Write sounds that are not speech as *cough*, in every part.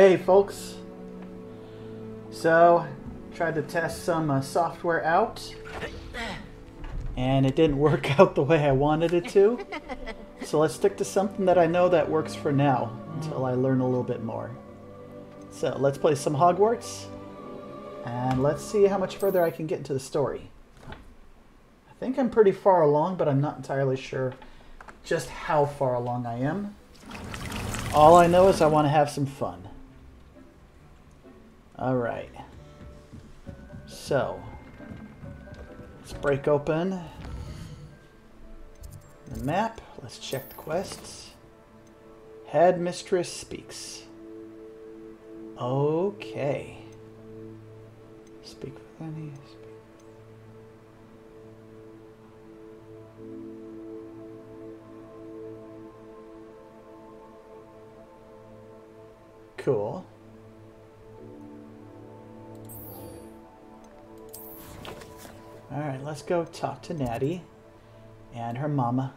Hey, folks. So, tried to test some uh, software out, and it didn't work *laughs* out the way I wanted it to. So let's stick to something that I know that works for now until I learn a little bit more. So let's play some Hogwarts, and let's see how much further I can get into the story. I think I'm pretty far along, but I'm not entirely sure just how far along I am. All I know is I want to have some fun. Alright. So, let's break open the map. Let's check the quests. Headmistress speaks. Okay. Speak with any. Speak. Cool. Alright, let's go talk to Natty and her mama.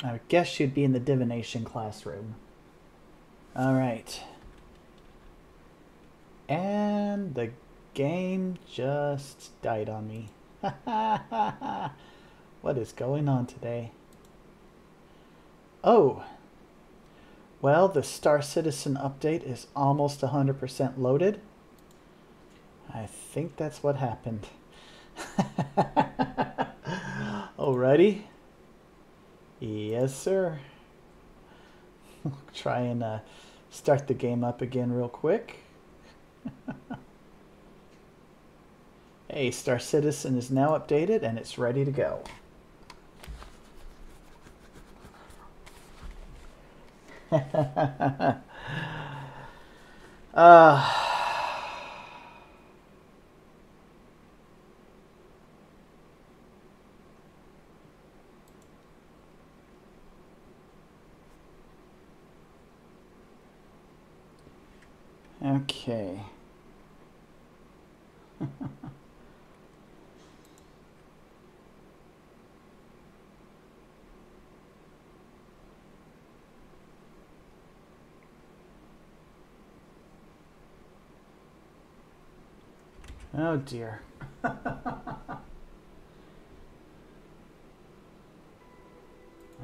I guess she'd be in the divination classroom. All right. And the game just died on me. *laughs* what is going on today? Oh. Well, the Star Citizen update is almost 100% loaded. I think that's what happened. *laughs* Alrighty. Yes, sir. *laughs* Try and uh, start the game up again real quick. *laughs* hey, Star Citizen is now updated and it's ready to go. uh, *laughs* Okay. *laughs* oh dear. *laughs*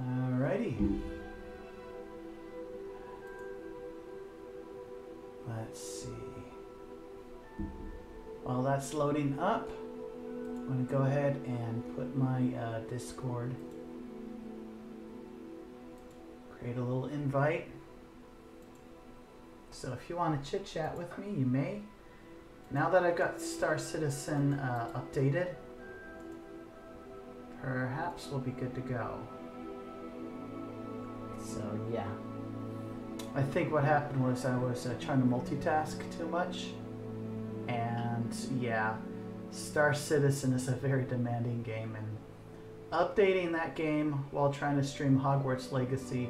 Alrighty. Let's see. While that's loading up, I'm going to go ahead and put my uh, Discord. Create a little invite. So if you want to chit chat with me, you may. Now that I've got Star Citizen uh, updated, perhaps we'll be good to go. So yeah. I think what happened was I was uh, trying to multitask too much. And yeah, Star Citizen is a very demanding game. And updating that game while trying to stream Hogwarts Legacy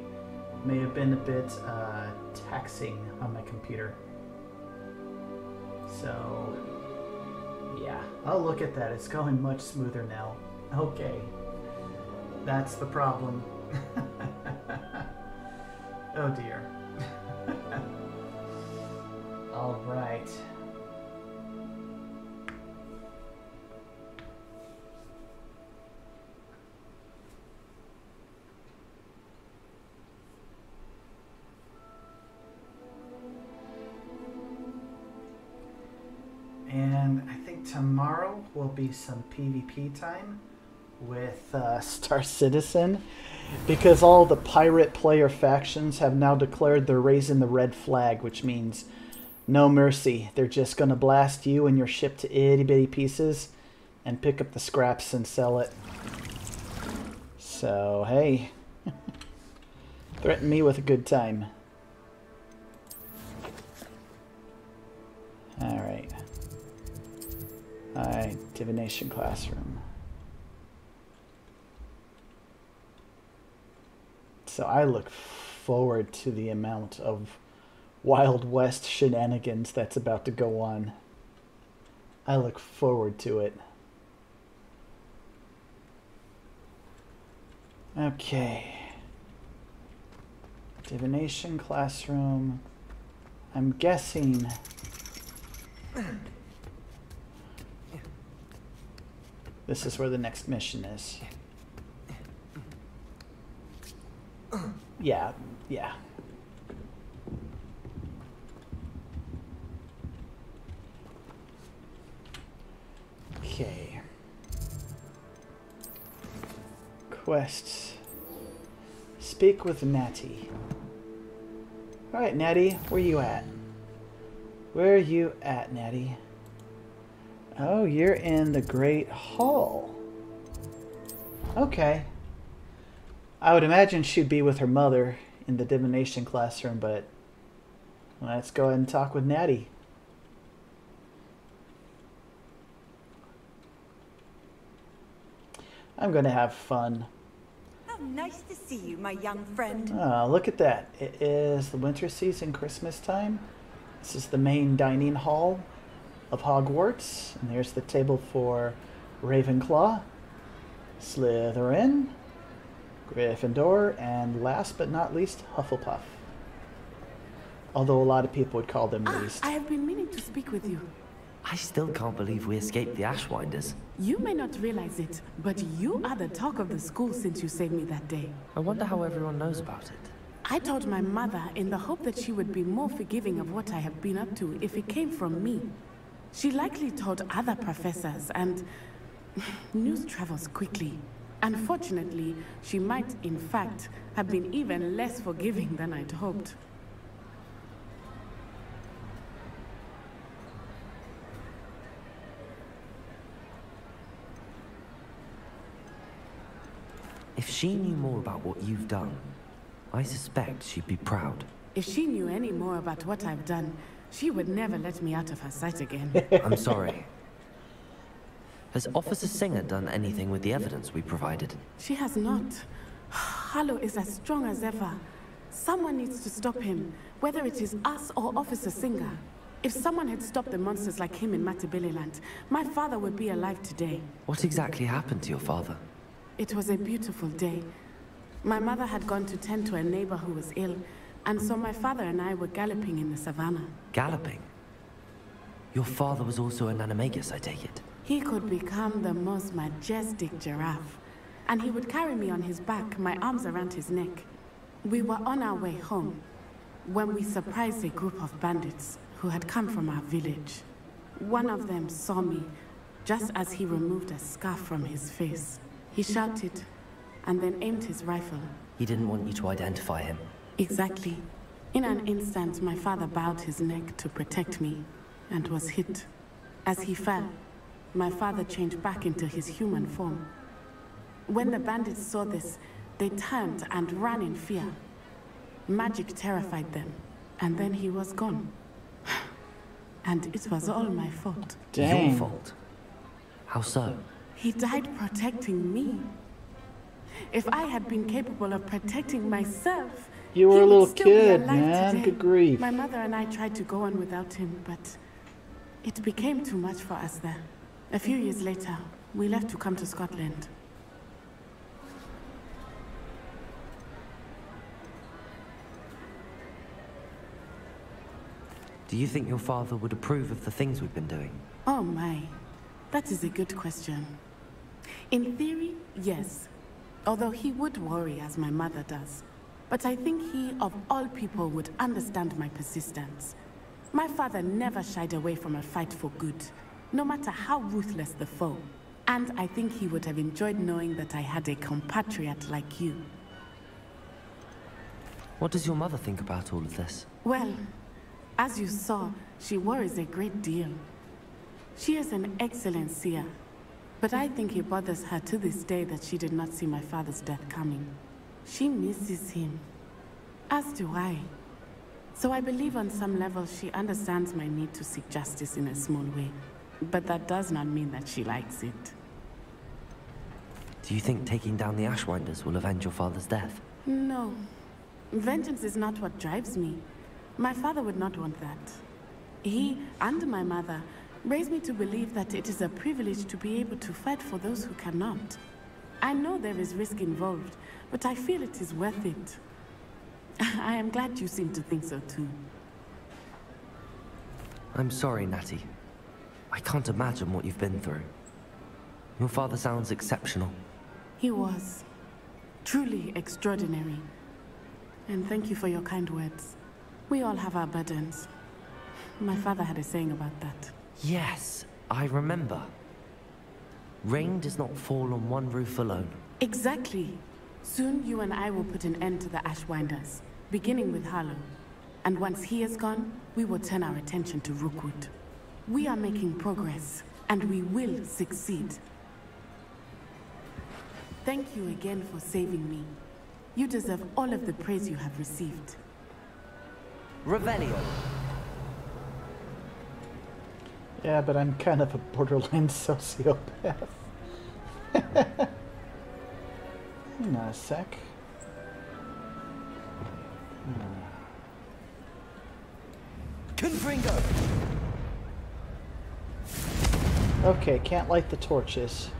may have been a bit uh, taxing on my computer. So yeah, I'll look at that. It's going much smoother now. Okay. That's the problem. *laughs* oh dear. All right. And I think tomorrow will be some PvP time with uh, *laughs* Star Citizen because all the pirate player factions have now declared they're raising the red flag, which means no mercy. They're just going to blast you and your ship to itty bitty pieces and pick up the scraps and sell it. So, hey. *laughs* Threaten me with a good time. Alright. Alright, divination classroom. So I look forward to the amount of Wild West shenanigans that's about to go on. I look forward to it. Okay. Divination classroom. I'm guessing. This is where the next mission is. Yeah, yeah. Okay. Quests. Speak with Natty. Alright, Natty, where you at? Where are you at, Natty? Oh, you're in the Great Hall. Okay. I would imagine she'd be with her mother in the divination classroom, but let's go ahead and talk with Natty. I'm going to have fun. How nice to see you, my young friend. Oh, look at that. It is the winter season, Christmas time. This is the main dining hall of Hogwarts. And there's the table for Ravenclaw, Slytherin, Gryffindor, and last but not least, Hufflepuff. Although a lot of people would call them least. Ah. I have been meaning to speak with you. I still can't believe we escaped the Ashwinders. You may not realize it, but you are the talk of the school since you saved me that day. I wonder how everyone knows about it. I told my mother in the hope that she would be more forgiving of what I have been up to if it came from me. She likely told other professors, and *laughs* news travels quickly. Unfortunately, she might, in fact, have been even less forgiving than I'd hoped. If she knew more about what you've done, I suspect she'd be proud. If she knew any more about what I've done, she would never let me out of her sight again. *laughs* I'm sorry. Has Officer Singer done anything with the evidence we provided? She has not. Harlow is as strong as ever. Someone needs to stop him, whether it is us or Officer Singer. If someone had stopped the monsters like him in Matabeleland, my father would be alive today. What exactly happened to your father? It was a beautiful day. My mother had gone to tend to a neighbor who was ill, and so my father and I were galloping in the savannah. Galloping? Your father was also an animagus, I take it. He could become the most majestic giraffe, and he would carry me on his back, my arms around his neck. We were on our way home when we surprised a group of bandits who had come from our village. One of them saw me just as he removed a scarf from his face. He shouted and then aimed his rifle. He didn't want you to identify him. Exactly. In an instant, my father bowed his neck to protect me and was hit. As he fell, my father changed back into his human form. When the bandits saw this, they turned and ran in fear. Magic terrified them, and then he was gone. *sighs* And it was all my fault. Dang. Your fault. How so? He died protecting me. If I had been capable of protecting myself, You were he a would little still be kid, alive man. today. Good grief. My mother and I tried to go on without him, but it became too much for us there. A few years later, we left to come to Scotland. Do you think your father would approve of the things we've been doing? Oh my, that is a good question. In theory, yes. Although he would worry as my mother does. But I think he, of all people, would understand my persistence. My father never shied away from a fight for good, no matter how ruthless the foe. And I think he would have enjoyed knowing that I had a compatriot like you. What does your mother think about all of this? Well, as you saw, she worries a great deal. She is an excellent seer, but I think it bothers her to this day that she did not see my father's death coming. She misses him, as do I. So I believe on some level she understands my need to seek justice in a small way. But that does not mean that she likes it. Do you think taking down the Ashwinders will avenge your father's death? No. Vengeance is not what drives me. My father would not want that. He and my mother raised me to believe that it is a privilege to be able to fight for those who cannot. I know there is risk involved, but I feel it is worth it. *laughs* I am glad you seem to think so too. I'm sorry, Natty. I can't imagine what you've been through. Your father sounds exceptional. He was. Truly extraordinary. And thank you for your kind words. We all have our burdens. My father had a saying about that. Yes, I remember. Rain does not fall on one roof alone. Exactly. Soon you and I will put an end to the Ashwinders, beginning with Harlow. And once he is gone, we will turn our attention to Rookwood. We are making progress, and we will succeed. Thank you again for saving me. You deserve all of the praise you have received. Revelio. Yeah, but I'm kind of a borderline *laughs* sociopath. *laughs* Hang on a sec. Confringo! Okay, can't light the torches.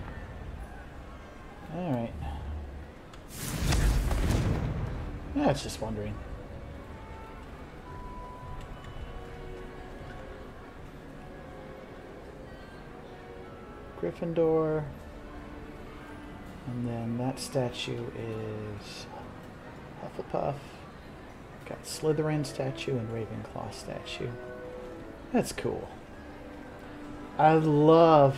Alright. Yeah, I was just wondering. Gryffindor. And then that statue is Hufflepuff. Got Slytherin statue and Ravenclaw statue. That's cool. I love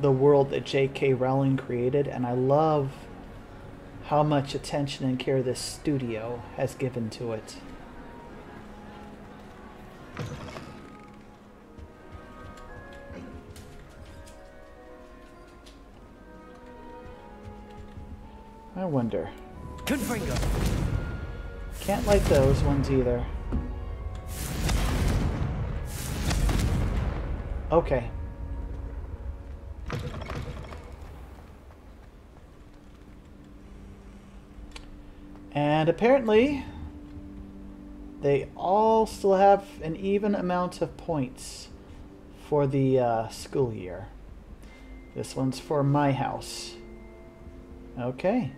the world that J.K. Rowling created, and I love how much attention and care this studio has given to it. I wonder. Confringo! Can't light those ones either. Okay. And apparently, they all still have an even amount of points for the uh, school year. This one's for my house. Okay.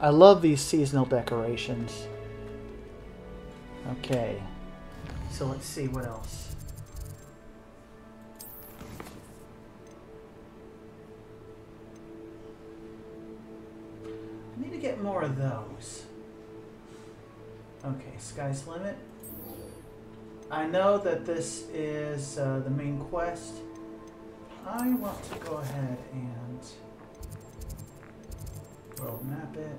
I love these seasonal decorations. Okay. So let's see what else. I need to get more of those. Okay, sky's limit. I know that this is uh, the main quest. I want to go ahead and world map it.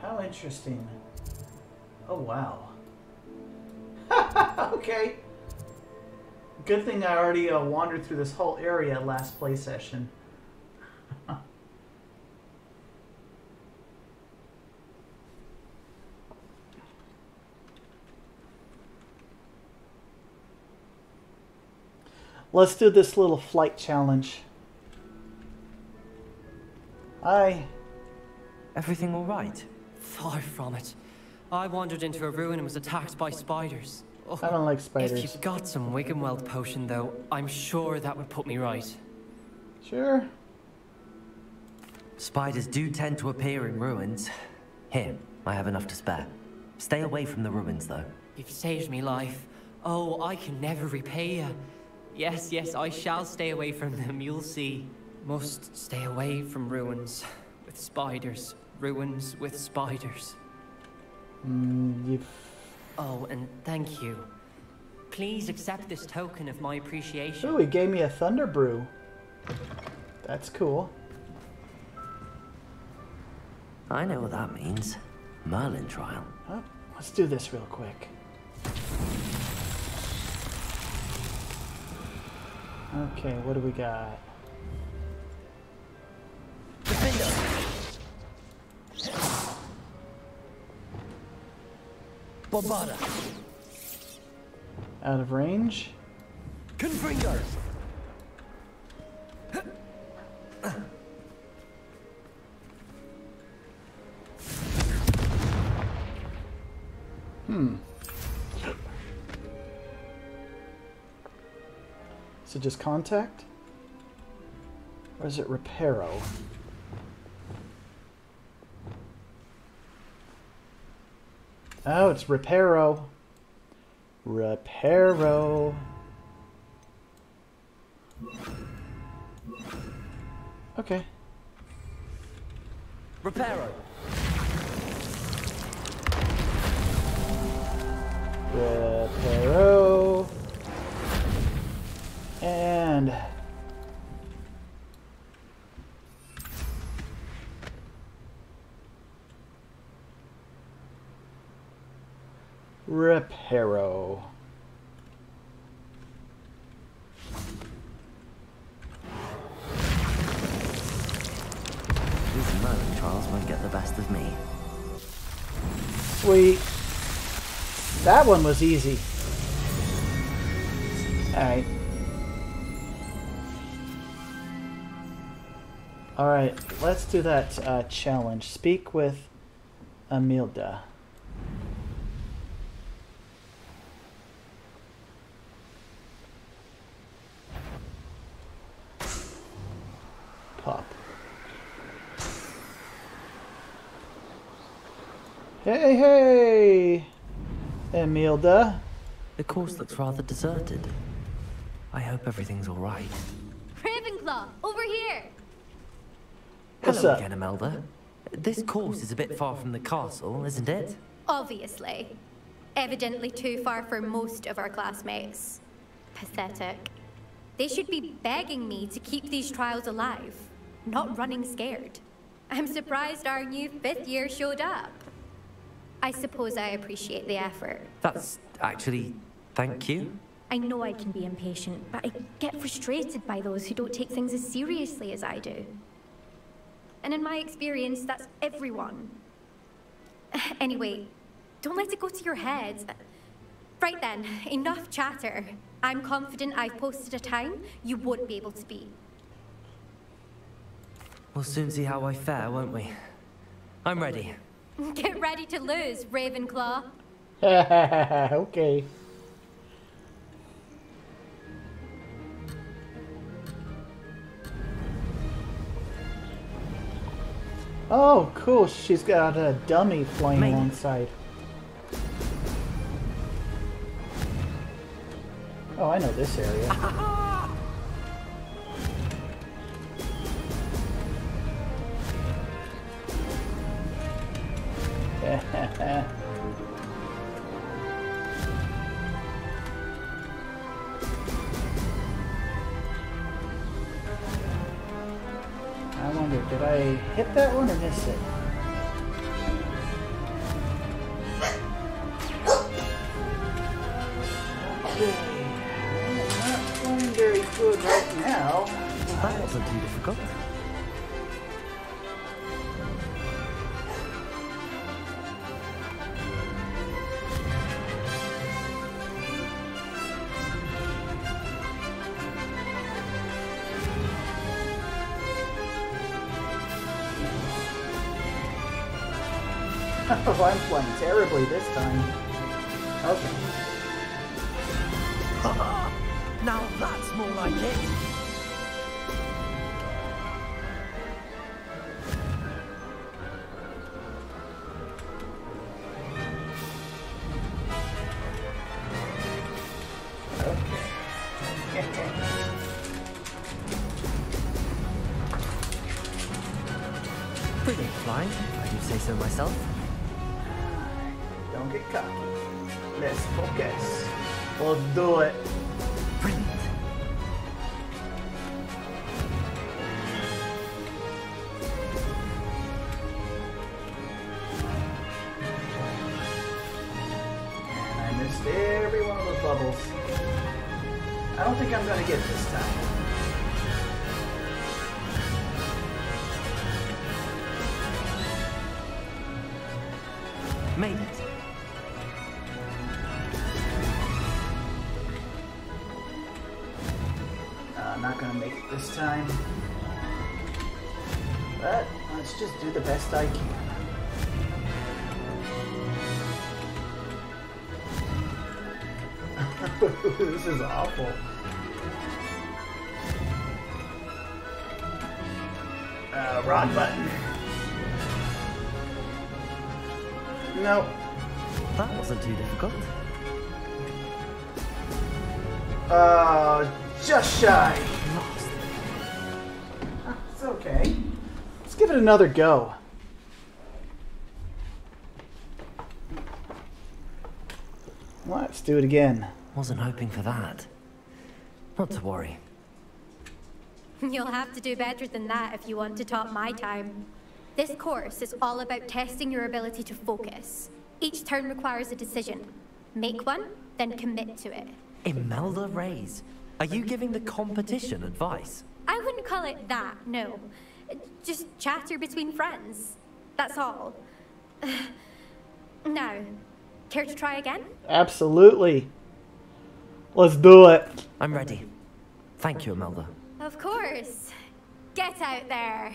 How interesting. Oh, wow. *laughs* okay. Good thing I already uh, wandered through this whole area last play session. *laughs* Let's do this little flight challenge. Hi. Everything all right? Far from it. I wandered into a ruin and was attacked by spiders. Oh, I don't like spiders. If you've got some Wiggenweld potion, though, I'm sure that would put me right. Sure. Spiders do tend to appear in ruins. Here, I have enough to spare. Stay away from the ruins, though. You've saved me life. Oh, I can never repay you. Yes, yes, I shall stay away from them, you'll see. Must stay away from ruins with spiders. Ruins with spiders. Mm, you've... Oh, and thank you. Please accept this token of my appreciation. Ooh, he gave me a Thunder Brew. That's cool. I know what that means. Merlin trial. Oh, let's do this real quick. Okay, what do we got? Bombarda. Out of range. Confringo. Is it just contact? Or is it reparo? Oh, it's reparo. Reparo. Okay. Reparo. Reparo. And Reparo. These Merlin trials won't get the best of me. Sweet. That one was easy. Alright. Alright, let's do that uh, challenge. Speak with Imelda. Pop. Hey, hey! Imelda. The course looks rather deserted. I hope everything's all right. Ravenclaw, over here! What's Hello up? again, Imelda. This course is a bit far from the castle, isn't it? Obviously. Evidently too far for most of our classmates. Pathetic. They should be begging me to keep these trials alive, not running scared. I'm surprised our new fifth year showed up. I suppose I appreciate the effort. That's actually. Thank you. I know I can be impatient, but I get frustrated by those who don't take things as seriously as I do. And in my experience, that's everyone. *sighs* Anyway, don't let it go to your head. Right then, enough chatter. I'm confident I've posted a time you won't be able to beat. We'll soon see how I fare, won't we? I'm ready. *laughs* Get ready to lose, Ravenclaw. *laughs* okay. Oh, cool. She's got a dummy flying Maybe. alongside. Oh, I know this area. *laughs* *laughs* I wonder, did I hit that one or miss it? Okay. I'm not feeling very good right now. That wasn't too difficult. Terribly this time. I don't think I'm gonna get this time. Made it. Uh, not gonna make it this time. But let's just do the best I can. *laughs* this is awful. Uh, wrong button. No. That wasn't too difficult. Uh, just shy. Lost. It's okay. Let's give it another go. Let's do it again. Wasn't hoping for that. Not to worry. *laughs* You'll have to do better than that if you want to top my time. This course is all about testing your ability to focus. Each turn requires a decision. Make one, then commit to it. Imelda Reyes, are you giving the competition advice? I wouldn't call it that, no. Just chatter between friends. That's all. *sighs* now, care to try again? Absolutely. Let's do it. I'm ready. Thank you, Imelda. Of course. Get out there.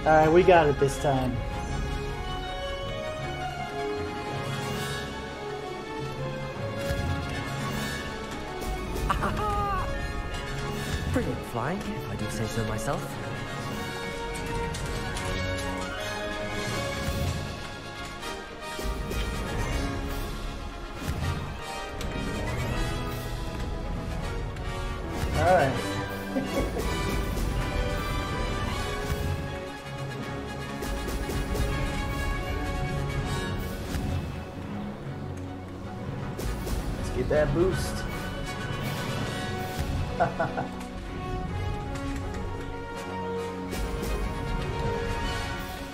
Alright, we got it this time. Brilliant flying, if I do say so myself. Alright. Let's get that boost. *laughs*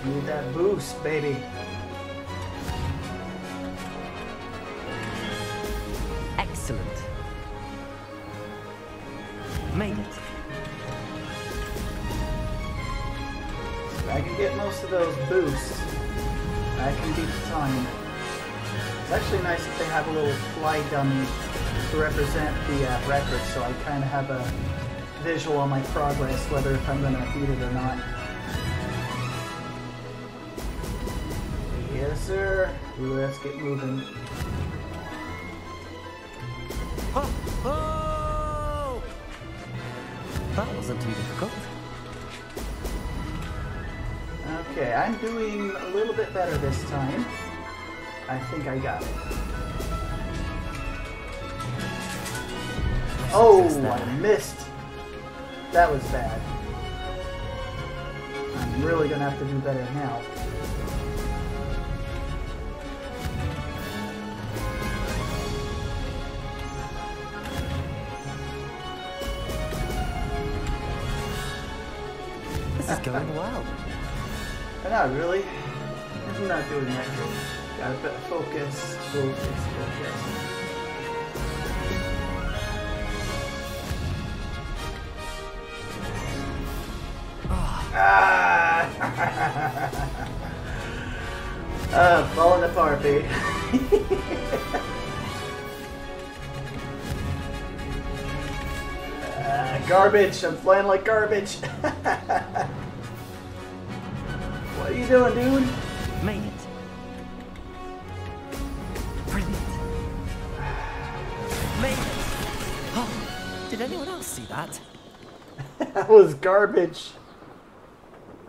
Need that boost, baby. Excellent. Made it. If I can get most of those boosts, I can beat the time. It's actually nice that they have a little fly dummy to represent the uh, record, so I kind of have a visual on my progress, whether if I'm going to beat it or not. Yes, sir. Let's get moving. Oh, That wasn't too difficult. Okay, I'm doing a little bit better this time. I think I got it. Oh, I missed. That was bad. I'm really gonna have to do better now. Going well. But not really. I'm not doing that good. Gotta focus, focus, focus. Ah! uh, *laughs* falling apart, baby. uh, *laughs* garbage. I'm flying like garbage. *laughs* what are you doing, dude? Made it. Brilliant. Made it. Oh, did anyone else see that? *laughs* That was garbage.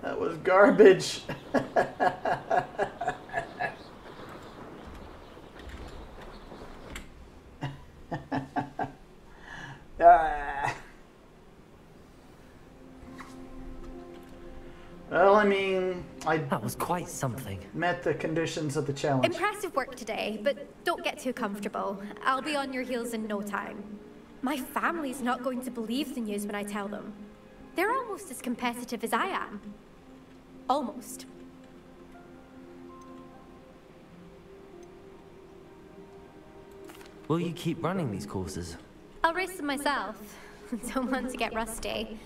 That was garbage. *laughs* Ah. Well, I mean, I That was quite something. met the conditions of the challenge. Impressive work today, but don't get too comfortable. I'll be on your heels in no time. My family's not going to believe the news when I tell them. They're almost as competitive as I am. Almost. Will you keep running these courses? I'll race them myself. *laughs* Don't want to get rusty.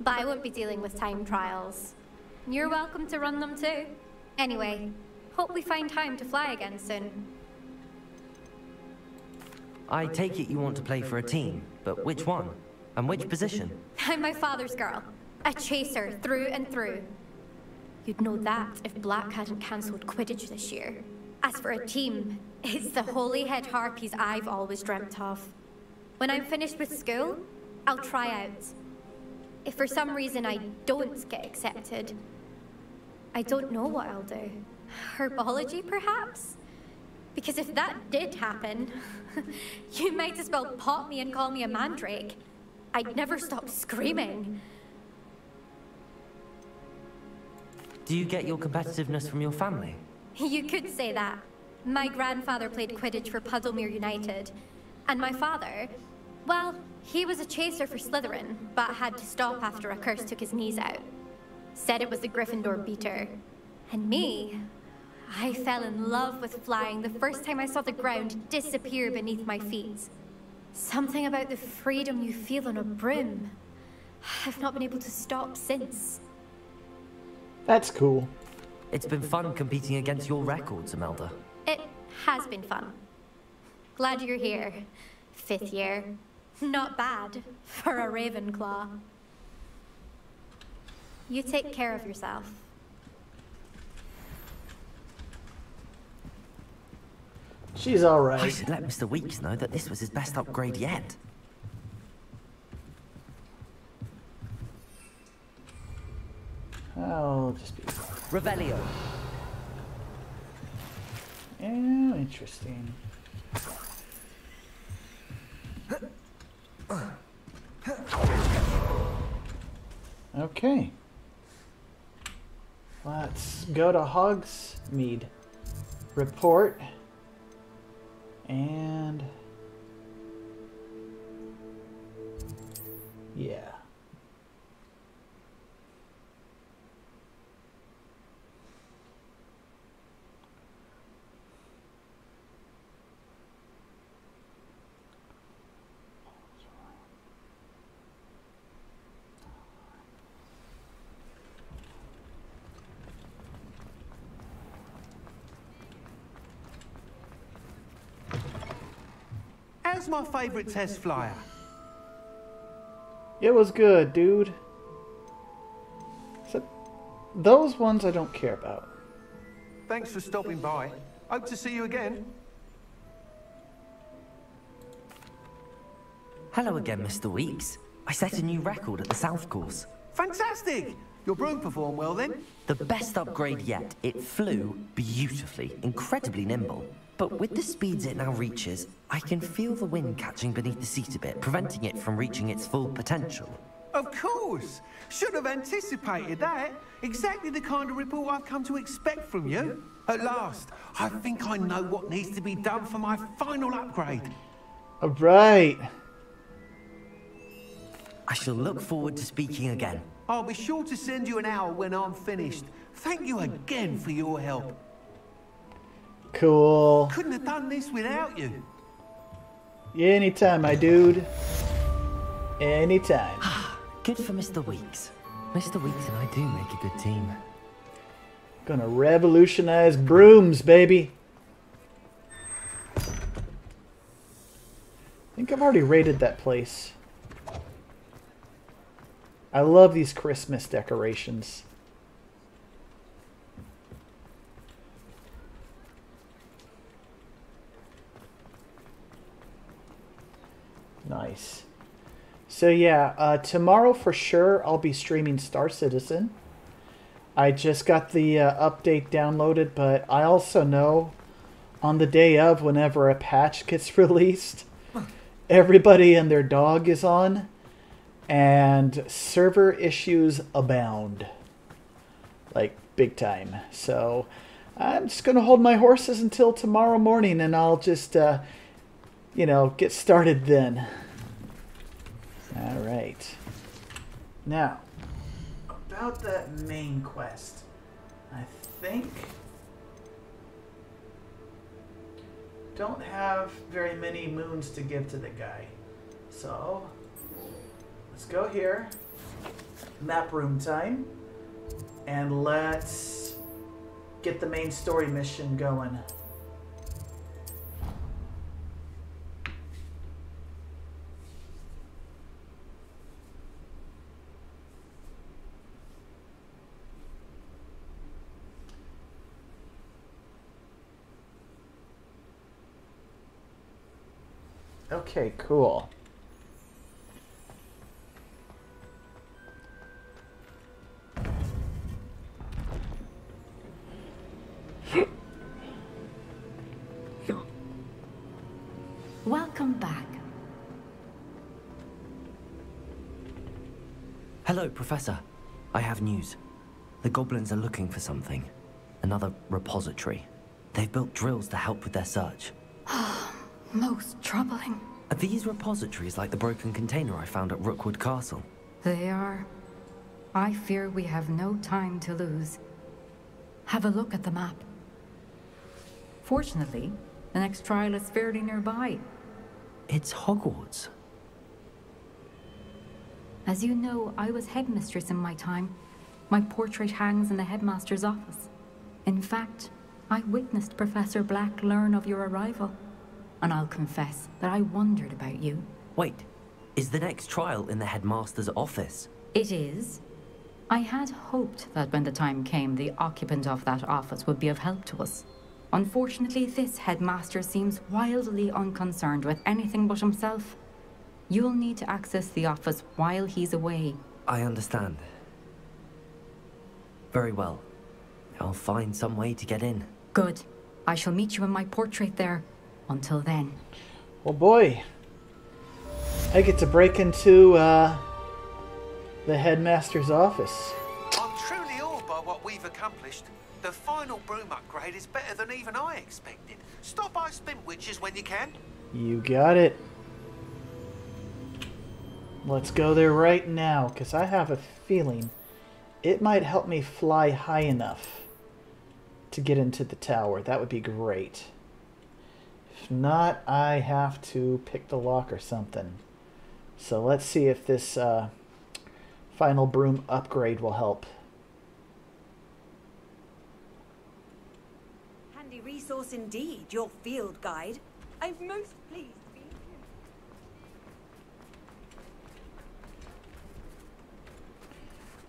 But I won't be dealing with time trials. You're welcome to run them too. Anyway, hope we find time to fly again soon. I take it you want to play for a team, but which one? And which position? *laughs* I'm my father's girl. A chaser through and through. You'd know that if Black hadn't cancelled Quidditch this year. As for a team, it's the Holyhead Harpies I've always dreamt of. When I'm finished with school, I'll try out. If for some reason I don't get accepted, I don't know what I'll do. Herbology, perhaps? Because if that did happen, *laughs* you might as well pop me and call me a mandrake. I'd never stop screaming. Do you get your competitiveness from your family? You could say that. My grandfather played Quidditch for Puddlemere United. And my father, well, he was a chaser for Slytherin, but had to stop after a curse took his knees out. Said it was the Gryffindor beater. And me, I fell in love with flying the first time I saw the ground disappear beneath my feet. Something about the freedom you feel on a broom. I've not been able to stop since. That's cool. It's been fun competing against your records, Imelda. It has been fun. Glad you're here. Fifth year. Not bad for a Ravenclaw. You take care of yourself. She's all right. I alright. should let Mr. Weekes know that this was his best upgrade yet. I'll just be. Revelio. Oh, interesting. Okay. Let's go to Hogsmeade. Report. And. Yeah. How's my favourite test flyer? It was good, dude. So, those ones I don't care about. Thanks for stopping by. Hope to see you again. Hello again, Mr. Weekes. I set a new record at the South Course. Fantastic! Your broom performed well then? The best upgrade yet. It flew beautifully, incredibly nimble. But with the speeds it now reaches, I can feel the wind catching beneath the seat a bit, preventing it from reaching its full potential. Of course! Should have anticipated that. Exactly the kind of report I've come to expect from you. At last, I think I know what needs to be done for my final upgrade. Alright. I shall look forward to speaking again. I'll be sure to send you an hour when I'm finished. Thank you again for your help. Cool. Couldn't have done this without you. Anytime, my dude. Anytime. Ah, good for Mr. Weekes. Mr. Weekes and I do make a good team. Gonna revolutionize brooms, baby. I think I've already rated that place. I love these Christmas decorations. Nice. So yeah, uh, tomorrow for sure I'll be streaming Star Citizen. I just got the uh, update downloaded, but I also know on the day of, whenever a patch gets *laughs* released, everybody and their dog is on, and server issues abound. Like, big time. So, I'm just going to hold my horses until tomorrow morning, and I'll just, uh, you know, get started then. Alright. Now, about that main quest, I think don't have very many moons to give to the guy. So let's go here, map room time, and let's get the main story mission going. Okay, cool. Welcome back. Hello, Professor. I have news. The goblins are looking for something. Another repository. They've built drills to help with their search. Ah, most troubling. Are these repositories like the broken container I found at Rookwood Castle? They are. I fear we have no time to lose. Have a look at the map. Fortunately, the next trial is fairly nearby. It's Hogwarts. As you know, I was headmistress in my time. My portrait hangs in the headmaster's office. In fact, I witnessed Professor Black learn of your arrival. And I'll confess that I wondered about you. Wait, is the next trial in the headmaster's office? It is. I had hoped that when the time came, the occupant of that office would be of help to us. Unfortunately, this headmaster seems wildly unconcerned with anything but himself. You'll need to access the office while he's away. I understand. Very well. I'll find some way to get in. Good. I shall meet you in my portrait there. Until then. Well, boy. I get to break into uh, the headmaster's office. I'm truly awed by what we've accomplished. The final broom upgrade is better than even I expected. Stop by Spintwitches when you can. You got it. Let's go there right now, because I have a feeling it might help me fly high enough to get into the tower. That would be great. If not, I have to pick the lock or something. So let's see if this uh, final broom upgrade will help. Handy resource indeed, your field guide. I'm most pleased to be here.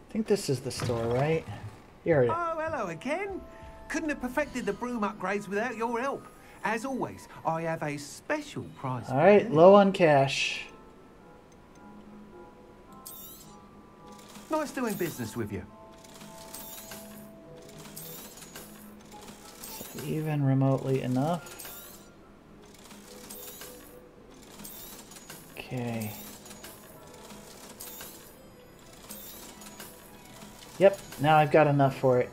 I think this is the store, right? Here it is. Oh, hello again. Couldn't have perfected the broom upgrades without your help. As always, I have a special prize. All right, low on cash. Nice doing business with you. Even remotely enough. Okay. Yep, now I've got enough for it.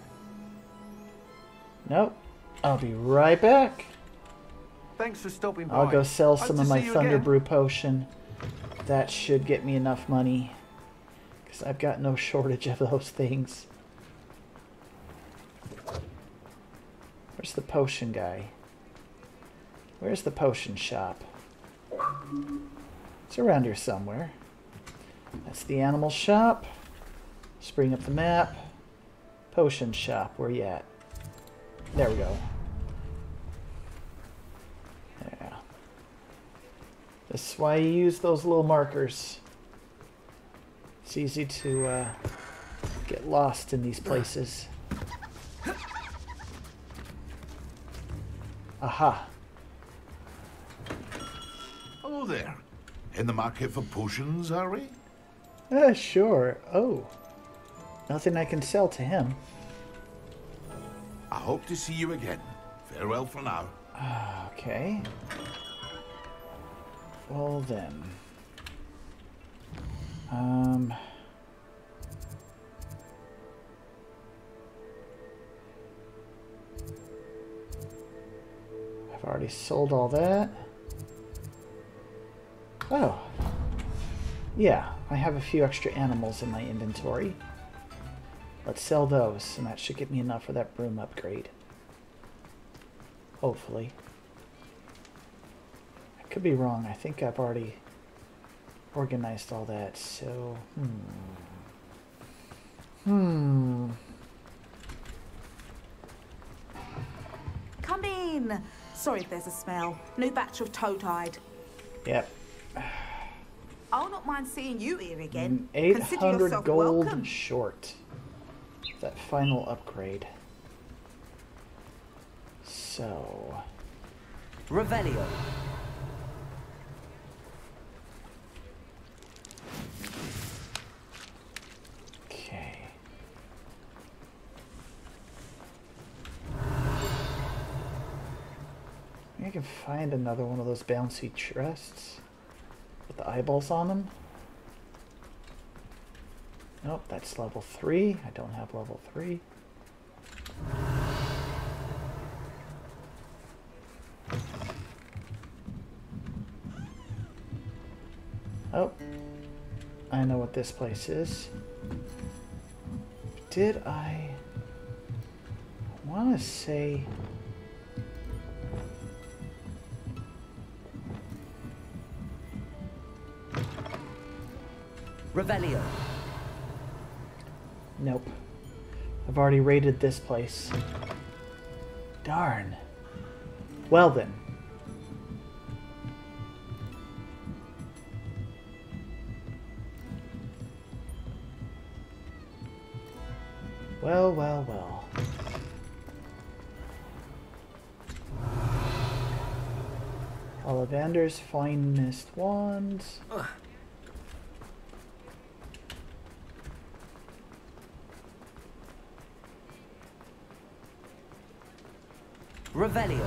Nope. I'll be right back. Thanks for stopping by. I'll go sell some to of my Thunder again. Brew potion. That should get me enough money. Because I've got no shortage of those things. Where's the potion guy? Where's the potion shop? It's around here somewhere. That's the animal shop. Let's bring up the map. Potion shop, where you at? There we go. Yeah. This is why you use those little markers. It's easy to uh, get lost in these places. Aha. Hello there. In the market for potions, are we? Uh, sure. Oh. Nothing I can sell to him. I hope to see you again. Farewell for now. Okay. Well then. Um. I've already sold all that. Oh. Yeah, I have a few extra animals in my inventory. Let's sell those, and that should get me enough for that broom upgrade. Hopefully. I could be wrong. I think I've already organized all that, so... Hmm. Hmm. Come in. Sorry if there's a smell. New batch of toad-hide. Yep. I'll not mind seeing you here again. Mm, 800 gold welcome. short. That final upgrade. So... Revelio. Okay. I can find another one of those bouncy chests with the eyeballs on them. Nope, that's level 3. I don't have level 3. Oh, I know what this place is. Did I want to say... Revelio. Nope. I've already raided this place. Darn. Well then. Well, well, well. Ollivander's finest wands. Revelio.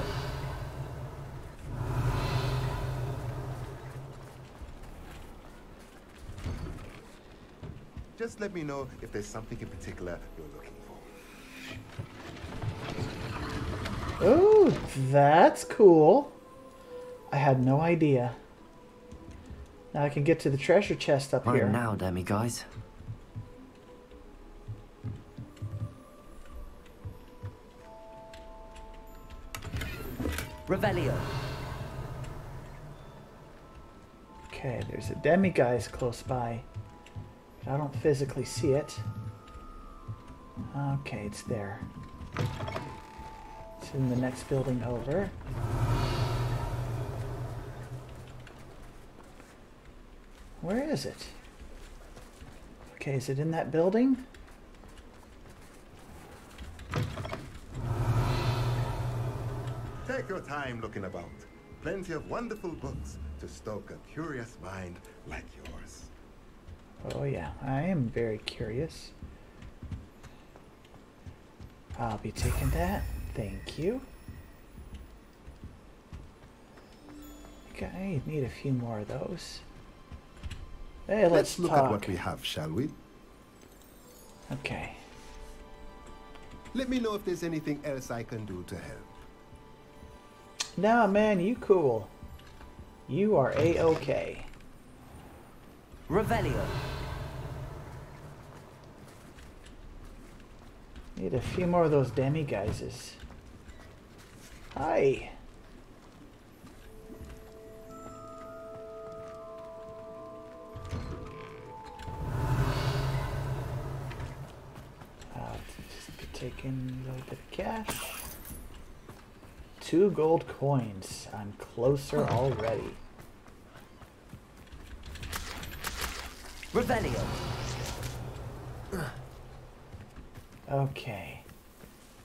Just let me know if there's something in particular you're looking for. Oh, that's cool. I had no idea. Now I can get to the treasure chest up Right here. now, demiguise. Revelio. Okay, there's a demiguise close by. I don't physically see it. Okay, it's there. It's in the next building over. Where is it? Okay, is it in that building? Take your time looking about. Plenty of wonderful books to stoke a curious mind like yours. Oh yeah, I am very curious. I'll be taking that. Thank you. Okay, I need a few more of those. Hey, let's, Let's look talk. at what we have, shall we? Okay. Let me know if there's anything else I can do to help. Nah, man, you cool. You are a-okay. Revelio. Need a few more of those demiguises. Hi. Uh, I'll just be taking a little bit of cash. Two gold coins. I'm closer already. Revelio. Okay.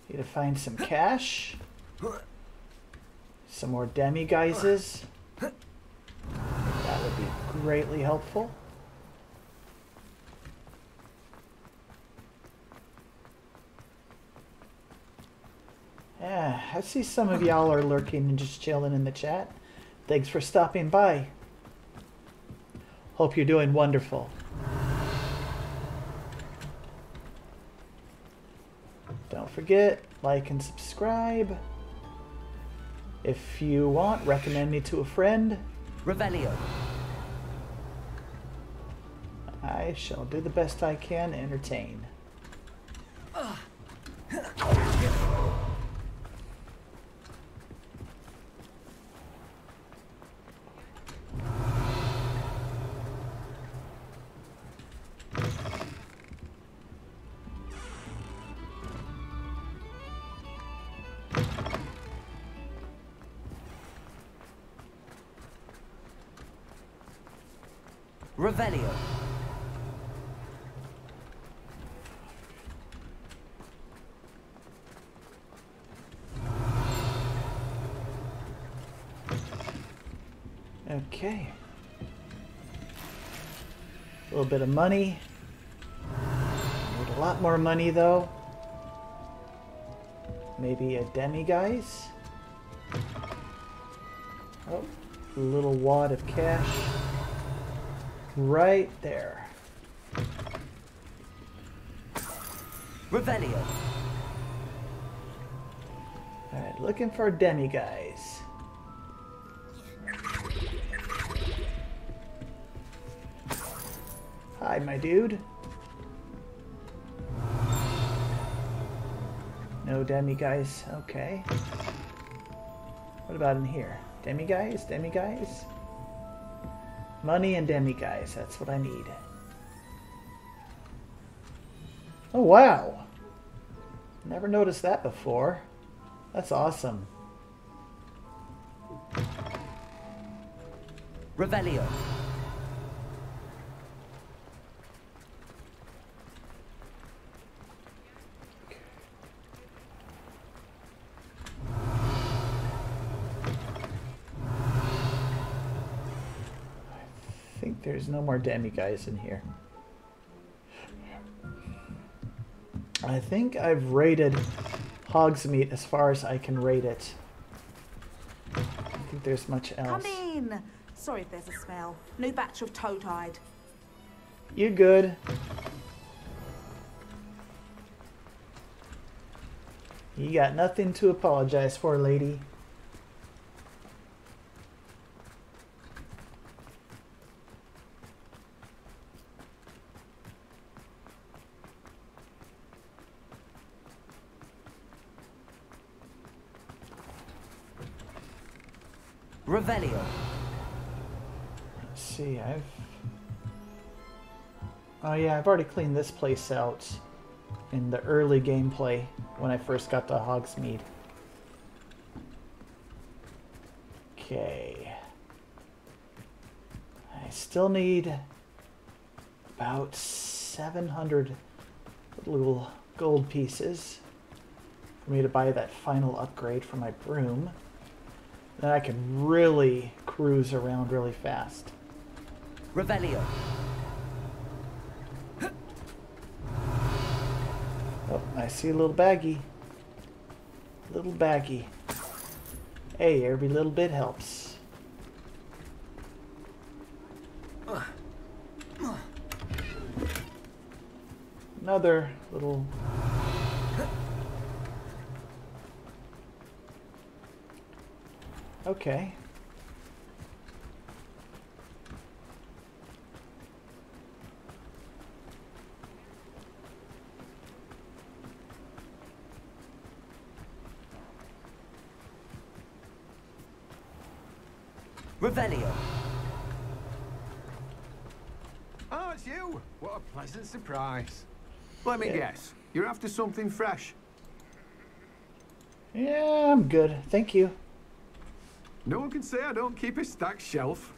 Need to find some cash. Some more demiguises. That would be greatly helpful. Yeah, I see some of y'all are lurking and just chilling in the chat. Thanks for stopping by. Hope you're doing wonderful. Don't forget, like and subscribe. If you want, recommend me to a friend. Revelio. I shall do the best I can to entertain. Revelio. Okay. A little bit of money. Need a lot more money though. Maybe a demiguise? Oh, a little wad of cash. Right there. Revelio. Alright, looking for demiguise. Hi, my dude. No demiguise. Okay. What about in here? Demiguise? Demi guys? Money and demiguise. That's what I need. Oh, wow. Never noticed that before. That's awesome. Revelio. I think there's no more demiguise in here. I think I've rated Hogsmeade as far as I can rate it. I don't think there's much else. Come in. Sorry if there's a smell. New batch of toad hide. You good? You got nothing to apologize for, lady. Revelio. Let's see, I've... Oh yeah, I've already cleaned this place out in the early gameplay when I first got to Hogsmeade. Okay. I still need about 700 little gold pieces for me to buy that final upgrade for my broom. Then I can really cruise around really fast. Revelio. I see a little baggie. Little baggie. Hey, every little bit helps. Another little... Okay. Revelio. Oh, it's you. What a pleasant surprise. Let me Yeah. guess. You're after something fresh. Yeah, I'm good. Thank you. No one can say I don't keep a stacked shelf.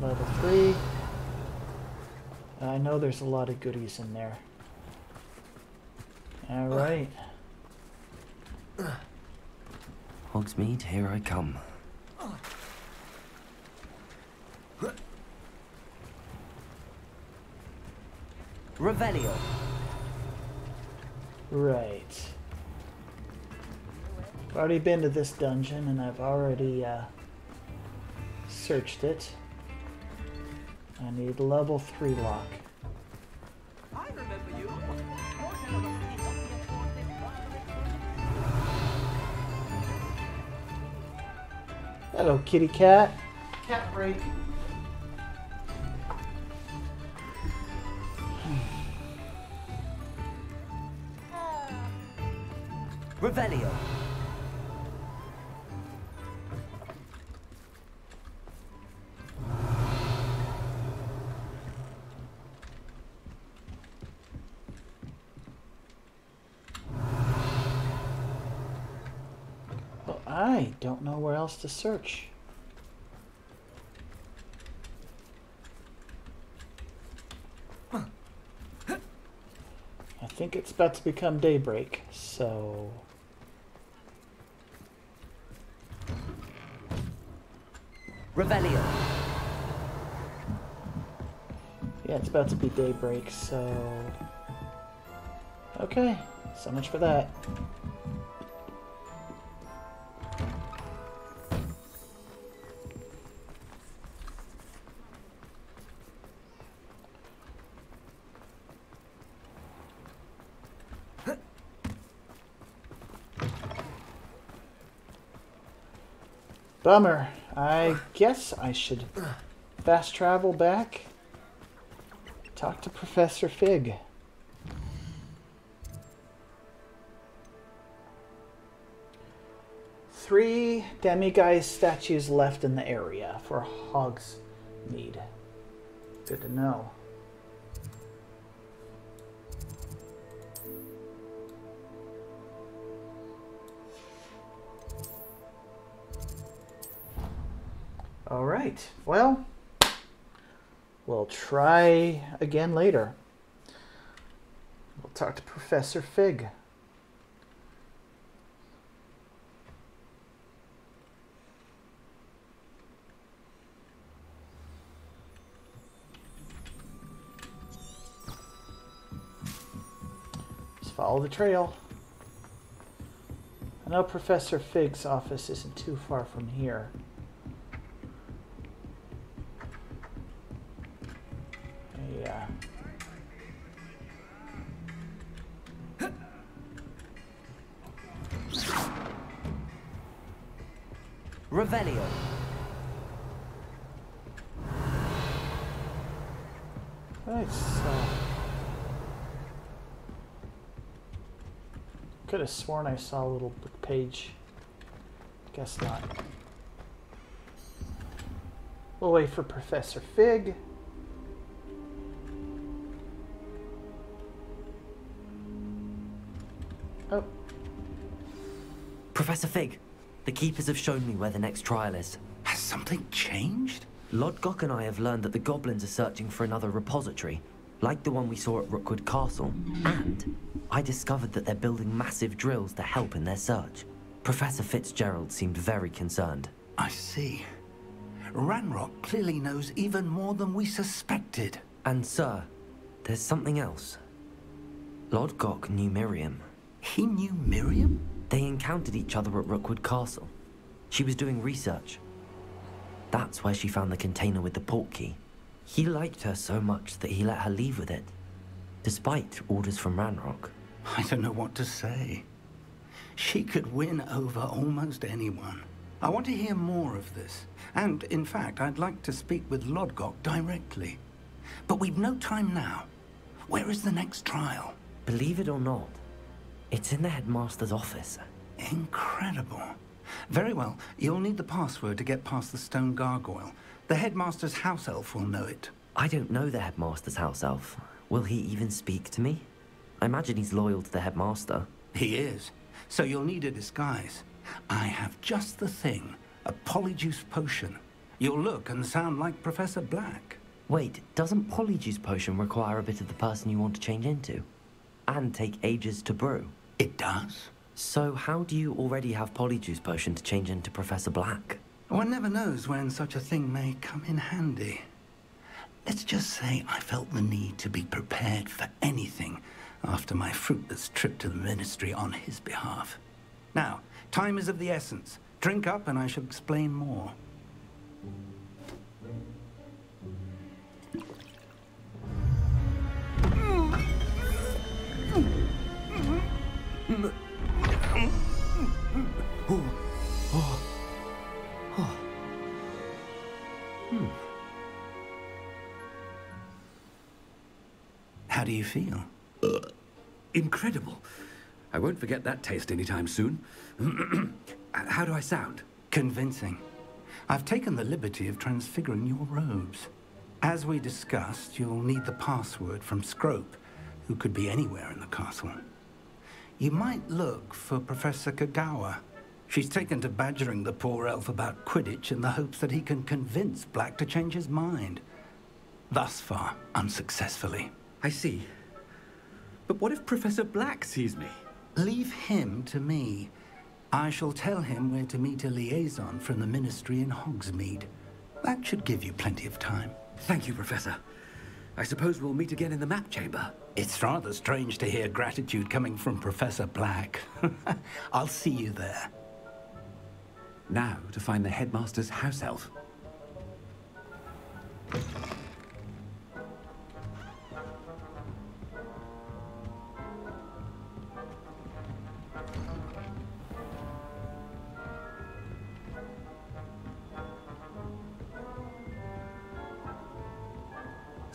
Level 3. I know there's a lot of goodies in there. Alright. Hogsmeade, here I come. Revelio. Right. I've already been to this dungeon and I've already uh, searched it. I need level 3 lock. Hello, kitty cat. Cat break. Revelio. Else to search. I think it's about to become daybreak, so... Revelio. Yeah, it's about to be daybreak, so... Okay, so much for that. Bummer. I guess I should fast travel back. Talk to Professor Fig. Three demiguise statues left in the area for Hogsmeade. Good to know. Well, we'll try again later. We'll talk to Professor Fig. Just follow the trail. I know Professor Fig's office isn't too far from here. Have sworn I saw a little book page. Guess not. We'll wait for Professor Fig. Oh, Professor Fig, the Keepers have shown me where the next trial is. Has something changed? Lodgok and I have learned that the goblins are searching for another repository, like the one we saw at Rookwood Castle. And I discovered that they're building massive drills to help in their search. Professor Fitzgerald seemed very concerned. I see. Ranrock clearly knows even more than we suspected. And sir, there's something else. Lodgok knew Miriam. He knew Miriam? They encountered each other at Rookwood Castle. She was doing research. That's where she found the container with the port key. He liked her so much that he let her leave with it, despite orders from Ranrock. I don't know what to say. She could win over almost anyone. I want to hear more of this. And, in fact, I'd like to speak with Lodgok directly. But we've no time now. Where is the next trial? Believe it or not, it's in the headmaster's office. Incredible. Very well. You'll need the password to get past the stone gargoyle. The headmaster's house elf will know it. I don't know the headmaster's house elf. Will he even speak to me? I imagine he's loyal to the headmaster. He is. So you'll need a disguise. I have just the thing. A polyjuice potion. You'll look and sound like Professor Black. Wait, doesn't Polyjuice Potion require a bit of the person you want to change into? And take ages to brew? It does. So how do you already have Polyjuice Potion to change into Professor Black? One never knows when such a thing may come in handy. Let's just say I felt the need to be prepared for anything after my fruitless trip to the ministry on his behalf. Now, time is of the essence. Drink up and I shall explain more. How do you feel? Uh, incredible. I won't forget that taste anytime soon. *clears throat* Uh, how do I sound? Convincing. I've taken the liberty of transfiguring your robes. As we discussed, you'll need the password from Scrope, who could be anywhere in the castle. You might look for Professor Kogawa. She's taken to badgering the poor elf about Quidditch in the hopes that he can convince Black to change his mind. Thus far, unsuccessfully. I see. But what if Professor Black sees me? Leave him to me. I shall tell him where to meet a liaison from the Ministry in Hogsmeade. That should give you plenty of time. Thank you, Professor. I suppose we'll meet again in the map chamber. It's rather strange to hear gratitude coming from Professor Black. *laughs* I'll see you there. Now to find the headmaster's house elf.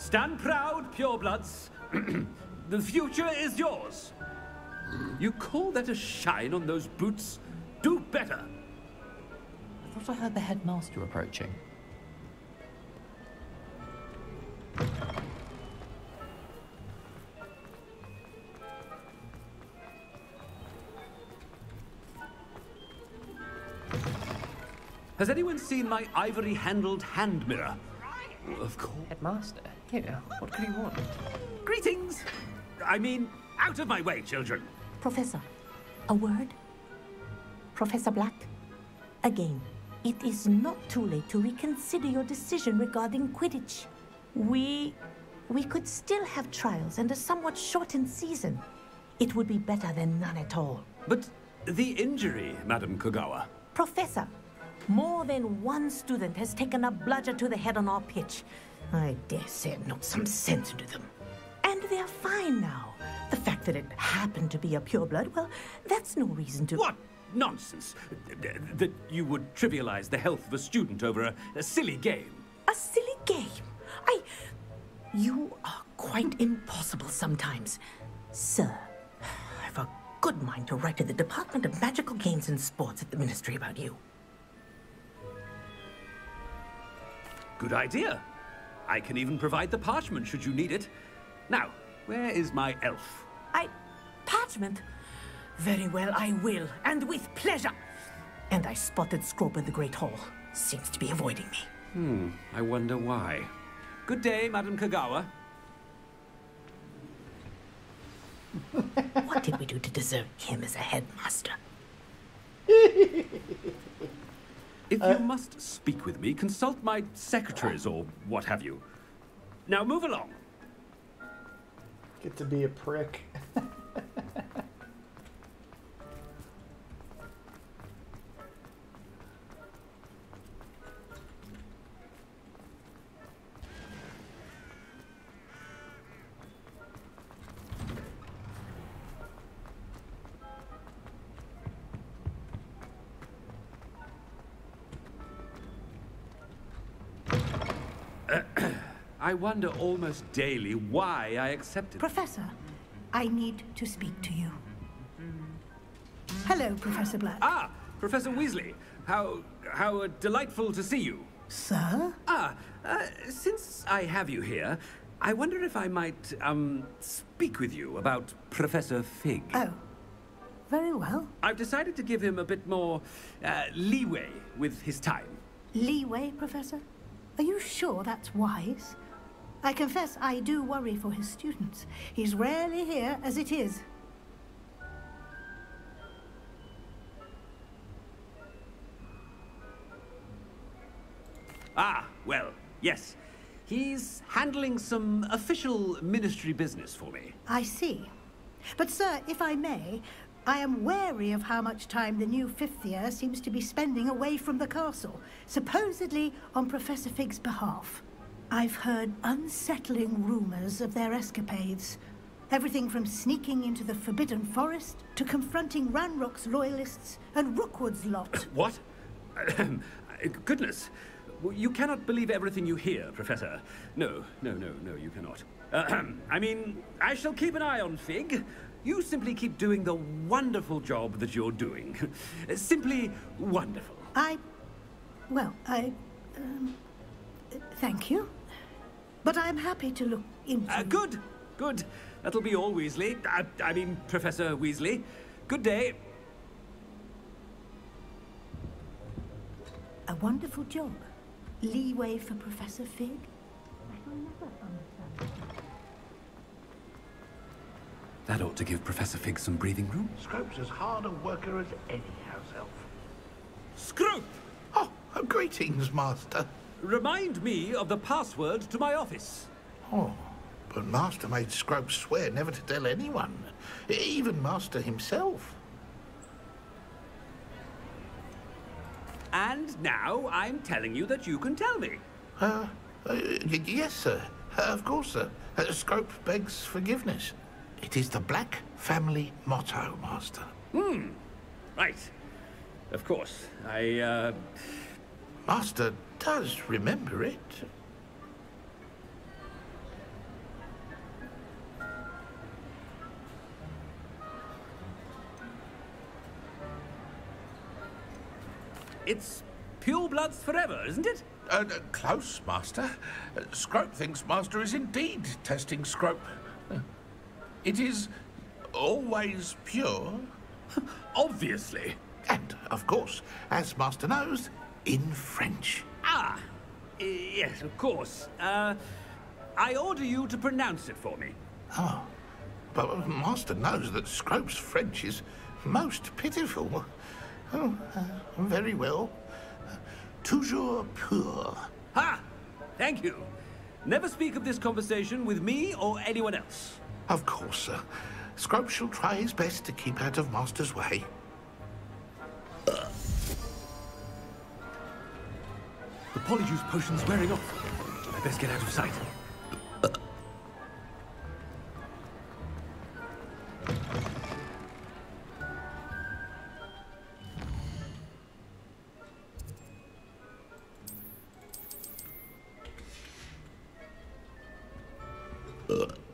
Stand proud, purebloods. *clears throat* the future is yours. You call that a shine on those boots? Do better. I thought I heard the headmaster approaching. Has anyone seen my ivory-handled hand mirror? Of course. Headmaster? Here, what could he want? Greetings! I mean, out of my way, children. Professor, a word? Professor Black, again, it is not too late to reconsider your decision regarding Quidditch. We... we could still have trials and a somewhat shortened season. It would be better than none at all. But the injury, Madam Kogawa. Professor, more than one student has taken a bludger to the head on our pitch. I dare say it knocked some sense into them. And they're fine now. The fact that it happened to be a pureblood, well, that's no reason to... What nonsense! That you would trivialize the health of a student over a, a silly game. A silly game? I... You are quite impossible sometimes. Sir, I've a good mind to write to the Department of Magical Games and Sports at the Ministry about you. Good idea. I can even provide the parchment should you need it. Now, where is my elf? I... parchment? Very well, I will, and with pleasure. And I spotted Scrope in the Great Hall. Seems to be avoiding me. Hmm, I wonder why. Good day, Madam Kogawa. *laughs* what did we do to deserve him as a headmaster? *laughs* If uh, you must speak with me, consult my secretaries or what have you. Now move along. Get to be a prick. *laughs* I wonder almost daily why I accepted. Professor, I need to speak to you. Hello, Professor Black. Ah, Professor Weasley. How how uh, delightful to see you. Sir? Ah, uh, since I have you here, I wonder if I might um speak with you about Professor Fig. Oh, very well. I've decided to give him a bit more uh, leeway with his time. Leeway, Professor? Are you sure that's wise? I confess I do worry for his students. He's rarely here as it is. Ah, well, yes. He's handling some official ministry business for me. I see. But, sir, if I may, I am wary of how much time the new fifth year seems to be spending away from the castle, supposedly on Professor Fig's behalf. I've heard unsettling rumors of their escapades. Everything from sneaking into the Forbidden Forest to confronting Ranrock's loyalists and Rookwood's lot. *coughs* What? *coughs* Goodness. You cannot believe everything you hear, Professor. No, no, no, no, you cannot. *coughs* I mean, I shall keep an eye on Fig. You simply keep doing the wonderful job that you're doing. *laughs* simply wonderful. I... well, I... Um, thank you. But I'm happy to look into... Uh, good, good. That'll be all, Weasley. I, I mean, Professor Weasley. Good day. A wonderful job. Leeway for Professor Fig. That ought to give Professor Fig some breathing room. Scrope's as hard a worker as any house elf. Scrope! Oh, oh, greetings, Master. Remind me of the password to my office. Oh, but Master made Scrope swear never to tell anyone, even Master himself. And now I'm telling you that you can tell me. Uh, uh yes, sir. Uh, of course, sir. Uh, Scrope begs forgiveness. It is the Black family motto, Master. Hmm. Right. Of course. I, uh... Master does remember it. It's pure bloods forever, isn't it? Uh, uh, close, Master. Uh, Scrope thinks Master is indeed testing Scrope. Uh, it is always pure. *laughs* Obviously. And, of course, as Master knows, in French. Ah, yes, of course. Uh, I order you to pronounce it for me. Oh, but Master knows that Scrope's French is most pitiful. Oh, uh, very well. Toujours pur. Ha! Thank you. Never speak of this conversation with me or anyone else. Of course, sir. Scrope shall try his best to keep out of Master's way. The polyjuice potion's wearing off. I best get out of sight. Ah,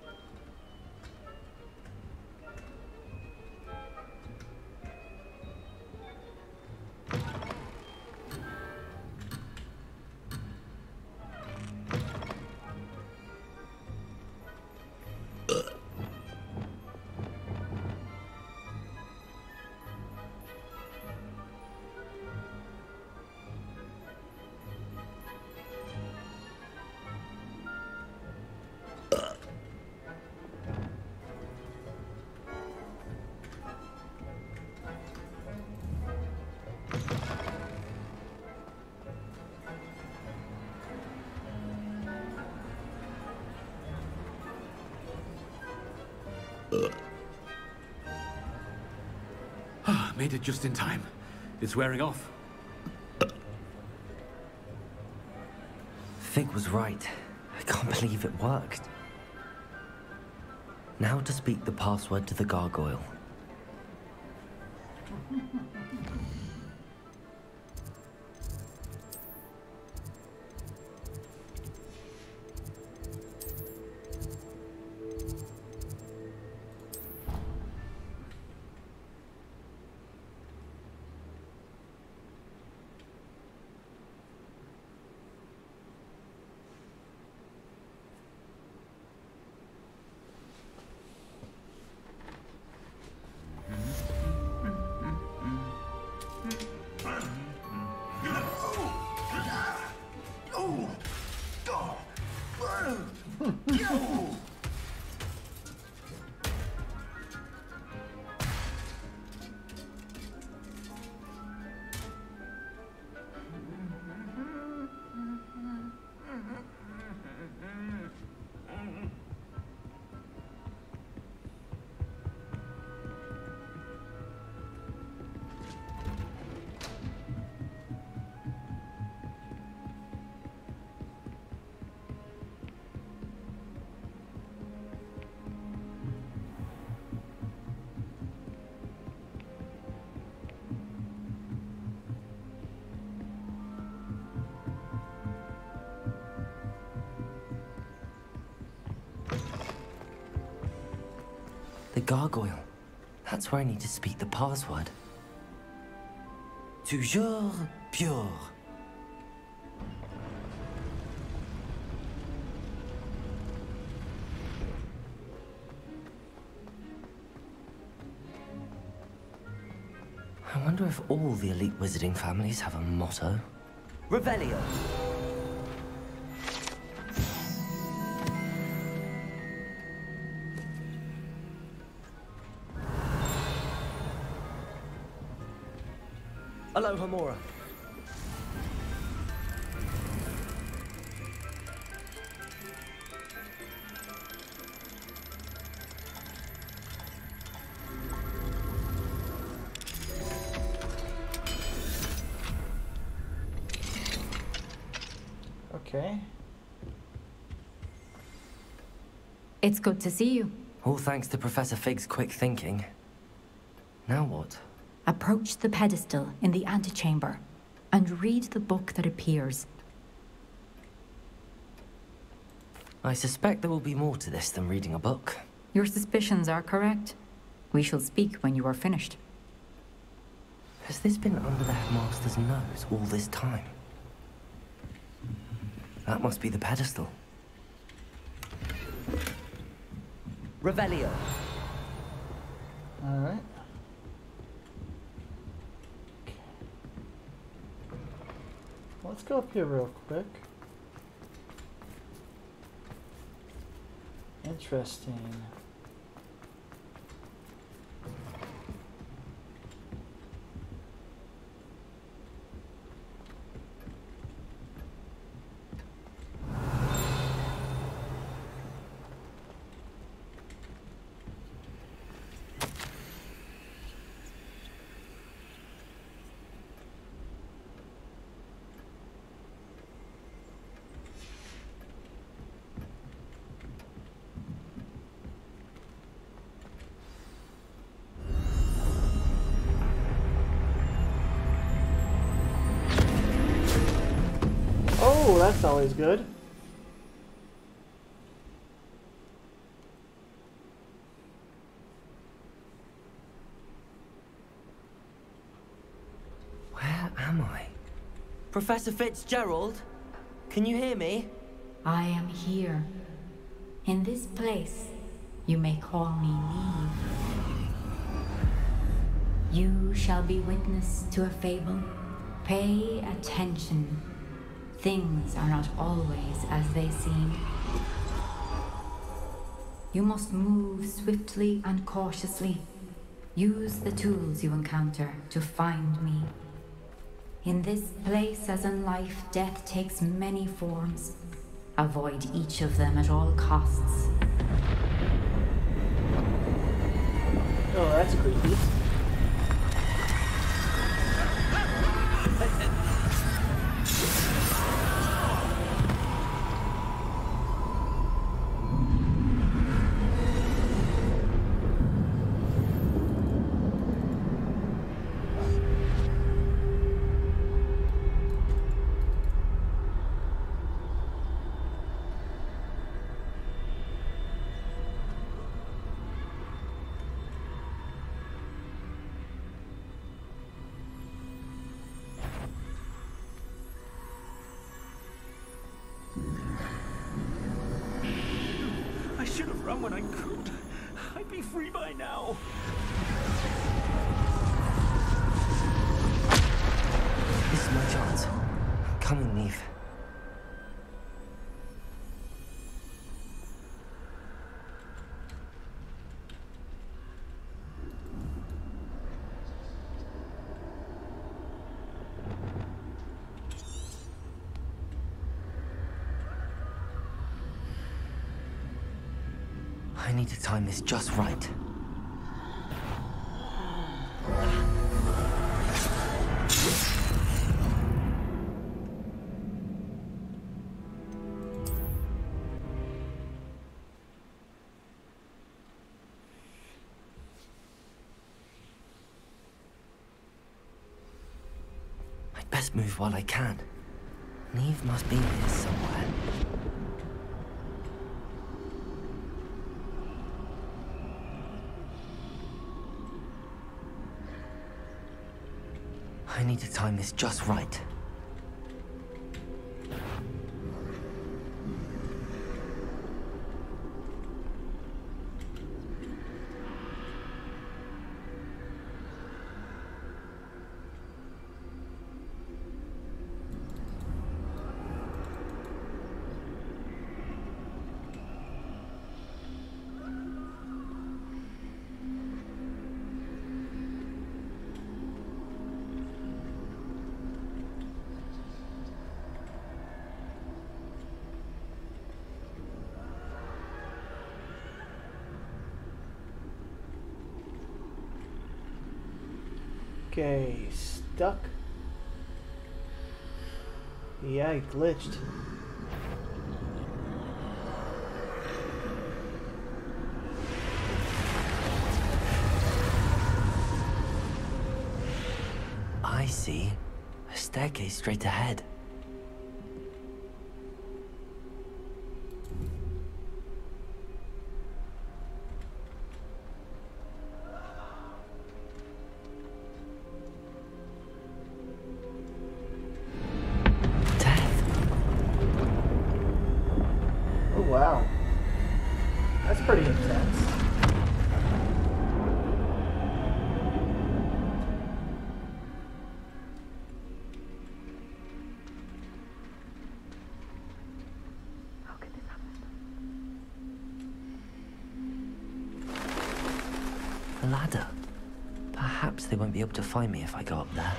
Made it just in time. It's wearing off. Fig was right. I can't *laughs* believe it worked. Now to speak the password to the gargoyle. That's where I need to speak the password. Toujours pure. I wonder if all the elite wizarding families have a motto. Revelio. Alohomora. Okay. It's good to see you. All thanks to Professor Fig's quick thinking. Now what? Approach the pedestal in the antechamber and read the book that appears. I suspect there will be more to this than reading a book. Your suspicions are correct. We shall speak when you are finished. Has this been under the headmaster's nose all this time? That must be the pedestal. Revelio. All right. Let's go up here real quick. Interesting. Always good. Where am I? Professor Fitzgerald? Can you hear me? I am here. In this place, you may call me Niamh. You shall be witness to a fable. Pay attention. Things are not always as they seem. You must move swiftly and cautiously. Use the tools you encounter to find me. In this place, as in life, death takes many forms. Avoid each of them at all costs. Oh, that's creepy. This just right. I'd best move while I can. Niamh must be here somewhere. I need to time is just right. Okay, stuck. It glitched. I see. A staircase straight ahead. Won't be able to find me if I go up there.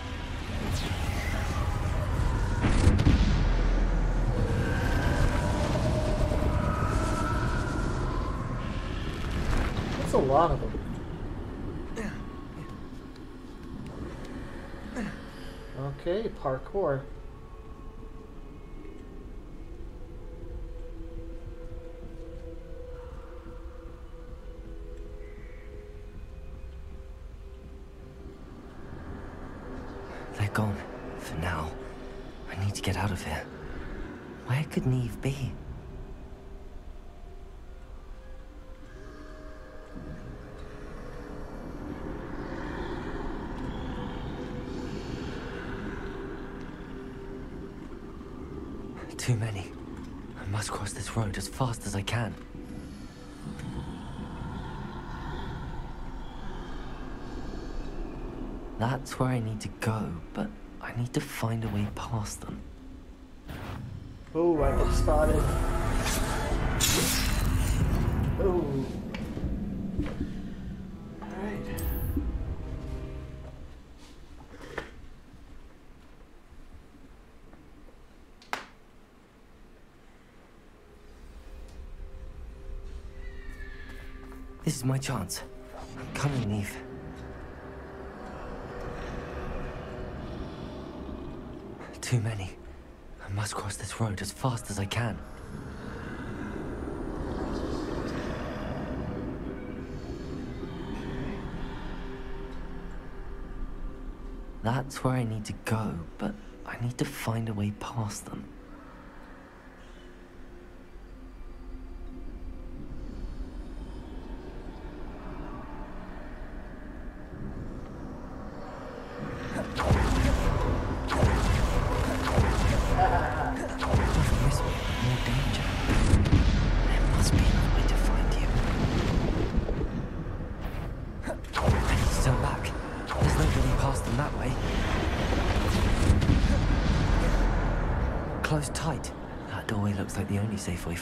That's a lot of them. Okay, parkour. They're gone. For now. I need to get out of here. Where could Niamh be? Too many. I must cross this road as fast as I can. That's where I need to go, but I need to find a way past them. Oh, I got spotted. Oh. Alright. This is my chance. I'm coming, Niamh. Too many. I must cross this road as fast as I can. That's where I need to go, but I need to find a way past them.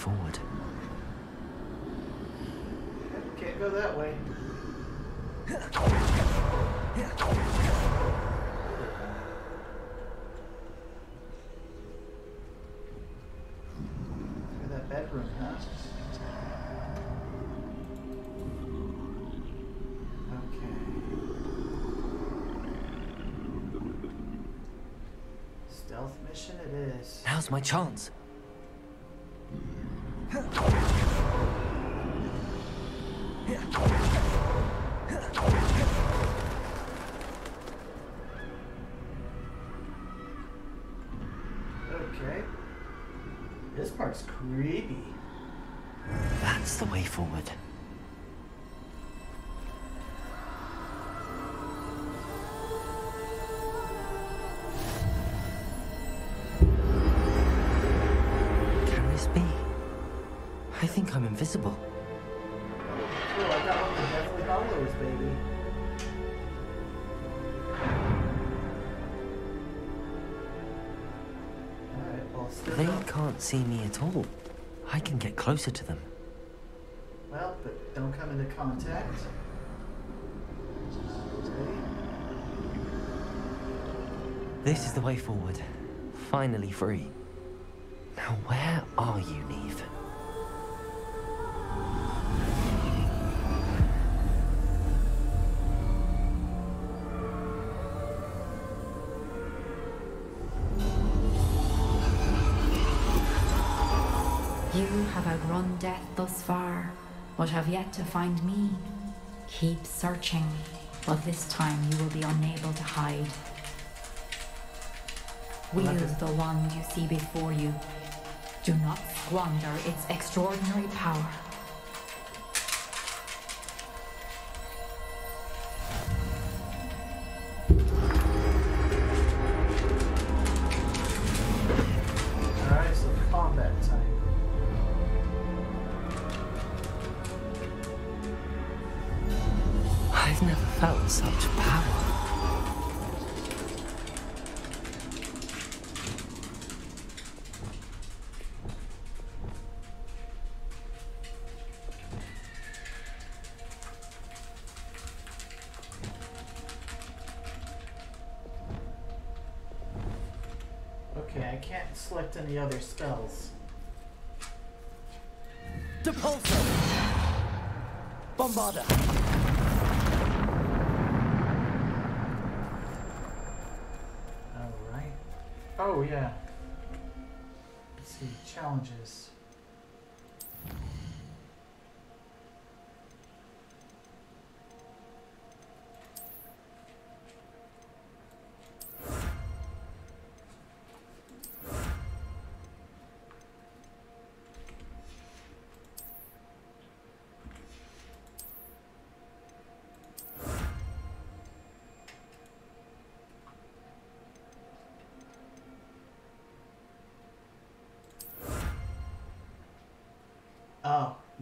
Forward. Can't go that way. That bedroom, huh? Okay. Stealth mission it is. Now's my chance. Think I'm invisible. I got one of the Deathly Hallows, baby. Alright, well, They can't see me at all. I can get closer to them. Well, but don't come into contact. This is the way forward. Finally free. Now where are you, Niamh? Outrun death thus far, but have yet to find me. Keep searching, but this time you will be unable to hide. Wield the wand you see before you. Do not squander its extraordinary power.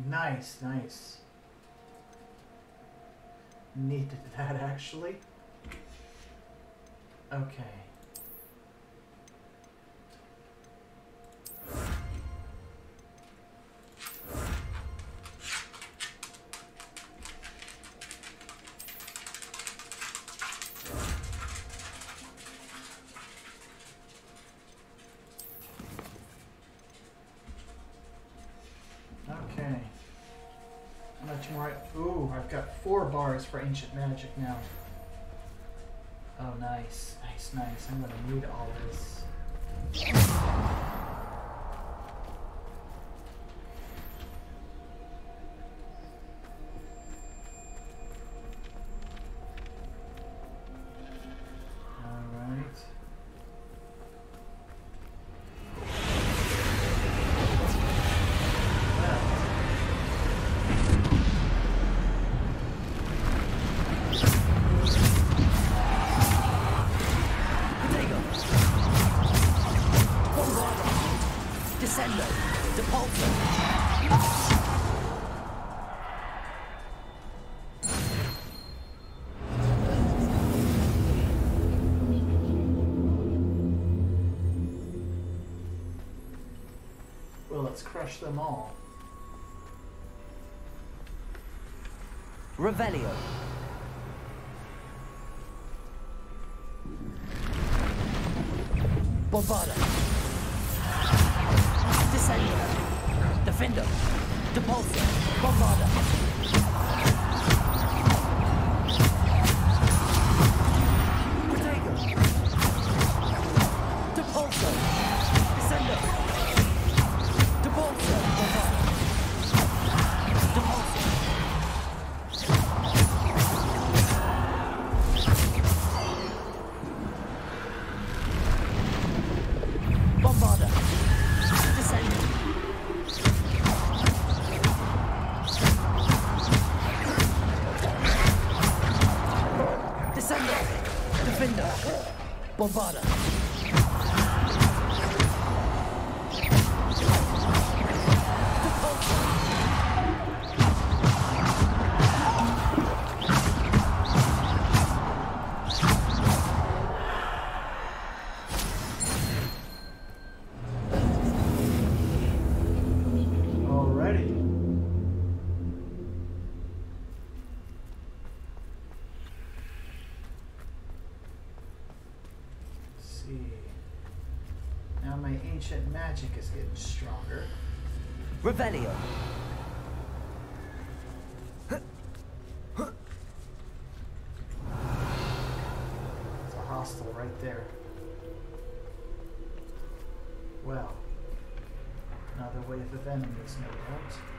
Nice, nice. Needed that actually. Okay. for ancient magic now. Oh, nice, nice, nice. I'm gonna need all this. them all. Revelio. them in no doubt.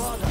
Bombarda!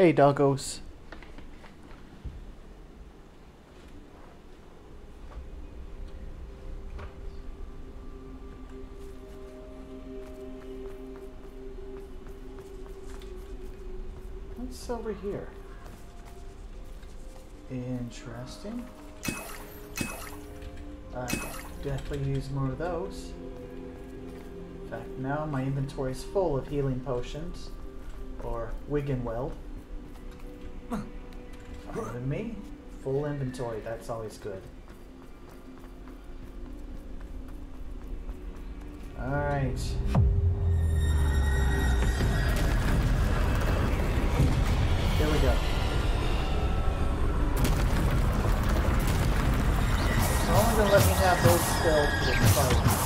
Hey, doggos. What's over here? Interesting. I definitely use more of those. In fact, now my inventory is full of healing potions, or Wiggenweld. Fine with me. Full inventory, that's always good. Alright. Here we go. How long gonna let me have those still for the fight?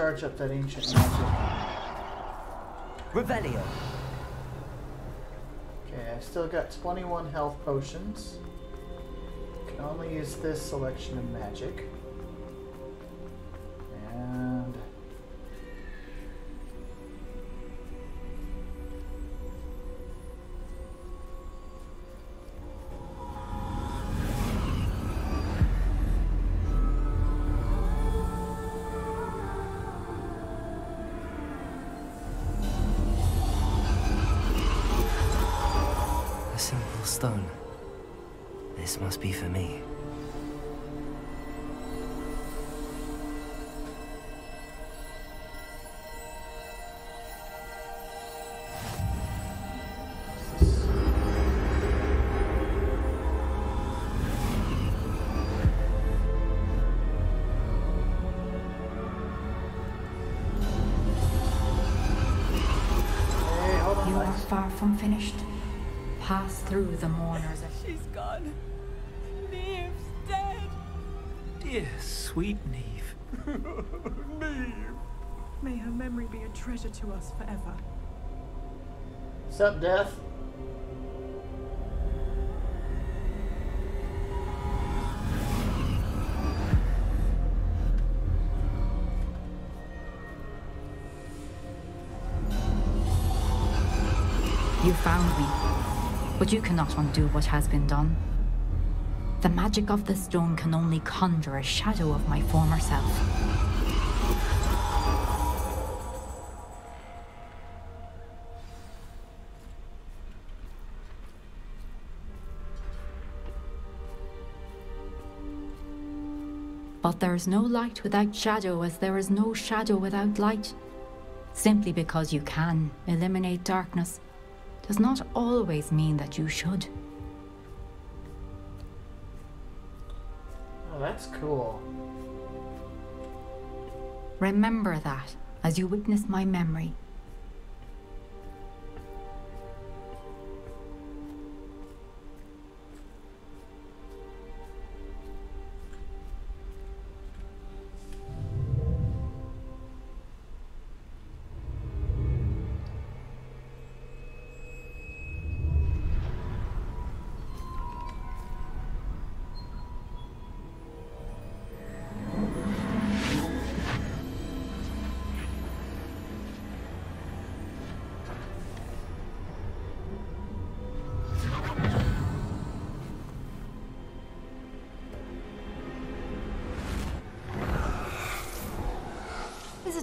Charge up that ancient magic. Revelio! Okay, I still got 21 health potions. Can only use this selection of magic. This must be for me. You are far from finished. Pass through the mourners. She's gone. Sweet Niamh. *laughs* Niamh. May her memory be a treasure to us forever. Sup, Death? You found me, but you cannot undo what has been done. The magic of the stone can only conjure a shadow of my former self. But there is no light without shadow, as there is no shadow without light. Simply because you can eliminate darkness does not always mean that you should. That's cool. Remember that as you witness my memory.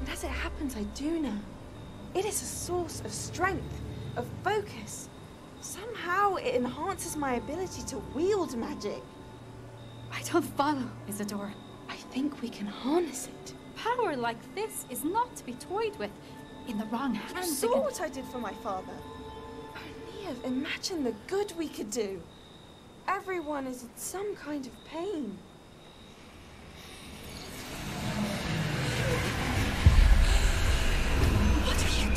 And as it happens, I do know. It is a source of strength, of focus. Somehow it enhances my ability to wield magic. I don't follow, Isidora. I think we can harness it. Power like this is not to be toyed with. In the wrong hands. You saw what I did for my father. Only imagine the good we could do. Everyone is in some kind of pain. What are you doing?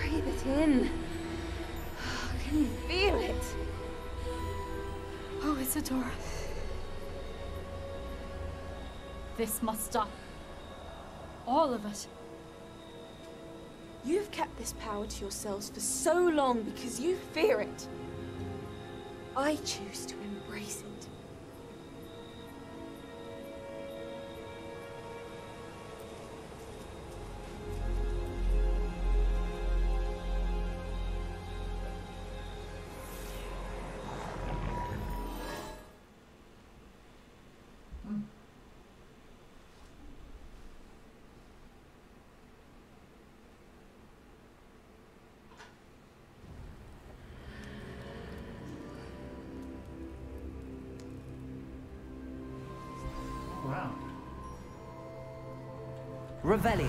Breathe it in. Oh, I Can feel it? Oh, Isidora. This must stop. All of it. You've kept this power to yourselves for so long because you fear it. I choose to embrace it. Revelio.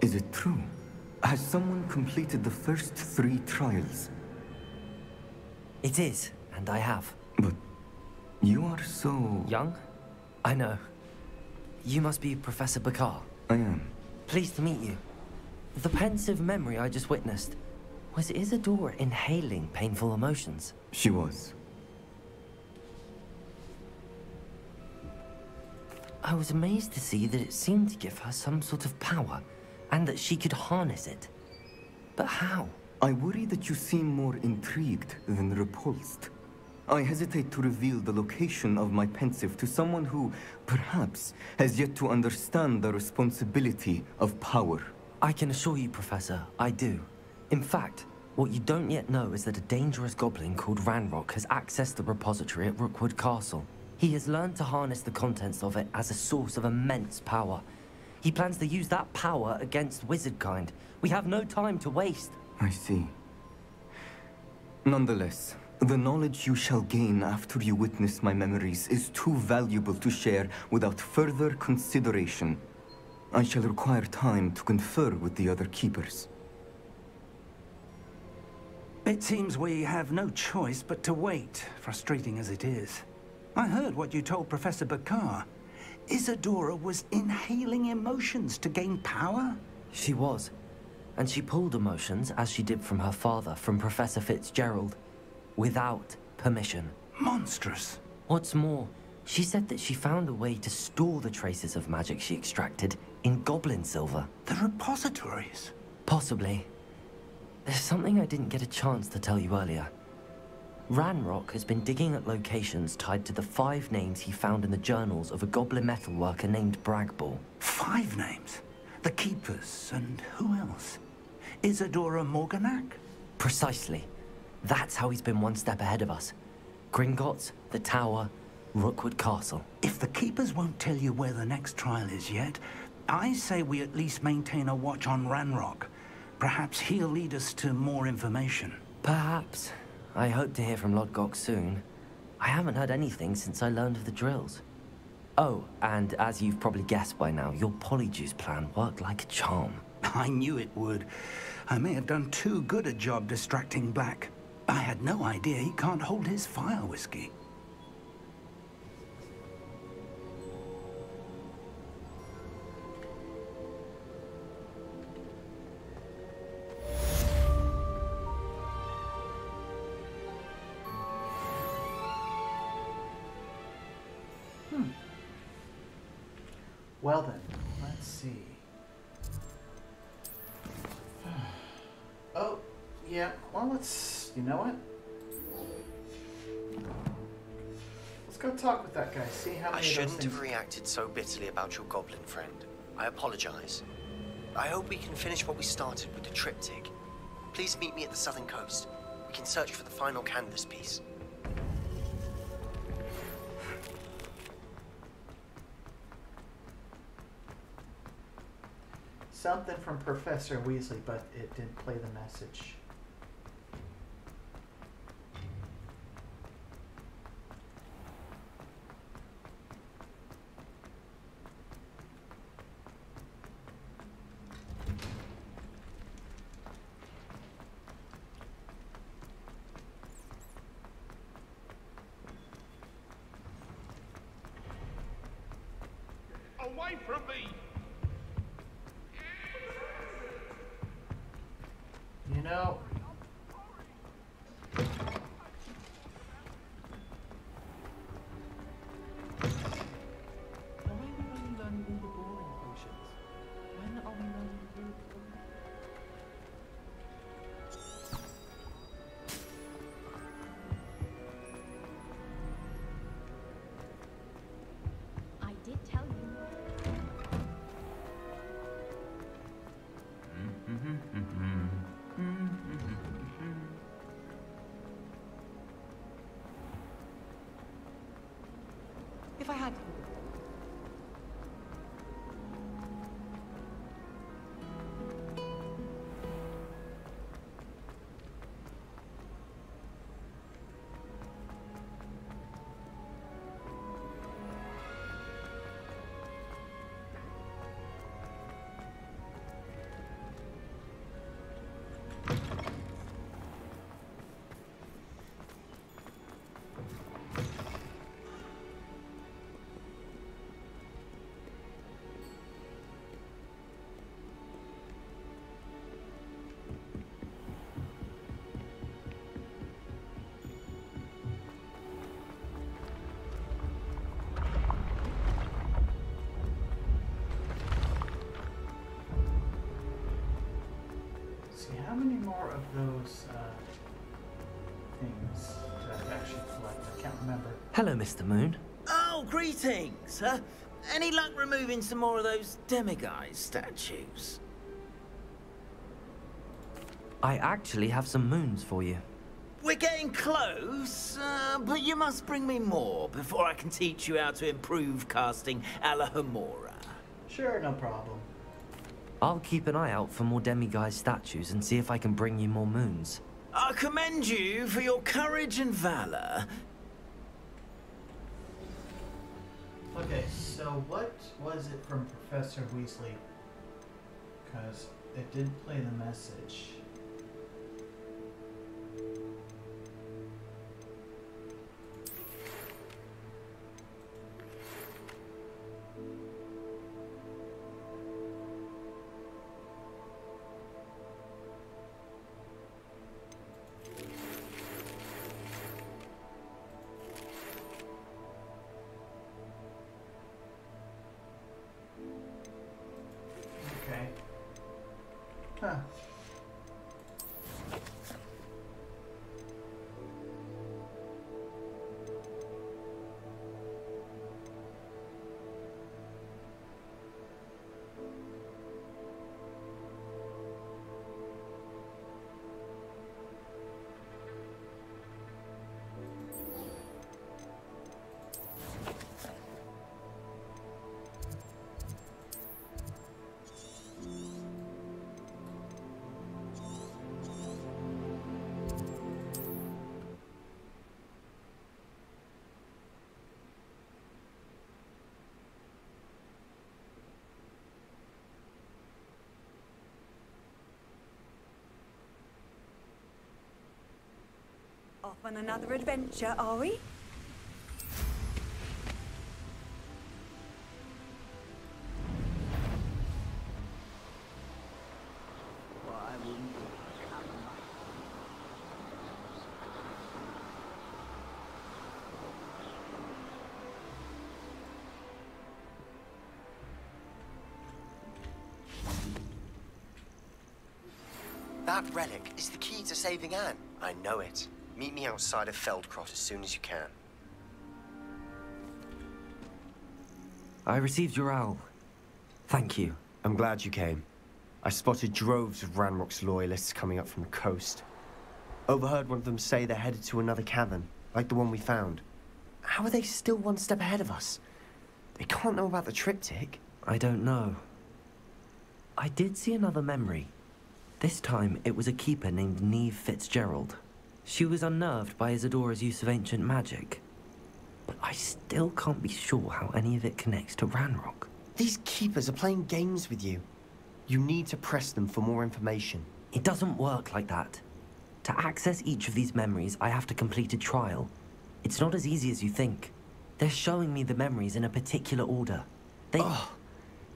Is it true? Has someone completed the first three trials? It is, and I have. But you are so... Young? I know. You must be Professor Bakar. I am. Pleased to meet you. The Pensieve memory I just witnessed. Was Isidora inhaling painful emotions? She was. I was amazed to see that it seemed to give her some sort of power, and that she could harness it. But how? I worry that you seem more intrigued than repulsed. I hesitate to reveal the location of my Pensieve to someone who, perhaps, has yet to understand the responsibility of power. I can assure you, Professor, I do. In fact, what you don't yet know is that a dangerous goblin called Ranrock has accessed the repository at Rookwood Castle. He has learned to harness the contents of it as a source of immense power. He plans to use that power against wizardkind. We have no time to waste. I see. Nonetheless, the knowledge you shall gain after you witness my memories is too valuable to share without further consideration. I shall require time to confer with the other keepers. It seems we have no choice but to wait, frustrating as it is. I heard what you told Professor Bakar. Isidora was inhaling emotions to gain power? She was. And she pulled emotions, as she did from her father, from Professor Fitzgerald, without permission. Monstrous. What's more, she said that she found a way to store the traces of magic she extracted in goblin silver. The repositories? Possibly. There's something I didn't get a chance to tell you earlier. Ranrock has been digging at locations tied to the five names he found in the journals of a goblin metalworker named Bragball. Five names? The Keepers, and who else? Isidora Morganach? Precisely. That's how he's been one step ahead of us. Gringotts, the Tower, Rookwood Castle. If the Keepers won't tell you where the next trial is yet, I say we at least maintain a watch on Ranrock. Perhaps he'll lead us to more information. Perhaps. I hope to hear from Lodgok soon. I haven't heard anything since I learned of the drills. Oh, and as you've probably guessed by now, your Polyjuice plan worked like a charm. *laughs* I knew it would. I may have done too good a job distracting Black. I had no idea he can't hold his fire whiskey. Hmm. Well then, let's see. *sighs* Oh, yeah. Well, let's. You know what? Let's go talk with that guy. See how I many those shouldn't have reacted so bitterly about your goblin friend. I apologize. I hope we can finish what we started with the triptych. Please meet me at the southern coast. We can search for the final canvas piece. Something from Professor Weasley, but it didn't play the message. See how many more of those uh, things did I actually collect? I can't remember. Hello, Mr. Moon. Oh, greetings! Huh? Any luck removing some more of those demiguise statues? I actually have some moons for you. We're getting close, uh, but you must bring me more before I can teach you how to improve casting Alohomora. Sure, no problem. I'll keep an eye out for more demiguise statues and see if I can bring you more moons. I commend you for your courage and valor. Okay, so what was it from Professor Weasley? Because it did play the message. off on another adventure, are we? That relic is the key to saving Anne. I know it. Meet me outside of Feldcroft as soon as you can. I received your owl. Thank you. I'm glad you came. I spotted droves of Ranrock's loyalists coming up from the coast. Overheard one of them say they're headed to another cavern, like the one we found. How are they still one step ahead of us? They can't know about the triptych. I don't know. I did see another memory. This time, it was a keeper named Niamh Fitzgerald. She was unnerved by Isidora's use of ancient magic. But I still can't be sure how any of it connects to Ranrock. These keepers are playing games with you. You need to press them for more information. It doesn't work like that. To access each of these memories, I have to complete a trial. It's not as easy as you think. They're showing me the memories in a particular order. They... Oh,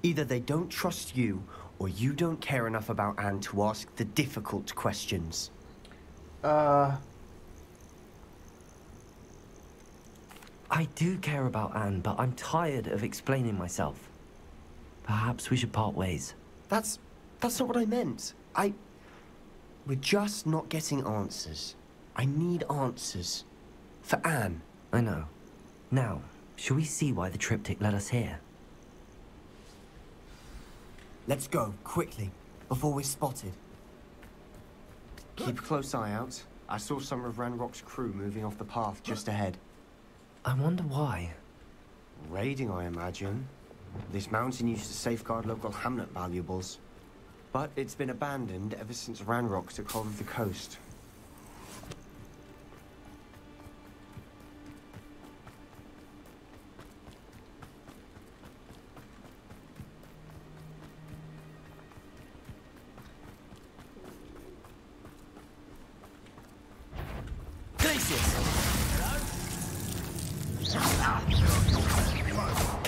either they don't trust you, or you don't care enough about Anne to ask the difficult questions. Uh... I do care about Anne, but I'm tired of explaining myself. Perhaps we should part ways. That's... that's not what I meant. I... We're just not getting answers. I need answers. For Anne. I know. Now, shall we see why the triptych led us here? Let's go, quickly, before we're spotted. Keep a close eye out. I saw some of Ranrock's crew moving off the path just ahead. I wonder why. Raiding, I imagine. This mountain used to safeguard local hamlet valuables. But it's been abandoned ever since Ranrock took hold of the coast.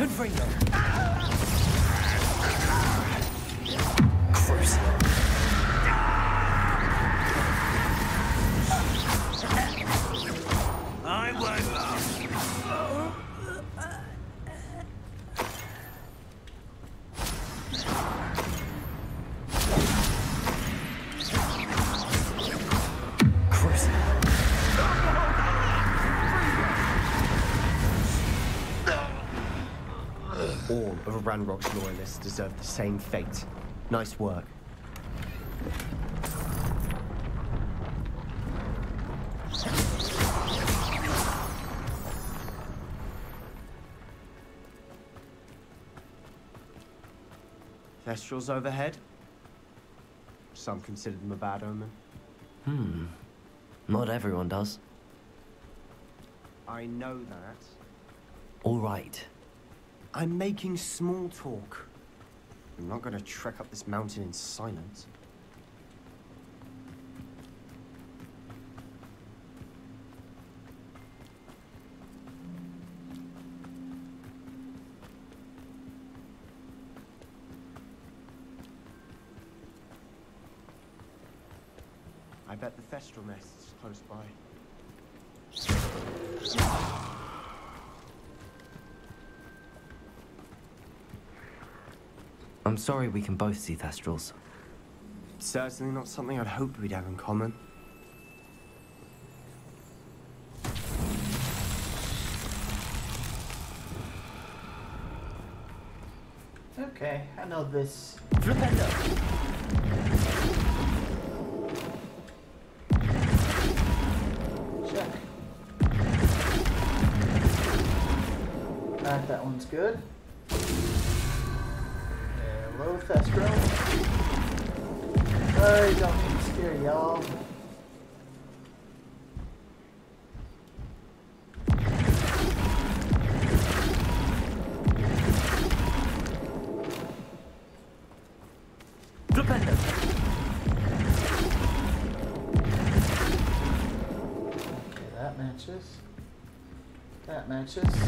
Confringo. Ranrock's loyalists deserve the same fate. Nice work. Thestrals overhead? Some consider them a bad omen. Hmm. Not everyone does. I know that. All right. I'm making small talk. I'm not gonna trek up this mountain in silence. I bet the Thestral nest is close by. I'm sorry we can both see Thestrals. Certainly not something I'd hoped we'd have in common. Okay, I know this. Check. Alright, that one's good. Sorry, don't mean to scare y'all. That matches. That matches.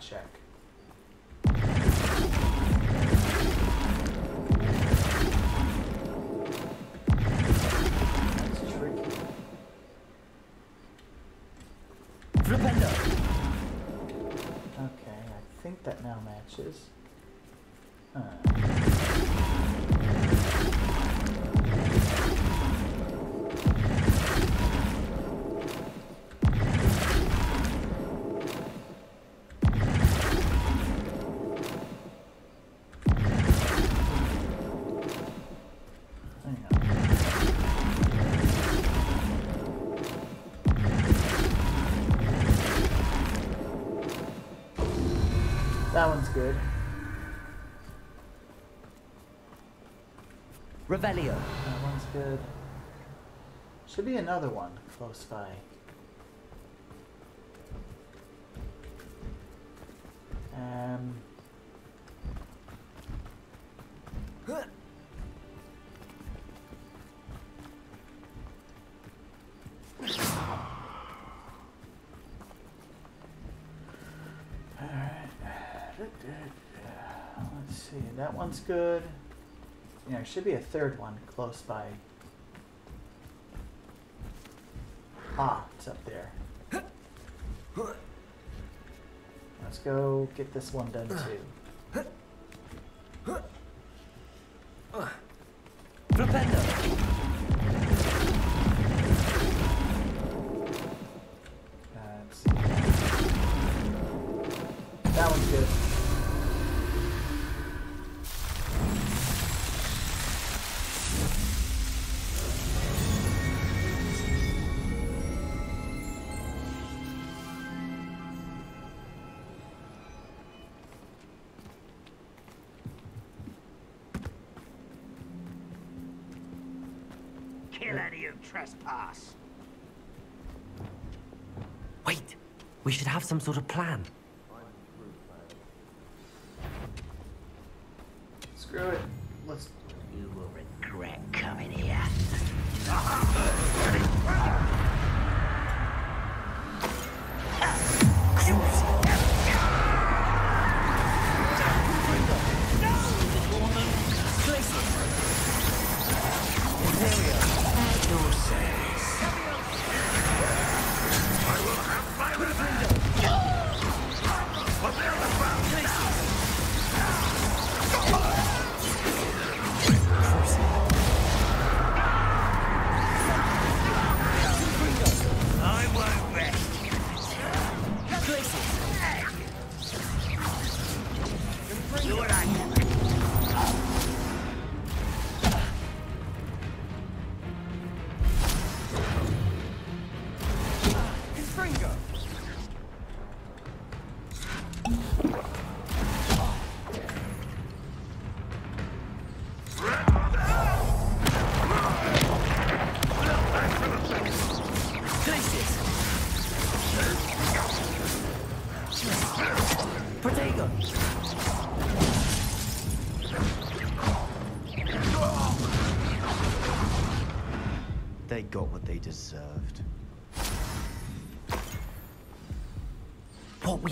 Nope, Revelio. That one's good. Should be another one close by. Um. Alright. *sighs* Let's see, that one's good. There should be a third one close by. Ah, it's up there. *coughs* Let's go get this one done too. Sort of plan.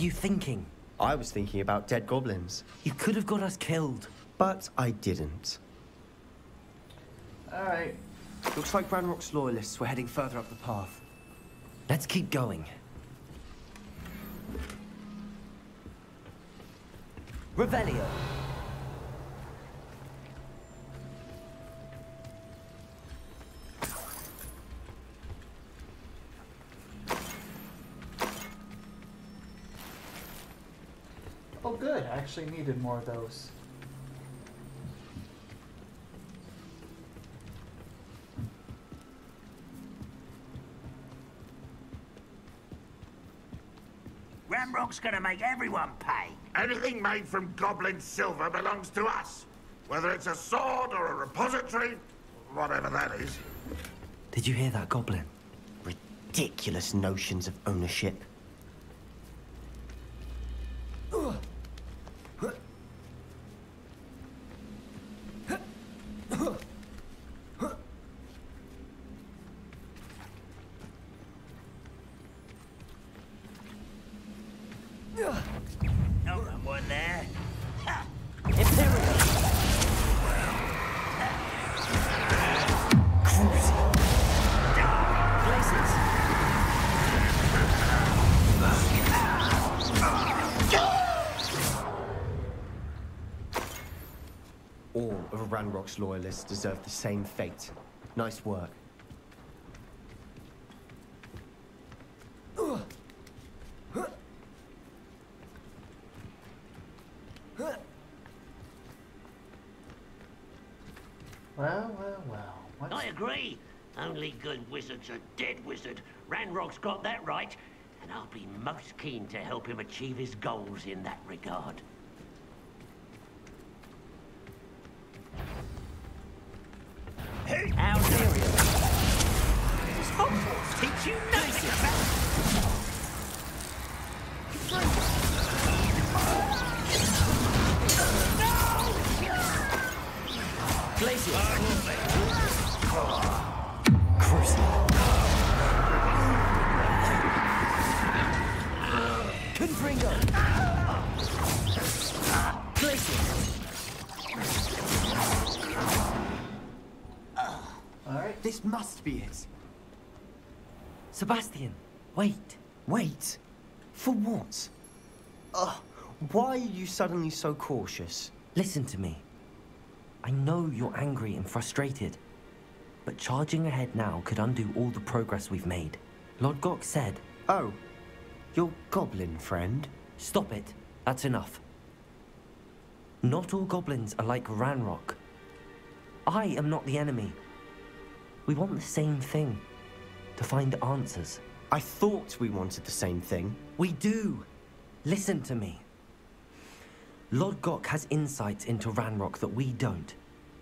You thinking? I was thinking about dead goblins. You could have got us killed. But I didn't. Alright. Looks like Ranrock's loyalists were heading further up the path. Let's keep going. Revelio. Oh, good. I actually needed more of those. Ranrock's gonna make everyone pay. Anything made from goblin silver belongs to us. Whether it's a sword or a repository, whatever that is. Did you hear that goblin? Ridiculous notions of ownership. No Ranrock's loyalists deserve the same fate. Nice work. Well, well, well. What's... I agree. Only good wizards are dead wizard. Ranrock's got that right, and I'll be most keen to help him achieve his goals in that regard. How serious? Does Hogwarts teach you nothing about... Glacius. Confringo. This must be it. Sebastian, wait. Wait. For what? Ugh. Why are you suddenly so cautious? Listen to me. I know you're angry and frustrated, but charging ahead now could undo all the progress we've made. Lodgok said... Oh, your goblin friend? Stop it. That's enough. Not all goblins are like Ranrock. I am not the enemy. We want the same thing. To find answers. I thought we wanted the same thing. We do. Listen to me. Lodgok has insights into Ranrock that we don't.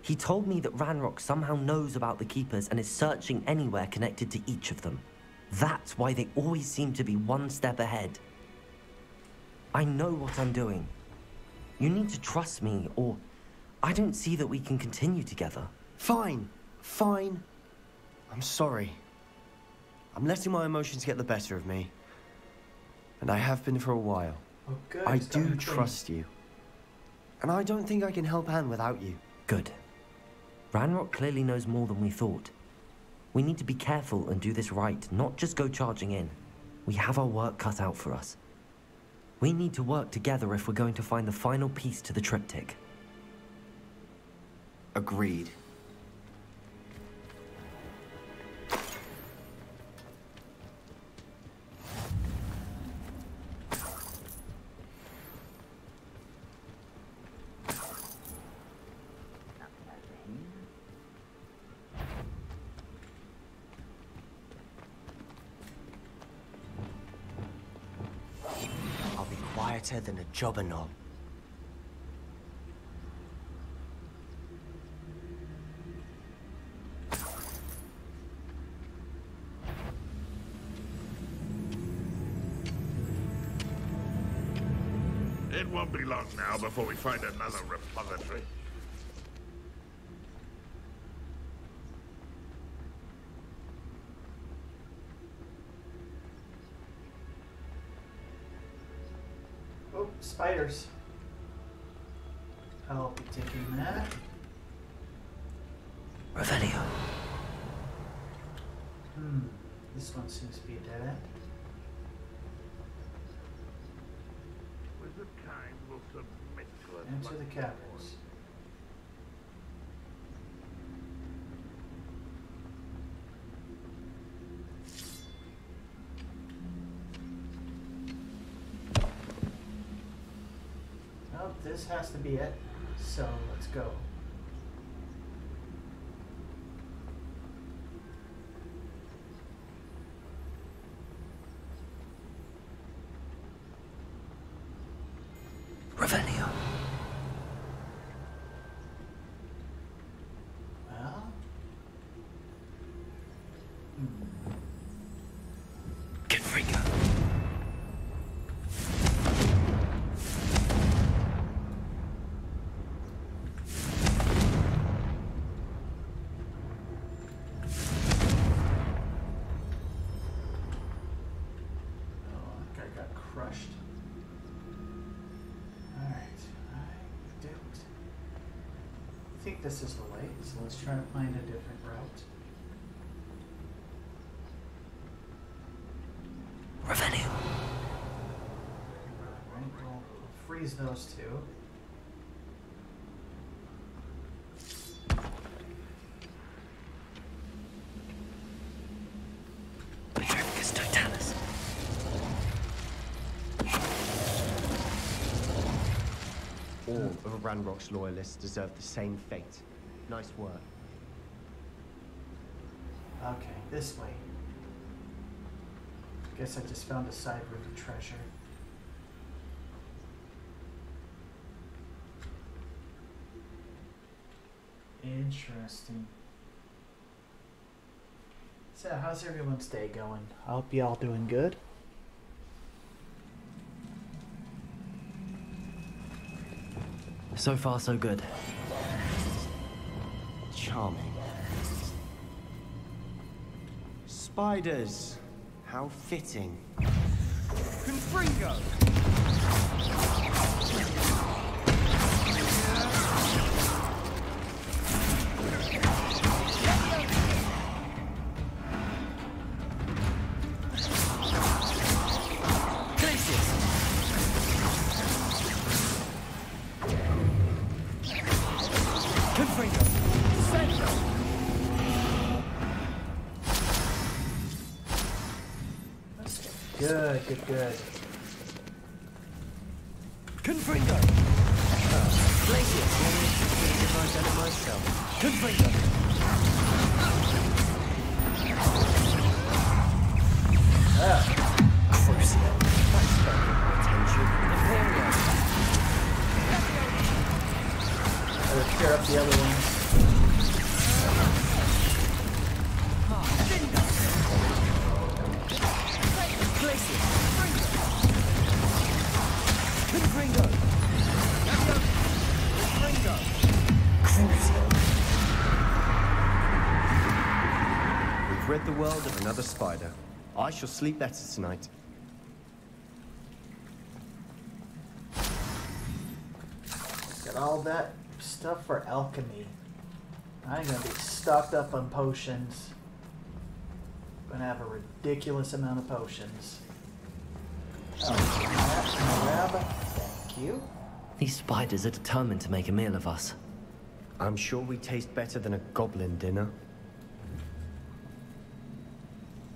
He told me that Ranrock somehow knows about the Keepers and is searching anywhere connected to each of them. That's why they always seem to be one step ahead. I know what I'm doing. You need to trust me, or I don't see that we can continue together. Fine. Fine. I'm sorry. I'm letting my emotions get the better of me. And I have been for a while. Oh, good. I do me trust you. And I don't think I can help Anne without you. Good. Ranrock clearly knows more than we thought. We need to be careful and do this right, not just go charging in. We have our work cut out for us. We need to work together if we're going to find the final piece to the triptych. Agreed. Quieter than a jobberknoll. It won't be long now before we find another repository. Oh, spiders. I'll be taking that. Revelio. Hmm. This one seems to be a dead end. Wizard kind will submit to us. Enter the caverns. Well, this has to be it. So let's go. Revelio. Well. Confringo. Oh, that guy got crushed. Alright, I don't think this is the way, so let's try to find a different route. Revelio. Right, we'll freeze those two. Yes, Totalis. All of Ranrock's loyalists deserve the same fate. Nice work. Okay, this way. I Guess I just found a side room of treasure. Interesting. So, how's everyone's day going? I hope you all doing good. So far, so good. Charming. Spiders. How fitting. Confringo! World of another spider. I shall sleep better tonight. Got all that stuff for alchemy. I'm gonna be stocked up on potions. Gonna have a ridiculous amount of potions. Oh. Thank you. These spiders are determined to make a meal of us. I'm sure we taste better than a goblin dinner.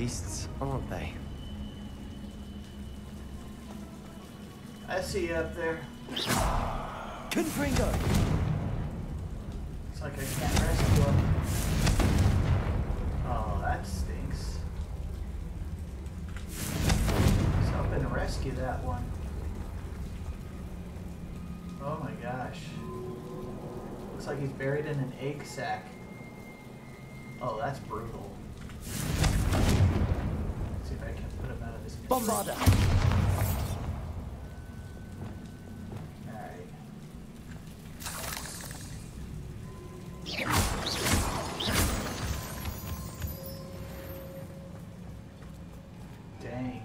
beasts, aren't they? I see you up there. Confringo! It's like I can't rescue him. Oh, that stinks. So I'm gonna rescue that one. Oh my gosh. Looks like he's buried in an egg sack. Oh, that's brutal. Let's see if I can put him out of his misery. Bombarda! Dang.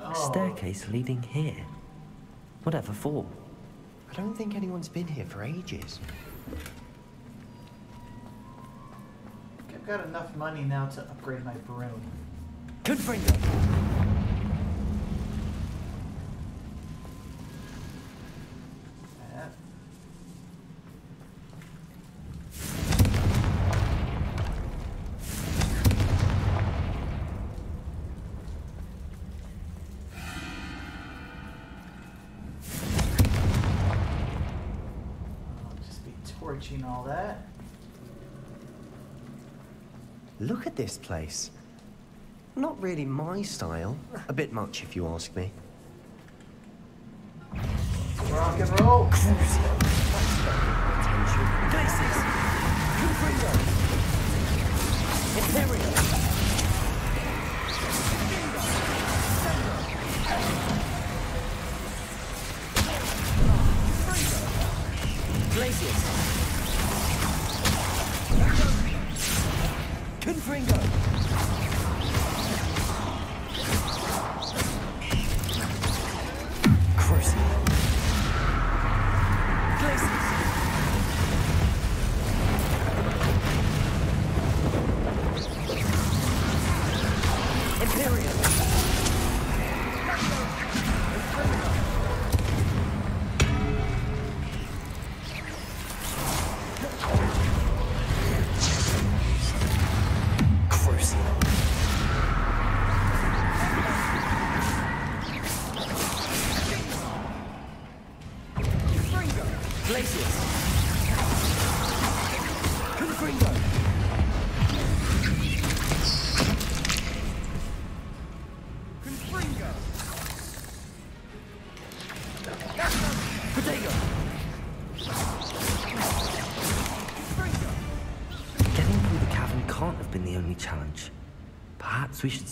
A staircase leading here. Whatever for? I don't think anyone's been here for ages. I've got enough money now to upgrade my broom. Confringo! Yeah. Look at this place. Not really my style. A bit much, if you ask me. Rock and roll. Attention. Glacius! Confringo! Imperial!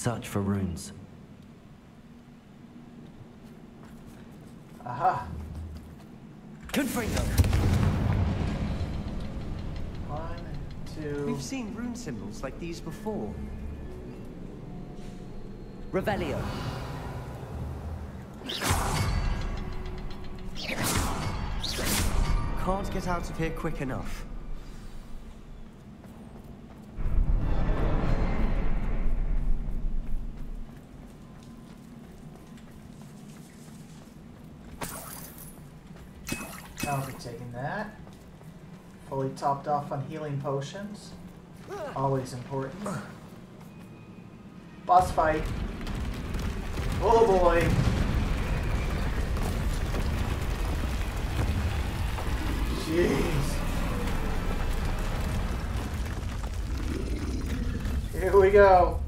Search for runes. Aha. Confringo! One, two. We've seen rune symbols like these before. Revelio. Can't get out of here quick enough. I'll be taking that. Fully topped off on healing potions. Always important. Boss fight. Oh boy. Jeez. Here we go.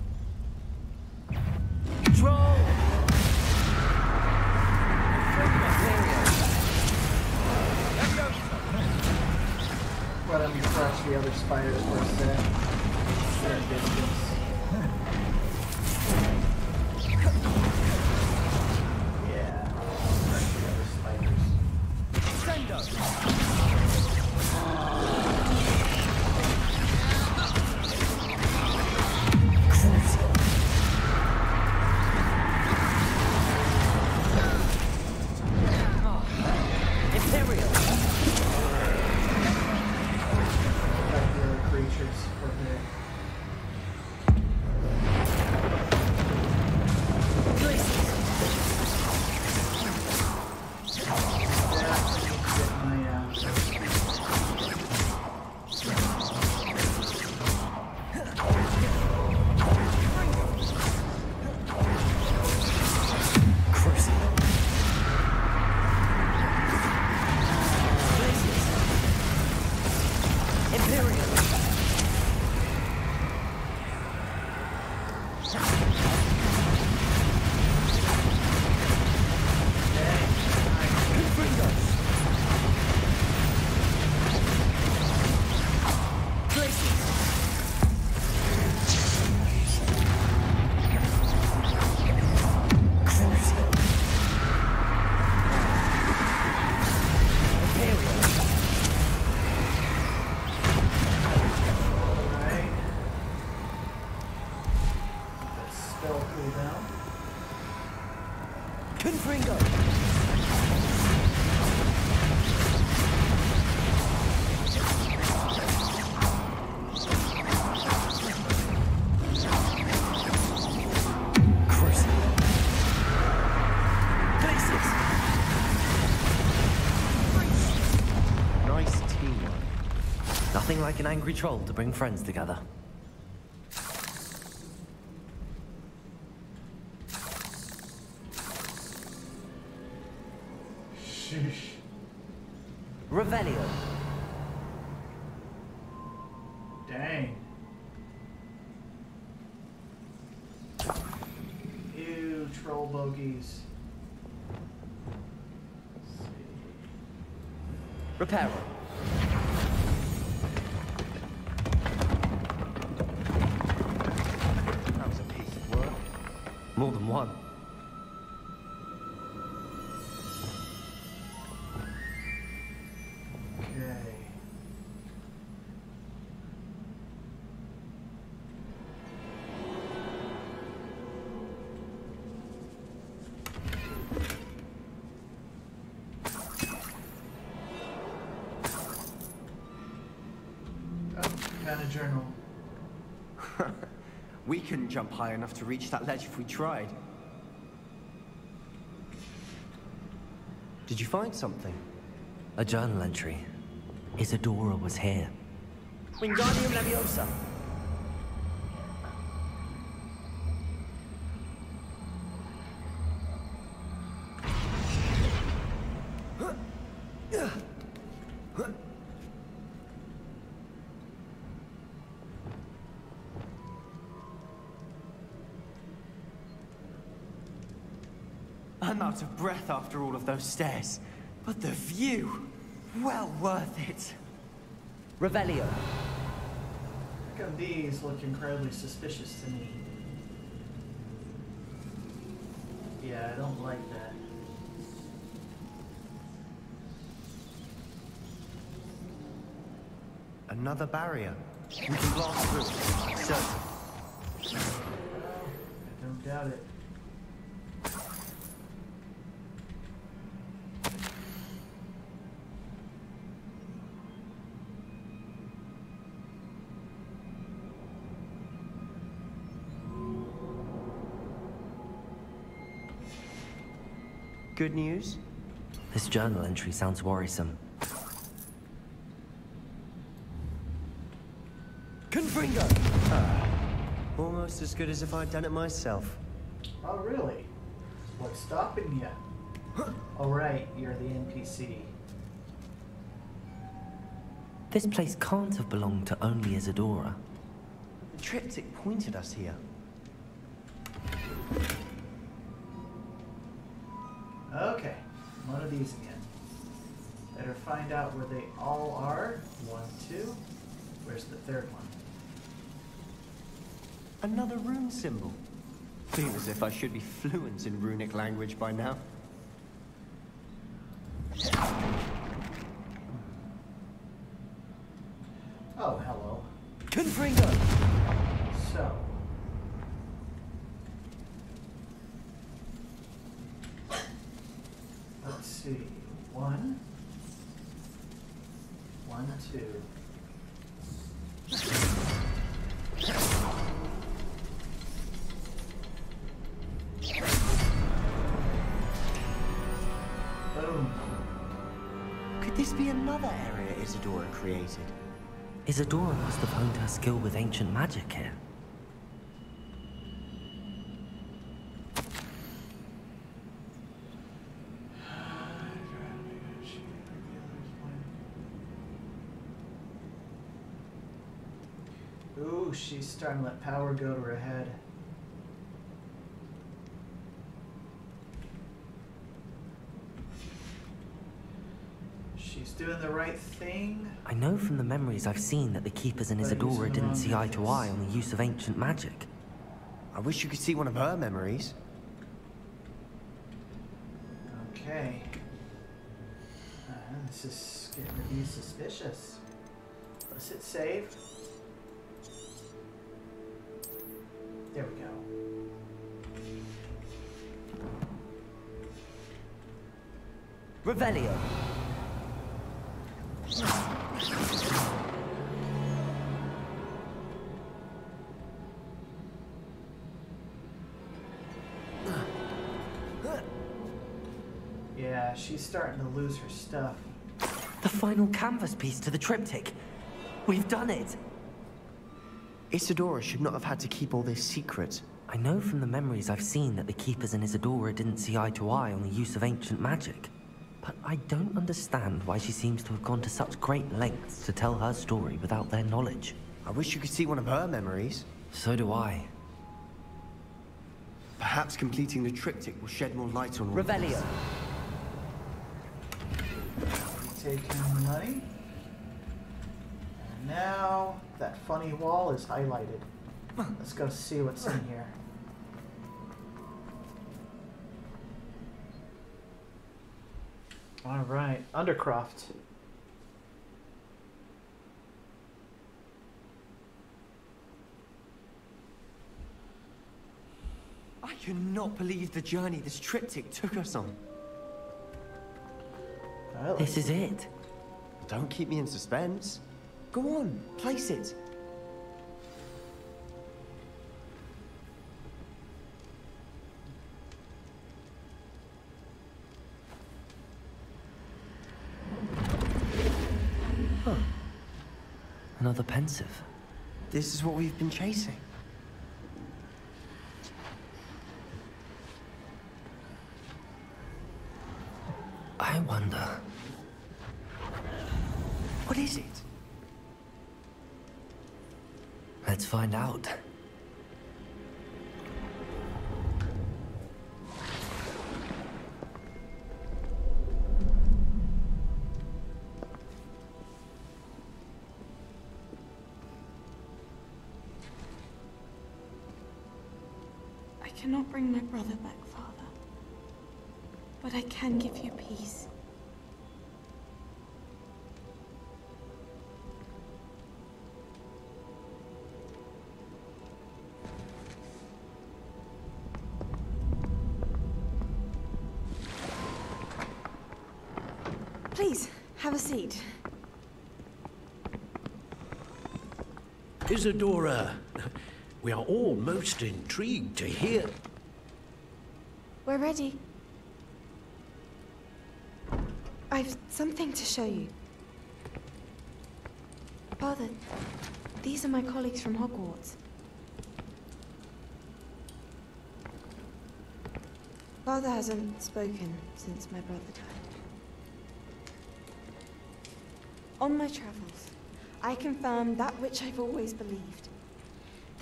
Crush the other spiders for a sec. Like an angry troll to bring friends together. Sheesh. Revelio. Dang. Ew, troll bogies. Reparo. More than one. Jump high enough to reach that ledge if we tried. Did you find something? A journal entry. Isidora was here. Wingardium Leviosa! Out of breath after all of those stairs. But the view, well worth it. Revelio. How come these look incredibly suspicious to me? Yeah, I don't like that. Another barrier. We can blast through. Certain. I don't doubt it. Good news? This journal entry sounds worrisome. Confringo! Ah, almost as good as if I'd done it myself. Oh, really? What's stopping you? Alright, you're the NPC. This place can't have belonged to only Isidora. The triptych pointed us here. These again. Better find out where they all are. One, two. Where's the third one? Another rune symbol. Feel as if I should be fluent in runic language by now. Isidora created? Isidora must have honed her skill with ancient magic here. Ooh, she's starting to let power go to her head. She's doing the right thing. I know from the memories I've seen that the Keepers and But Isidora didn't see eye to eye on the use of ancient magic. I wish you could see one of her memories. Okay. Uh, this is getting to be suspicious. Let's hit save. There we go. Revelio. Starting to lose her stuff. The final canvas piece to the triptych. We've done it. Isidora should not have had to keep all this secret. I know from the memories I've seen that the Keepers and Isidora didn't see eye to eye on the use of ancient magic. But I don't understand why she seems to have gone to such great lengths to tell her story without their knowledge. I wish you could see one of her memories. So do I. Perhaps completing the triptych will shed more light on all of Revelio. this. Taking the money. And now that funny wall is highlighted. Let's go see what's in here. All right, Undercroft. I cannot believe the journey this triptych took us on. Like this is it. Don't keep me in suspense. Go on, place it. Another Pensieve. This is what we've been chasing. I wonder... Let's find out. I cannot bring my brother back, Father. But I can give you peace. Isidora, we are all most intrigued to hear. We're ready. I've something to show you. Father, these are my colleagues from Hogwarts. Father hasn't spoken since my brother died. On my travels, I confirm that which I've always believed.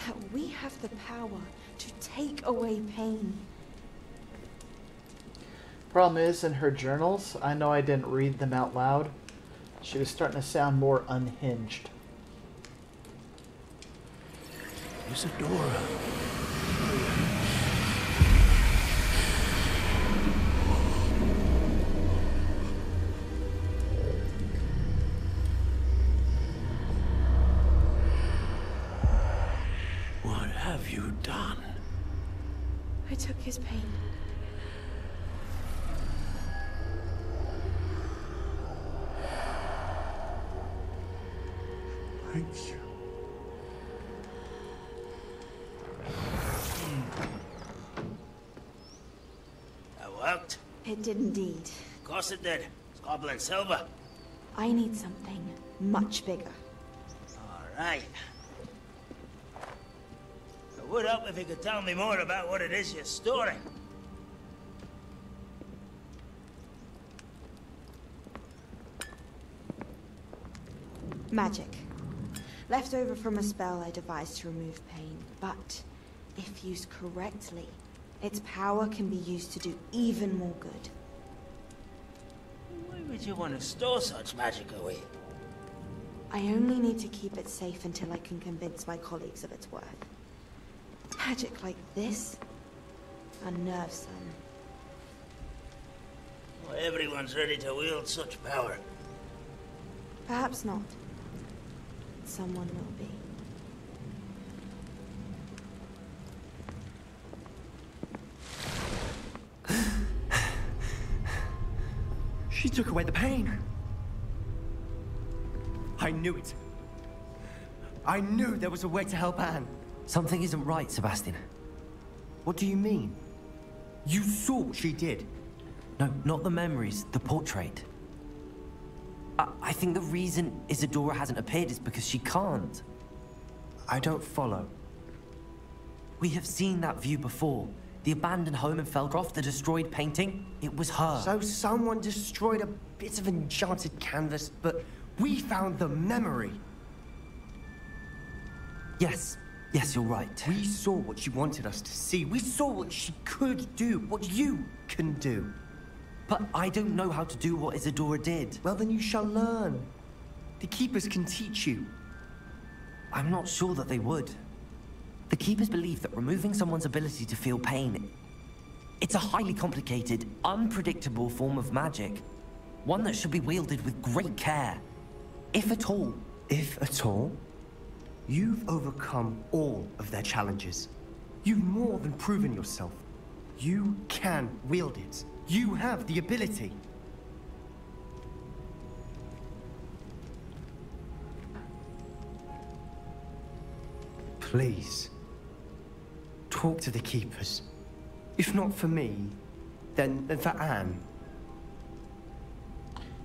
That we have the power to take away pain. Problem is, in her journals, I know I didn't read them out loud. She was starting to sound more unhinged. Isidora. It did. It's Goblin Silver. I need something much bigger. All right. It would help if you could tell me more about what it is you're storing. Magic. Left over from a spell I devised to remove pain, but if used correctly, its power can be used to do even more good. Why would you want to store such magic away? I only need to keep it safe until I can convince my colleagues of its worth. Magic like this unnerves them. Well, everyone's ready to wield such power. Perhaps not. Someone will be. She took away the pain. I knew it. I knew there was a way to help Anne. Something isn't right, Sebastian. What do you mean? You saw what she did. No, not the memories, the portrait. I, I think the reason Isidora hasn't appeared is because she can't. I don't follow. We have seen that view before. The abandoned home in Feldcroft, the destroyed painting, it was her. So someone destroyed a bit of enchanted canvas, but we found the memory. Yes, yes, you're right. We saw what she wanted us to see. We saw what she could do, what you can do. But I don't know how to do what Isidora did. Well, then you shall learn. The Keepers can teach you. I'm not sure that they would. The Keepers believe that removing someone's ability to feel pain... It's a highly complicated, unpredictable form of magic. One that should be wielded with great care. If at all. If at all? You've overcome all of their challenges. You've more than proven yourself. You can wield it. You have the ability. Please talk to the Keepers. If not for me, then, then for Anne.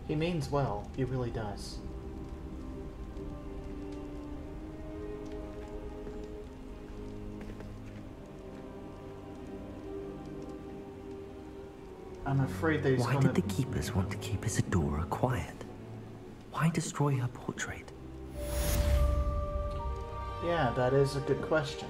He means well, he really does. I'm afraid they. Why gonna... did the Keepers want to keep Isidora quiet? Why destroy her portrait? Yeah, that is a good question.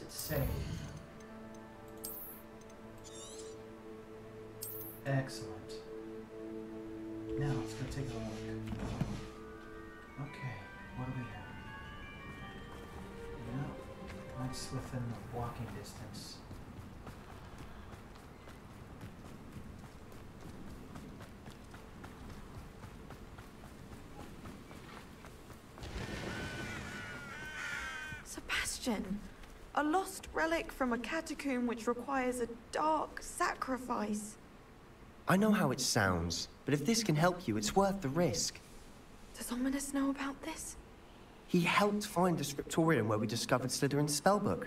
What's it? Excellent. Now let's go take a look. Okay, what do we have? Yeah, that's within the walking distance. Sebastian, a lost relic from a catacomb which requires a dark sacrifice. I know how it sounds, but if this can help you, it's worth the risk. Does Ominis know about this? He helped find the scriptorium where we discovered Slytherin's spellbook.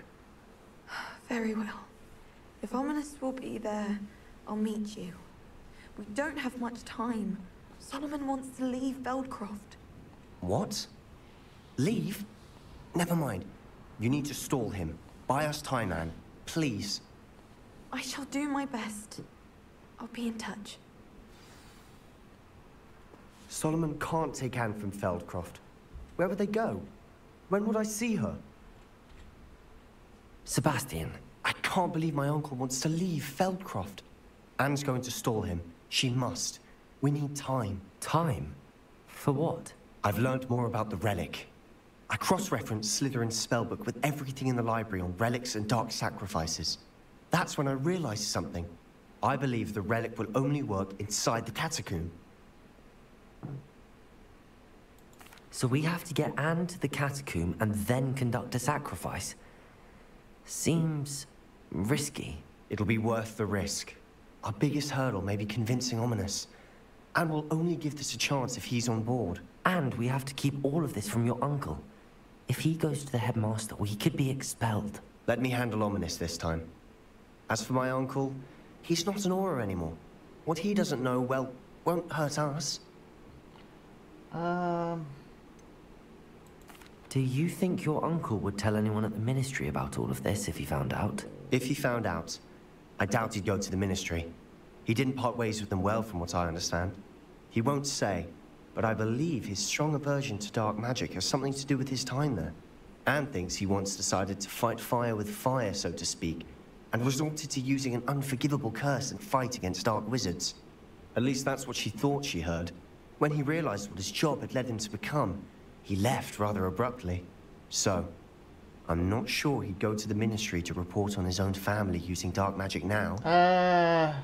*sighs* Very well. If Ominis will be there, I'll meet you. We don't have much time. Solomon wants to leave Feldcroft. What? Leave? Never mind. You need to stall him. Buy us time, Anne. Please. I shall do my best. I'll be in touch. Solomon can't take Anne from Feldcroft. Where would they go? When would I see her? Sebastian, I can't believe my uncle wants to leave Feldcroft. Anne's going to stall him. She must. We need time. Time? For what? I've learned more about the relic. I cross-referenced Slytherin's spellbook with everything in the library on relics and dark sacrifices. That's when I realized something. I believe the relic will only work inside the catacomb. So we have to get Anne to the catacomb and then conduct a sacrifice? Seems risky. It'll be worth the risk. Our biggest hurdle may be convincing Ominis. And we'll only give this a chance if he's on board. And we have to keep all of this from your uncle. If he goes to the headmaster, we could be expelled. Let me handle Ominis this time. As for my uncle, he's not an Auror anymore. What he doesn't know, well, won't hurt us. Um. Do you think your uncle would tell anyone at the ministry about all of this if he found out? If he found out, I doubt he'd go to the ministry. He didn't part ways with them well, from what I understand. He won't say, but I believe his strong aversion to dark magic has something to do with his time there. Anne thinks he once decided to fight fire with fire, so to speak, and resorted to using an unforgivable curse and fight against dark wizards. At least that's what she thought she heard. When he realized what his job had led him to become, he left rather abruptly. So, I'm not sure he'd go to the ministry to report on his own family using dark magic now. Uh.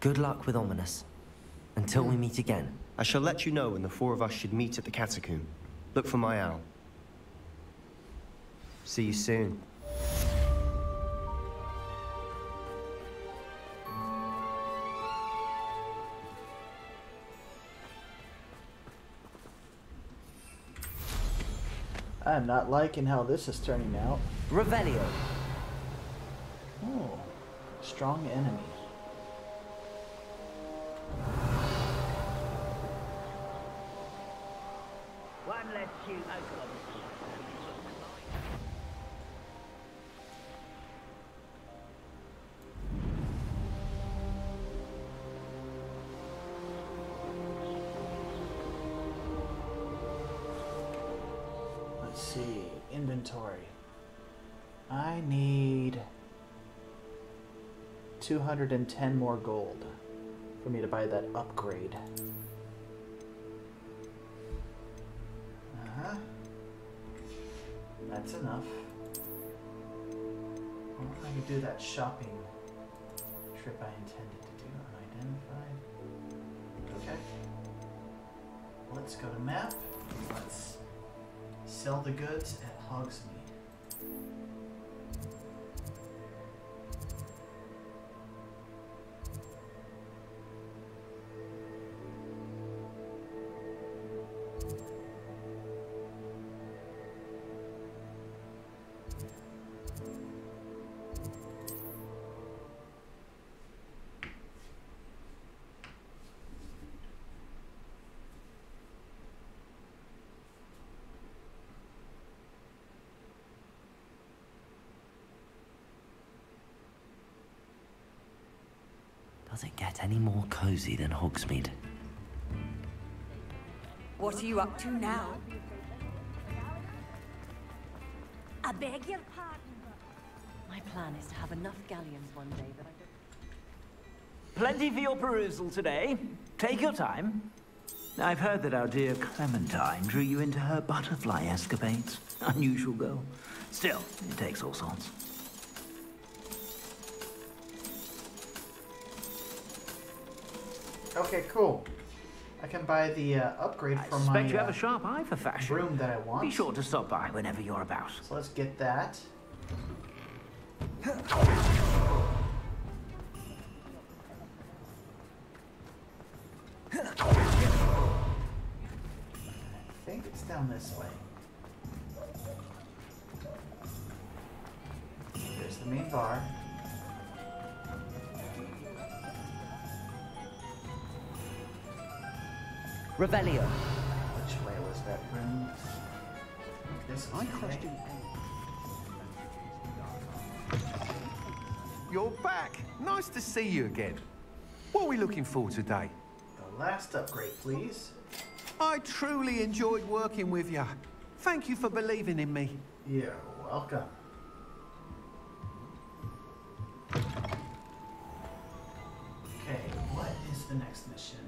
Good luck with Ominis. Until we meet again. I shall let you know when the four of us should meet at the catacomb. Look for my owl. See you soon. I'm not liking how this is turning out. Revelio. Oh, strong enemy. Let's see, inventory. I need 210 more gold for me to buy that upgrade. Uh-huh. That's enough. I wonder do that shopping trip I intended to do. Unidentified. Okay. Let's go to map. Let's sell the goods at Hogsmeade. Does it get any more cozy than Hogsmeade? What are you up to now? I beg your pardon, but my plan is to have enough galleons one day that I don't... Plenty for your perusal today. Take your time. I've heard that our dear Clementine drew you into her butterfly escapades. Unusual girl. Still, it takes all sorts. Okay, cool. I can buy the uh, upgrade I suspect my you have uh, a sharp eye for fashion. room that I want. Be sure to stop by whenever you're about. So let's get that. I think it's down this way. There's the main bar. Revelio. Which way was that room? This I way. question You're back. Nice to see you again. What are we looking for today? The last upgrade, please. I truly enjoyed working with you. Thank you for believing in me. You're welcome. Okay, what is the next mission?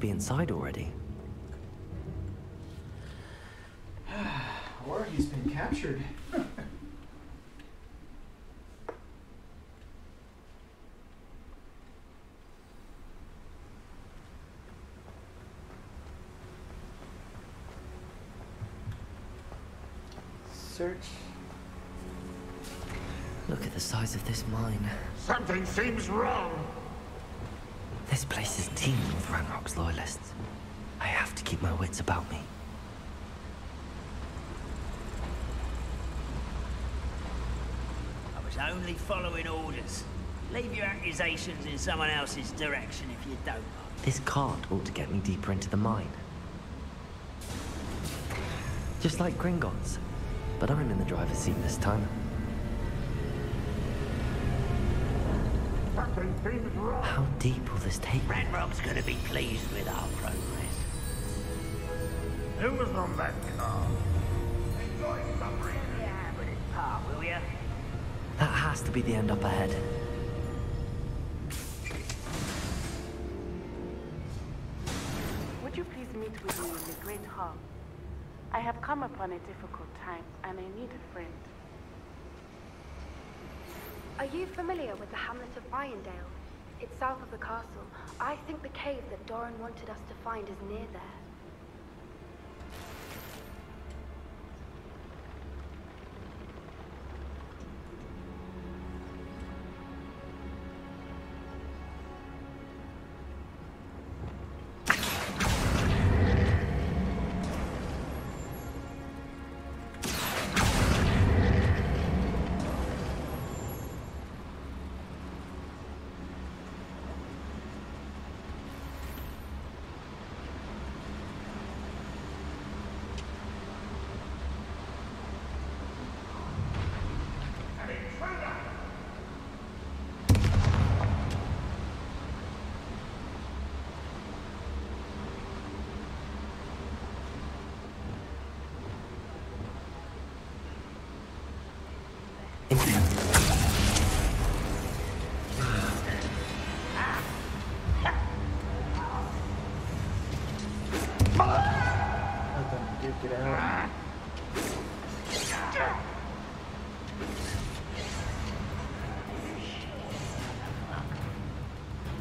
Must be inside already. Or he's been captured. Search. Look at the size of this mine. Something seems wrong. This place is teeming with Ranrock's loyalists. I have to keep my wits about me. I was only following orders. Leave your accusations in someone else's direction if you don't. This cart ought to get me deeper into the mine. Just like Gringotts. But I'm in the driver's seat this time. How deep will this take? Ranrock's gonna be pleased with our progress. Who was on that car? Enjoy suffering. Yeah, but it's par, will ya? That has to be the end up ahead. Would you please meet with me in the Great Hall? I have come upon a difficult time, and I need a friend. Are you familiar with the hamlet of Irondale? It's south of the castle. I think the cave that Doran wanted us to find is near there.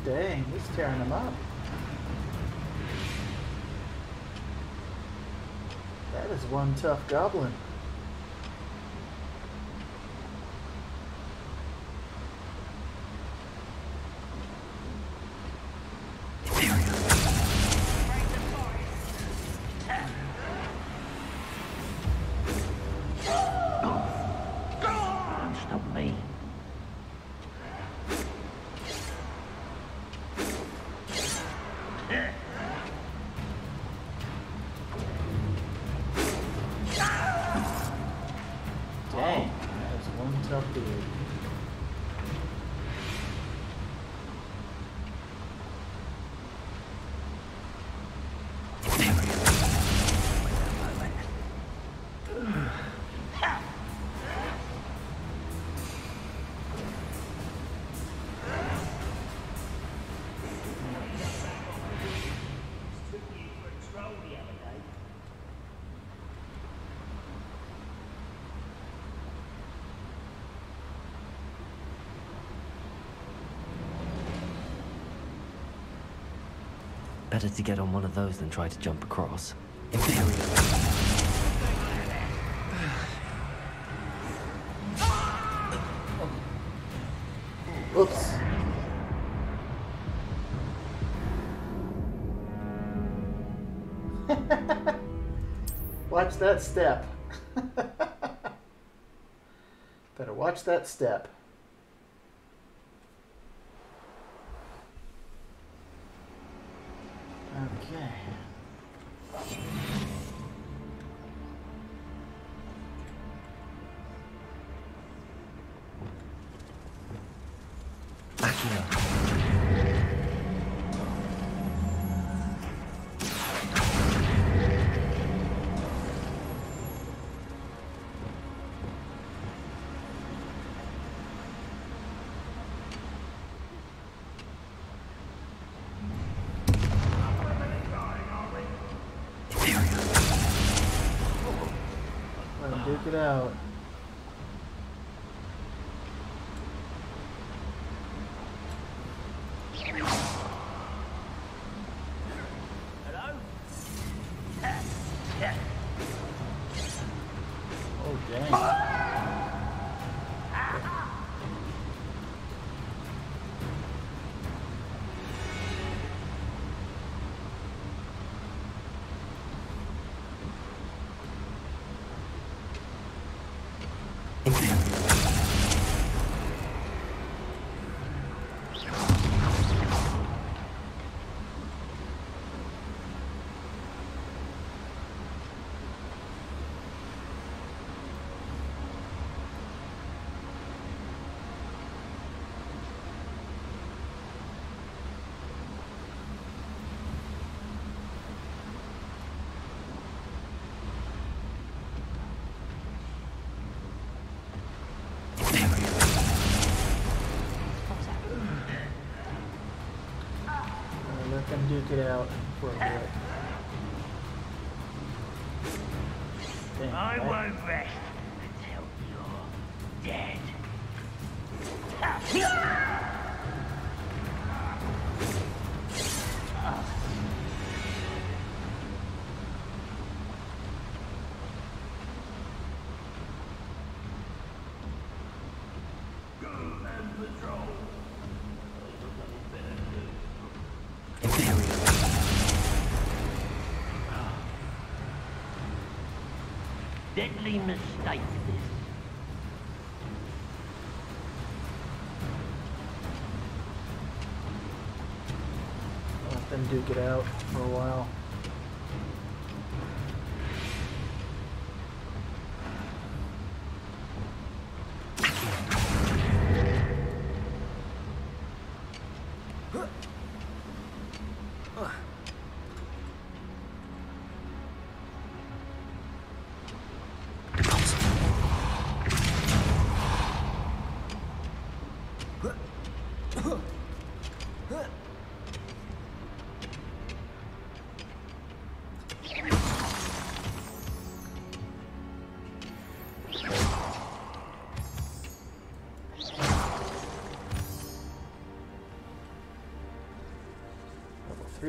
Dang, he's tearing them up. That is one tough goblin. Better to get on one of those than try to jump across. Oops. *laughs* watch that step. *laughs* Better watch that step. It out. Duke it out for a bit. Deadly mistake, this. Let them duke it out for a while.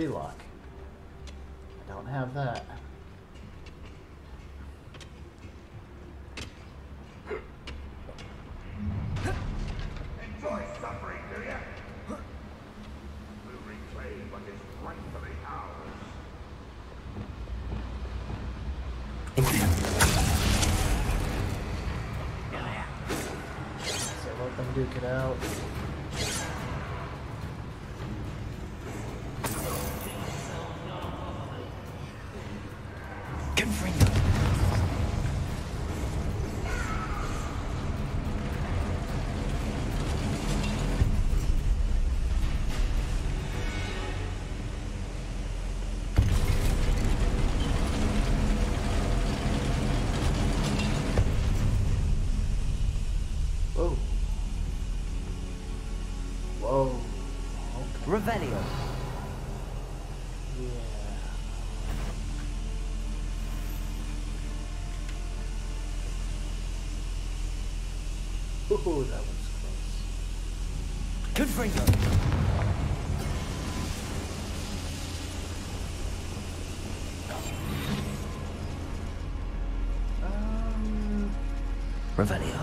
Level 3 lock. I don't have that. Enjoy suffering, do you? We'll reclaim what is rightfully ours. So let them duke it out. Revelio. Yeah. Ooh, that was close. Confringo. Um, Revelio.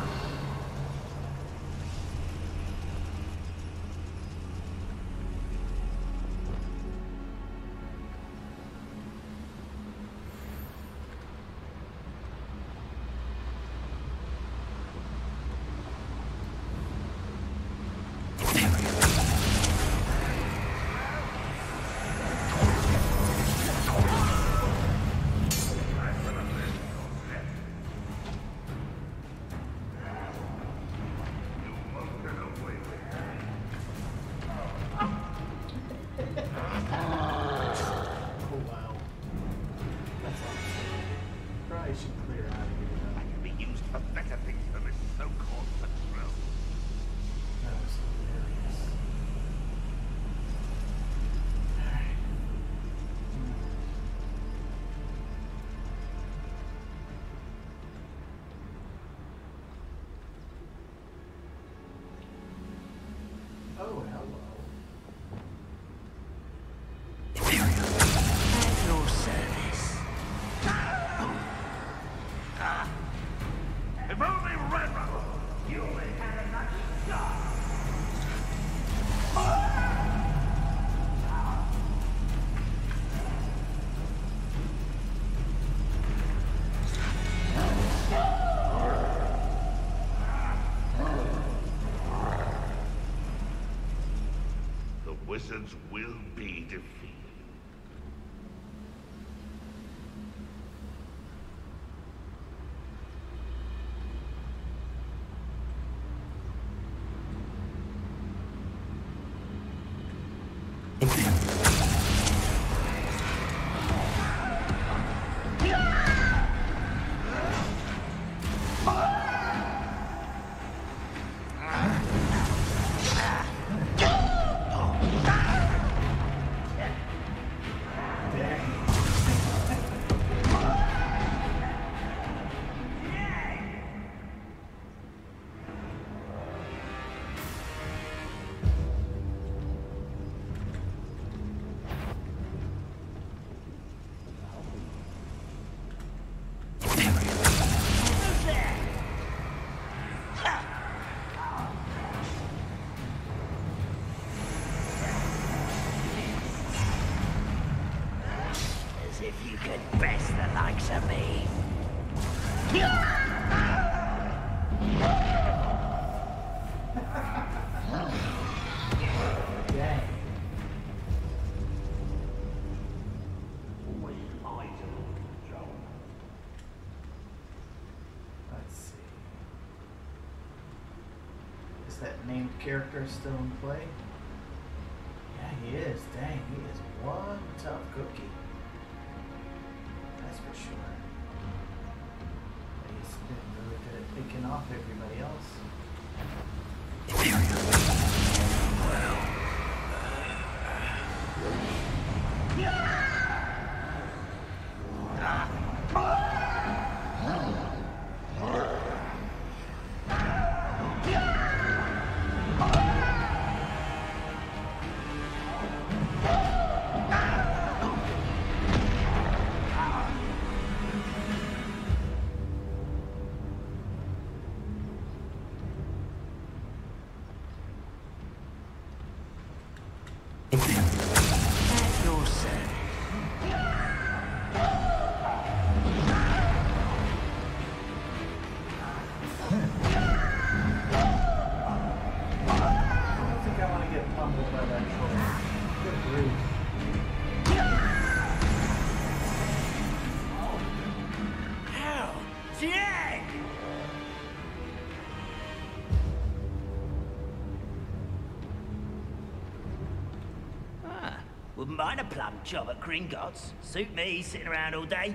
Be character still in play? Yeah, he is. Dang, he is one tough cookie. That's for sure. He's been really good at picking off everybody mind a plum job at Gringotts. Suit me, sitting around all day.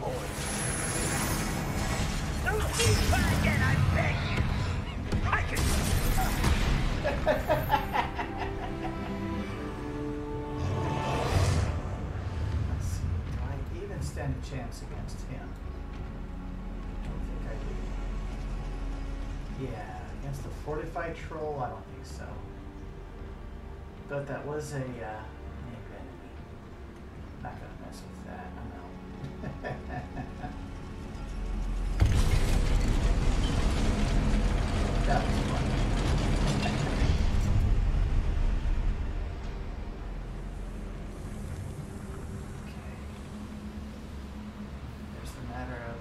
Boy. Don't I beg you! I see. Do I even stand a chance against him? I don't think I do. Yeah, against the fortified troll. But that was a uh, named enemy. Not gonna mess with that. I know. that was fun. There's the matter of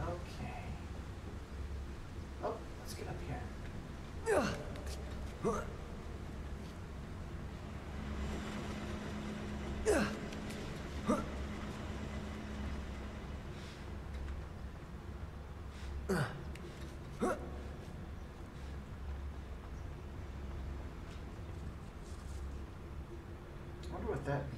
Okay. Oh, let's get up here. I wonder what that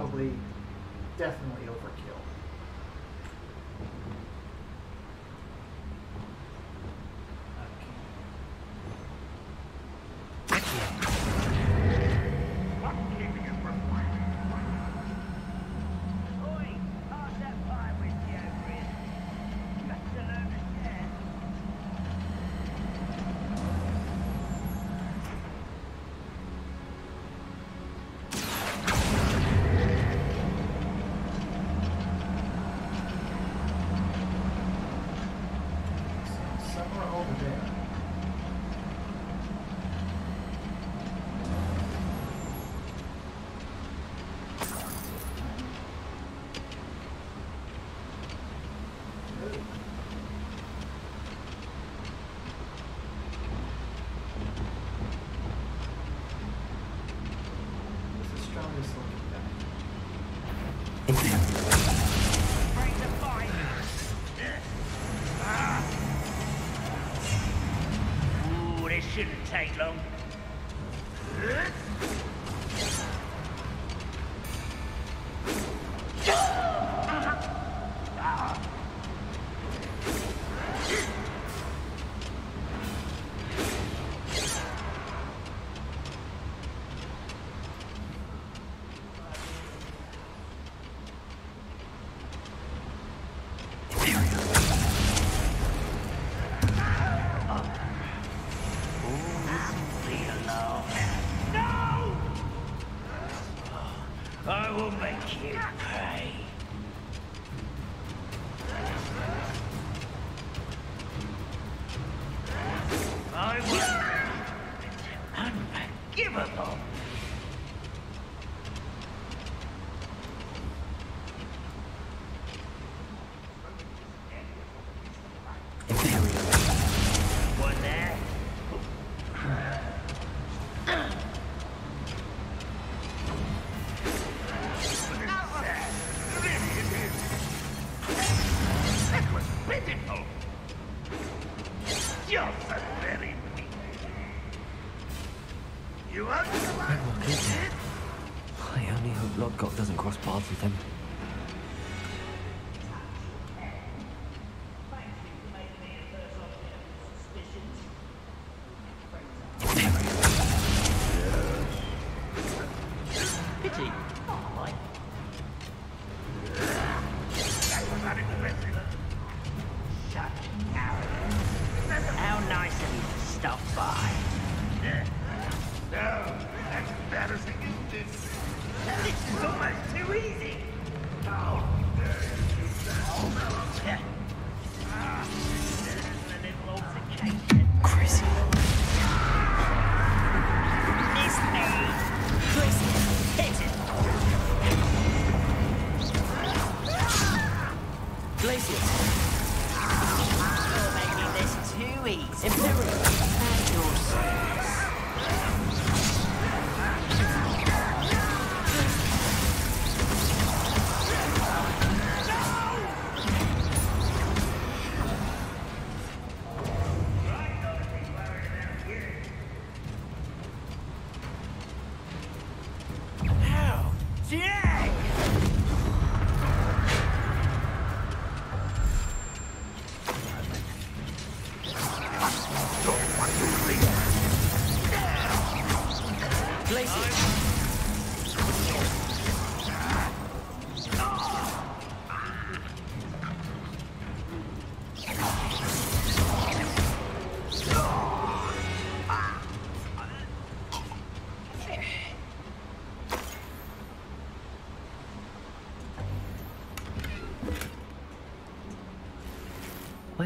probably,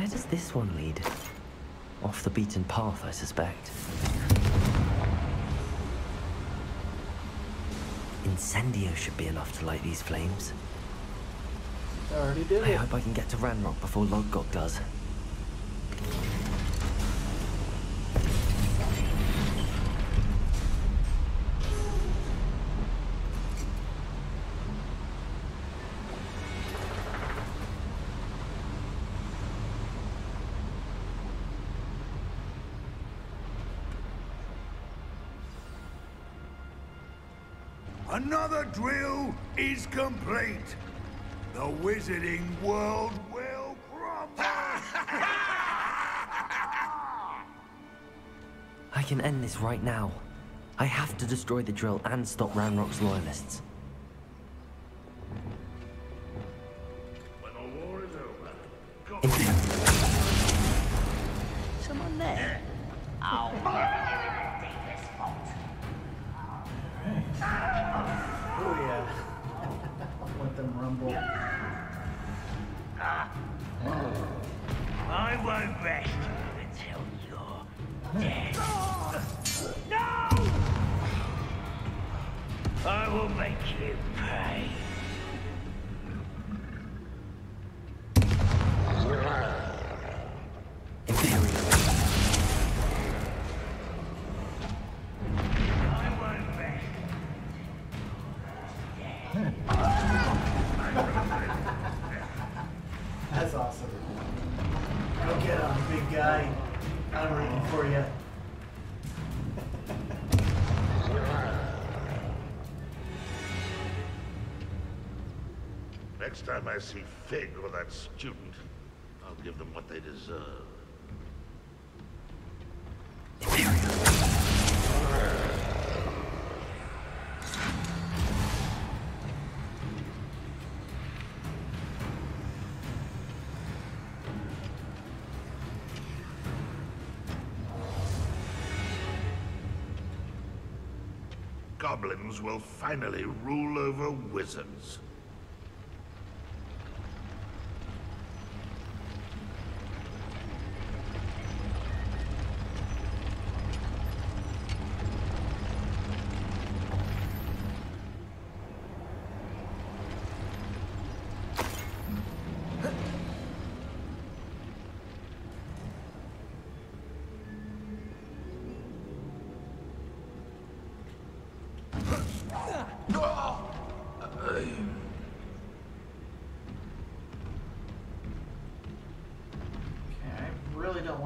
Where does this one lead? Off the beaten path, I suspect. Incendio should be enough to light these flames. I already did I it. hope I can get to Ranrock before Lodgok does. Another drill is complete. The wizarding world will crumble. *laughs* I can end this right now. I have to destroy the drill and stop Ranrock's loyalists. Will finally rule over wizards.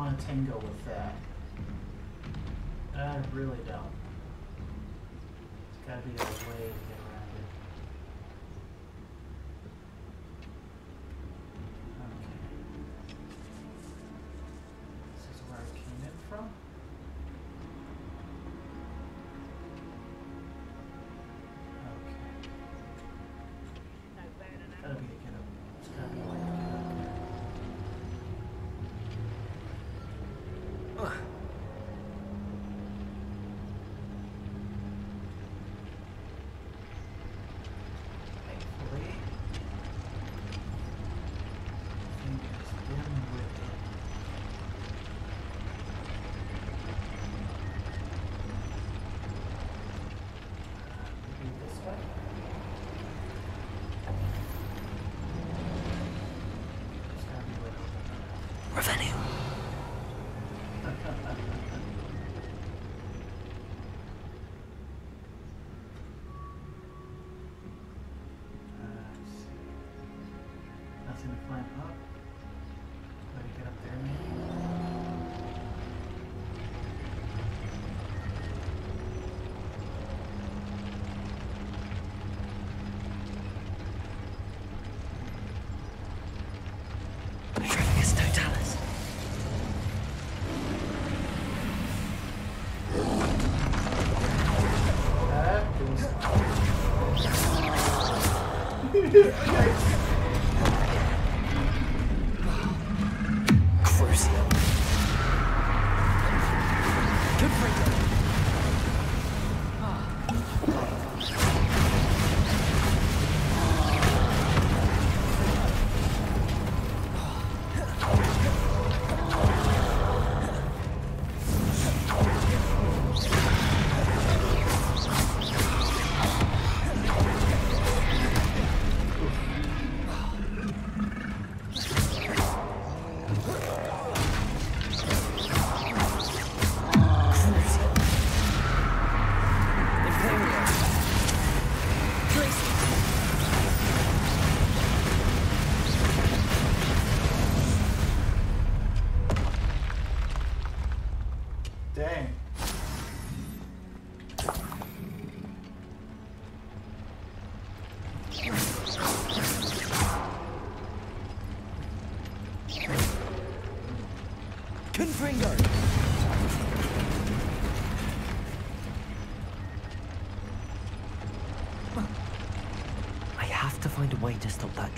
want to tango with that. I really don't.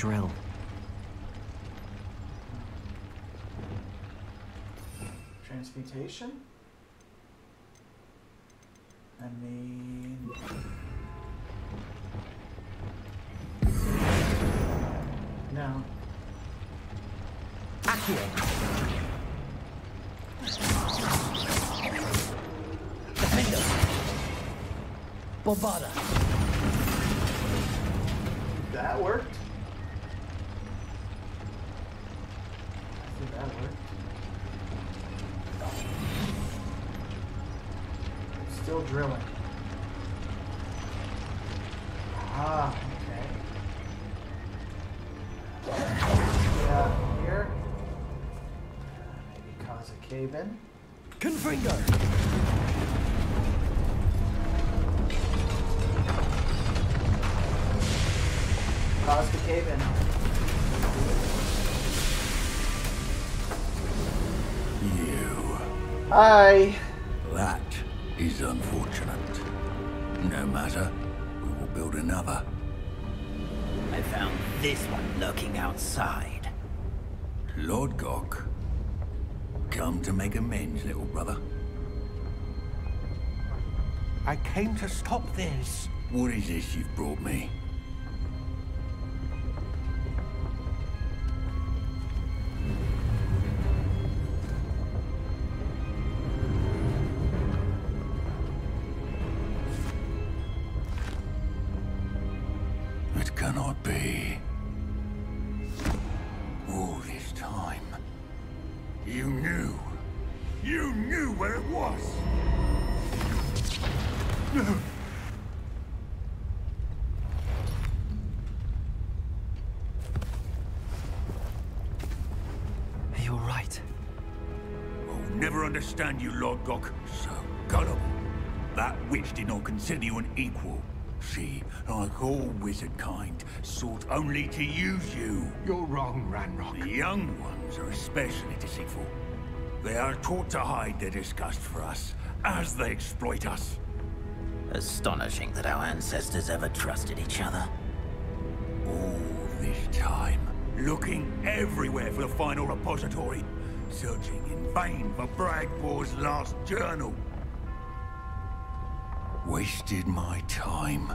drill. Transmutation? I mean... No. Accio! Defender! Bombarda! That worked. Came to stop this. What is this you've brought me? Consider you an equal. She, like all wizard kind, sought only to use you. You're wrong, Ranrock. The young ones are especially deceitful. They are taught to hide their disgust for us, as they exploit us. Astonishing that our ancestors ever trusted each other. All this time, looking everywhere for the final repository, searching in vain for Bragbor's last journal. Wasted my time,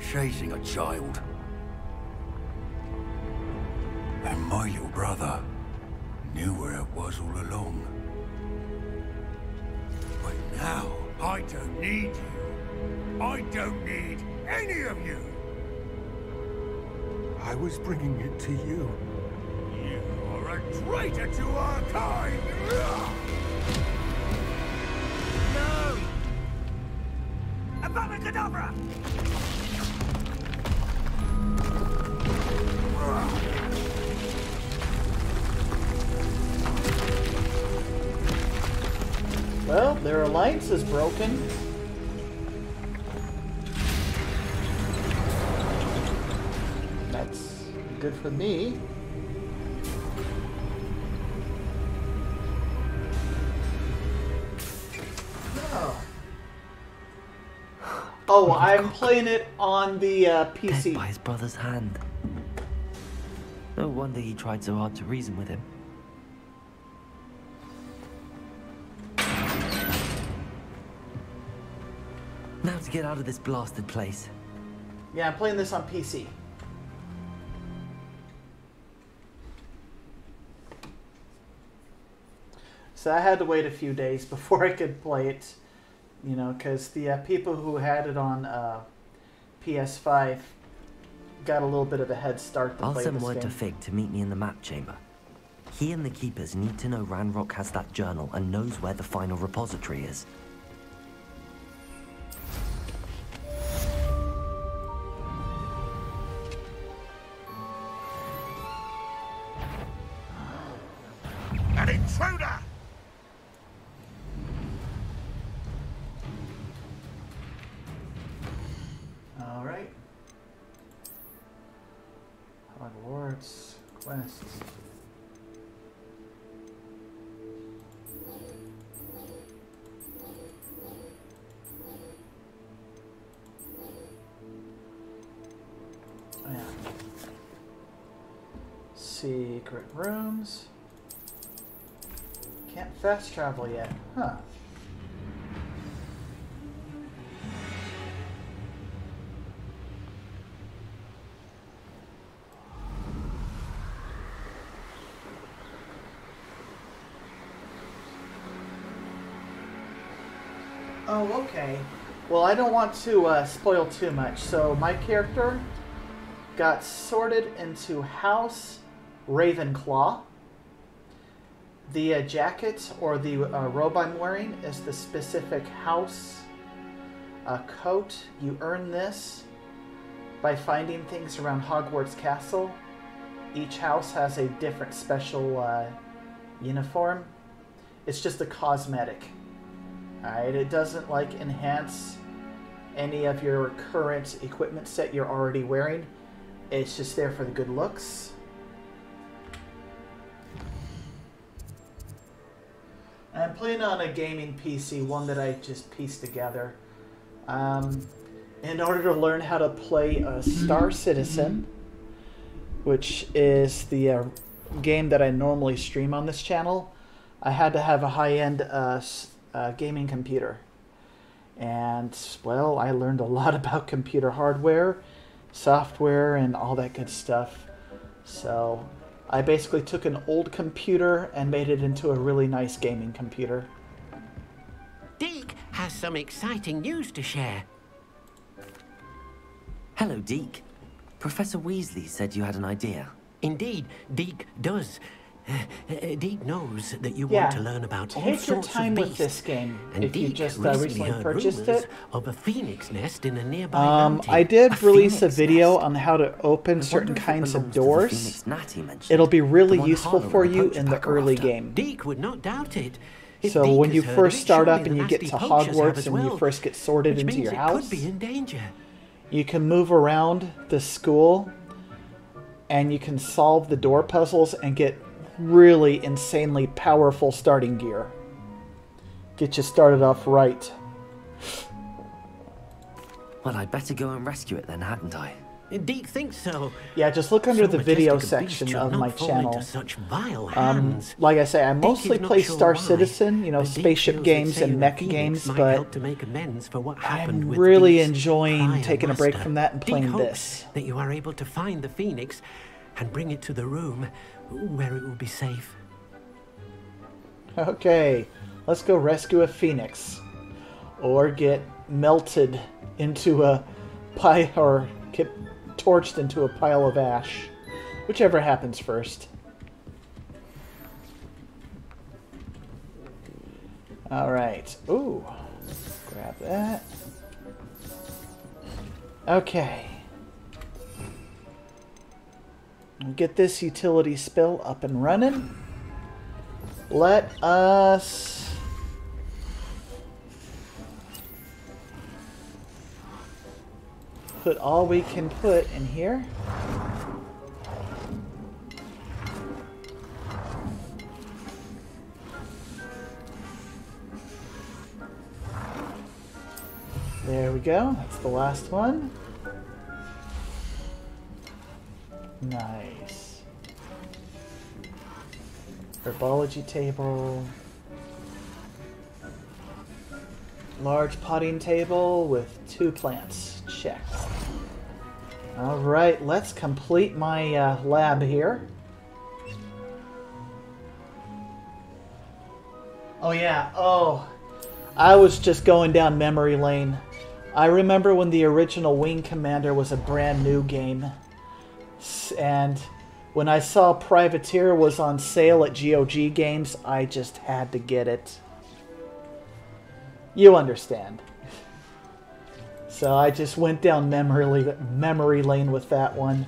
chasing a child. And my little brother knew where it was all along. But now, I don't need you. I don't need any of you. I was bringing it to you. You are a traitor to our kind! No! Well, their alliance is broken. That's good for me. Oh, I'm playing it on the uh, Dead PC. by his brother's hand. No wonder he tried so hard to reason with him. Now to get out of this blasted place. Yeah, I'm playing this on PC. So I had to wait a few days before I could play it, you know, because the uh, people who had it on uh, PS5 got a little bit of a head start to I'll play send this word game. to Fig to meet me in the map chamber. He and the Keepers need to know Ranrock has that journal and knows where the final repository is. An intruder! All right. Hogwarts quests. Oh, yeah. Secret rooms. Can't fast travel yet, huh? Oh, okay. Well, I don't want to uh, spoil too much. So my character got sorted into House Ravenclaw. The uh, jacket or the uh, robe I'm wearing is the specific house uh, coat. You earn this by finding things around Hogwarts Castle. Each house has a different special uh, uniform. It's just a cosmetic. Alright, it doesn't like enhance any of your current equipment set you're already wearing. It's just there for the good looks. I'm playing on a gaming PC, one that I just pieced together. Um, in order to learn how to play a Star Citizen, which is the uh, game that I normally stream on this channel, I had to have a high-end uh, uh, gaming computer. And, well, I learned a lot *laughs* about computer hardware, software, and all that good stuff. So, I basically took an old computer and made it into a really nice gaming computer. Deek has some exciting news to share. Hello, Deek. Professor Weasley said you had an idea. Indeed, Deek does. Uh, Deek knows that you Yeah, want to learn about all take your sorts time of with beasts. this game And if you just, uh, recently recently heard purchased rumors it. of a phoenix nest in a nearby Um, mountain. I did release a video on how to open certain kinds of doors. It'll be really useful for you in the early after. game. Deek would not doubt it. If So Deek when you has heard of first start up and you get to Hogwarts as and you first get sorted into your house, could be in danger. you can move around the school and you can solve the door puzzles and get really insanely powerful starting gear. Get you started off right. Well, I'd better go and rescue it then, hadn't I? Indeed, think so. Yeah, just look under So the video majestic a beast section of my channel. such vile Um, like I say, I mostly play sure Star why, Citizen, you know, but spaceship games and saving mech Phoenix games, but to make amends for what happened I'm with really enjoying prior taking a break from that and Deek playing hopes this. That you are able to find the Phoenix and bring it to the room where it will be safe. Okay, let's go rescue a phoenix. Or get melted into a pile, or get torched into a pile of ash. Whichever happens first. Alright. Ooh. Grab that. Okay. Get this utility spill up and running. Let us put all we can put in here. There we go. That's the last one. Nice. Herbology table. Large potting table with two plants. Check. Alright, let's complete my uh, lab here. Oh yeah, oh. I was just going down memory lane. I remember when the original Wing Commander was a brand new game. And when I saw Privateer was on sale at GOG Games, I just had to get it. You understand. So I just went down memory memory lane with that one.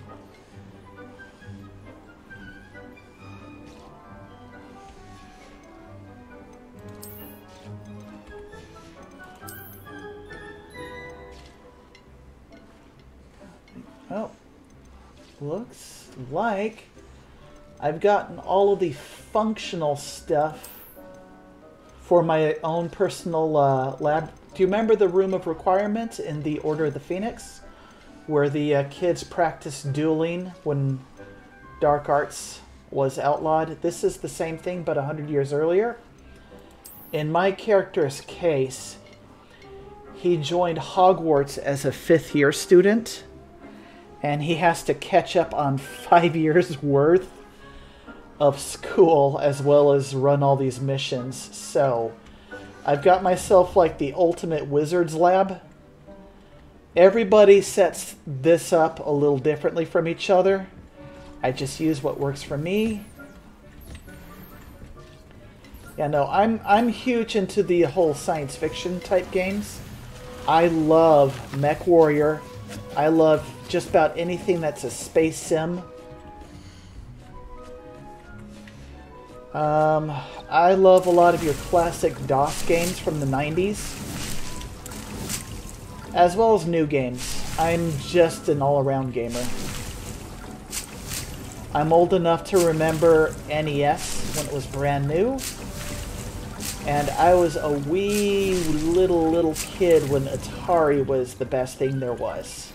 Looks like I've gotten all of the functional stuff for my own personal uh, lab. Do you remember the room of requirement in the Order of the Phoenix, where the uh, kids practiced dueling when dark arts was outlawed? This is the same thing, but a hundred years earlier. In my character's case, he joined Hogwarts as a fifth year student, and he has to catch up on five *laughs* years worth of school as well as run all these missions. So, I've got myself like the ultimate wizard's lab. Everybody sets this up a little differently from each other. I just use what works for me. Yeah, no, I'm I'm huge into the whole science fiction type games. I love Mech Warrior. I love just about anything that's a space sim. Um, I love a lot of your classic DOS games from the 90s, as well as new games. I'm just an all around gamer. I'm old enough to remember NES when it was brand new. And I was a wee little, little kid when Atari was the best thing there was.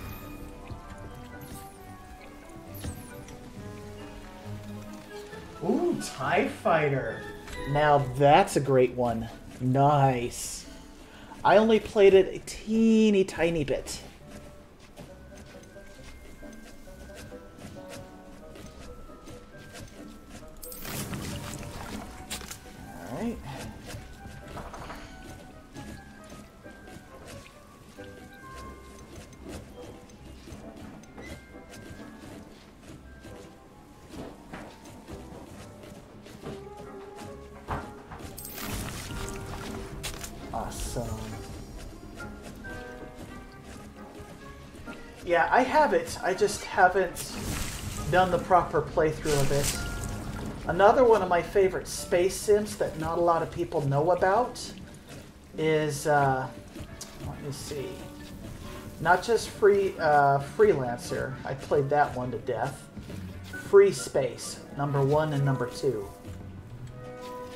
Ooh, TIE Fighter. Now that's a great one. Nice. I only played it a teeny tiny bit. Yeah, I have it. I just haven't done the proper playthrough of it. Another one of my favorite space sims that not a lot of people know about is, uh, let me see, not just free uh, freelancer. I played that one to death. Free Space, number one and number two,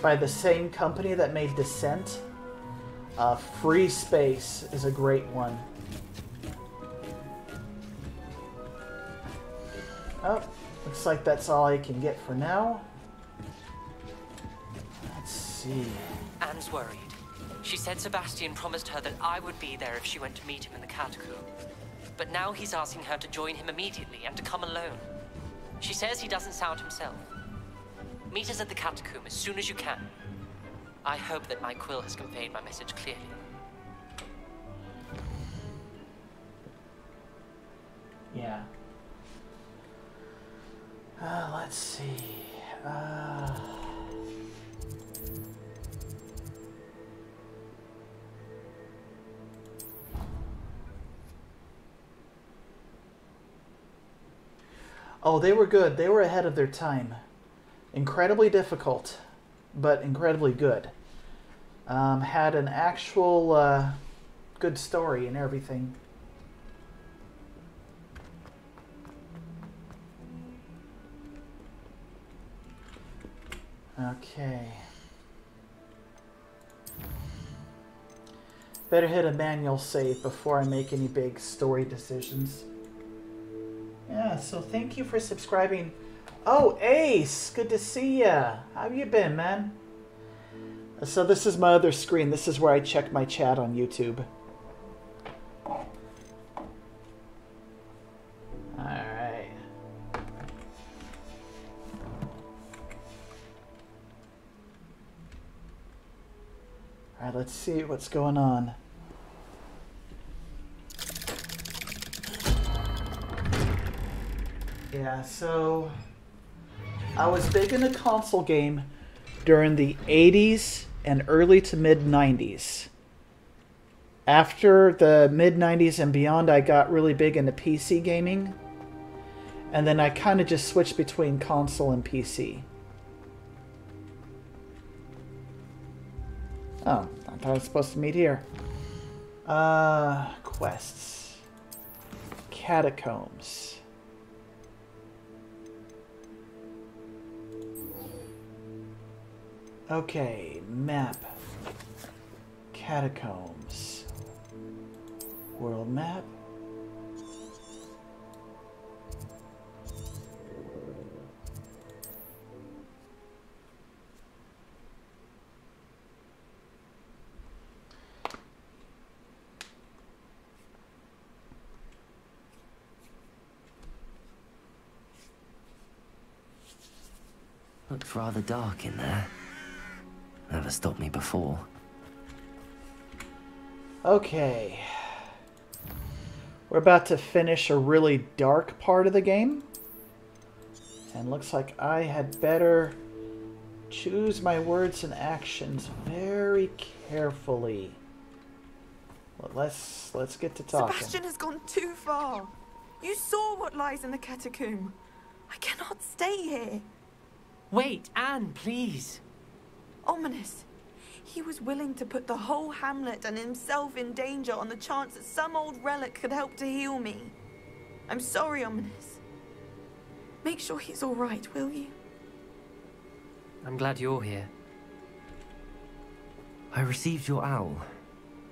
by the same company that made Descent. Uh, Free Space is a great one. Oh, looks like that's all I can get for now. Let's see. Anne's worried. She said Sebastian promised her that I would be there if she went to meet him in the catacomb. But now he's asking her to join him immediately and to come alone. She says he doesn't sound himself. Meet us at the catacomb as soon as you can. I hope that my quill has conveyed my message clearly. Yeah. Uh, let's see. Uh... Oh, they were good. They were ahead of their time. Incredibly difficult, but incredibly good. Um, had an actual uh, good story and everything. Okay. Better hit a manual save before I make any big story decisions. Yeah, so thank you for subscribing. Oh, Ace! Good to see ya. How you been, man? So this is my other screen. This is where I check my chat on YouTube. Alright. Alright, let's see what's going on. Yeah, so I was big in a console game during the 80s and early to mid 90s. After the mid 90s and beyond, I got really big into PC gaming. And then I kind of just switched between console and PC. Oh, I thought I was supposed to meet here. Uh, quests. Catacombs. Okay, map. Catacombs. World map. Looks rather dark in there. Never stopped me before. Okay. We're about to finish a really dark part of the game. And looks like I had better choose my words and actions very carefully. Well, let's let's get to talking. Sebastian has gone too far. You saw what lies in the catacomb. I cannot stay here. Wait, Anne, please. Ominis. He was willing to put the whole hamlet and himself in danger on the chance that some old relic could help to heal me. I'm sorry, Ominis. Make sure he's all right, will you? I'm glad you're here. I received your owl.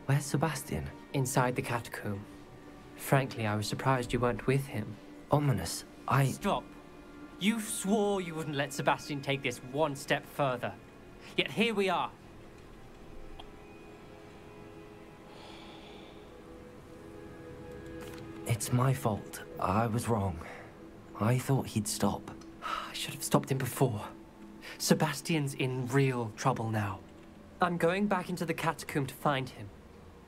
Where's Sebastian? Inside the catacomb. Frankly, I was surprised you weren't with him. Ominis. I. Stop. You swore you wouldn't let Sebastian take this one step further. Yet here we are. It's my fault. I was wrong. I thought he'd stop. *sighs* I should have stopped him before. Sebastian's in real trouble now. I'm going back into the catacomb to find him.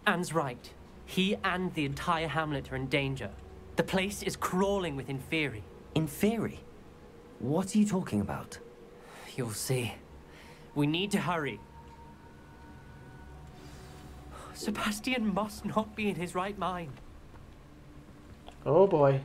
Anne's right. He and the entire hamlet are in danger. The place is crawling with Inferi. Inferi? What are you talking about? You'll see. We need to hurry. Sebastian must not be in his right mind. Oh boy.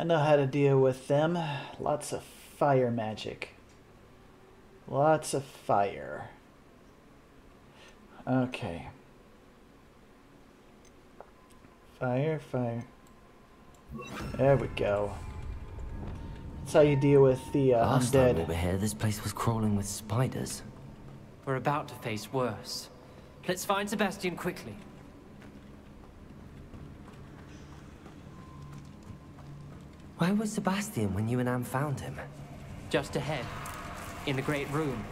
I know how to deal with them. Lots of fire magic. Lots of fire. Okay. Fire, fire. There we go. That's how you deal with the uh, Last time we undead. were here, this place was crawling with spiders. We're about to face worse. Let's find Sebastian quickly. Where was Sebastian when you and Anne found him? Just ahead, in the great room.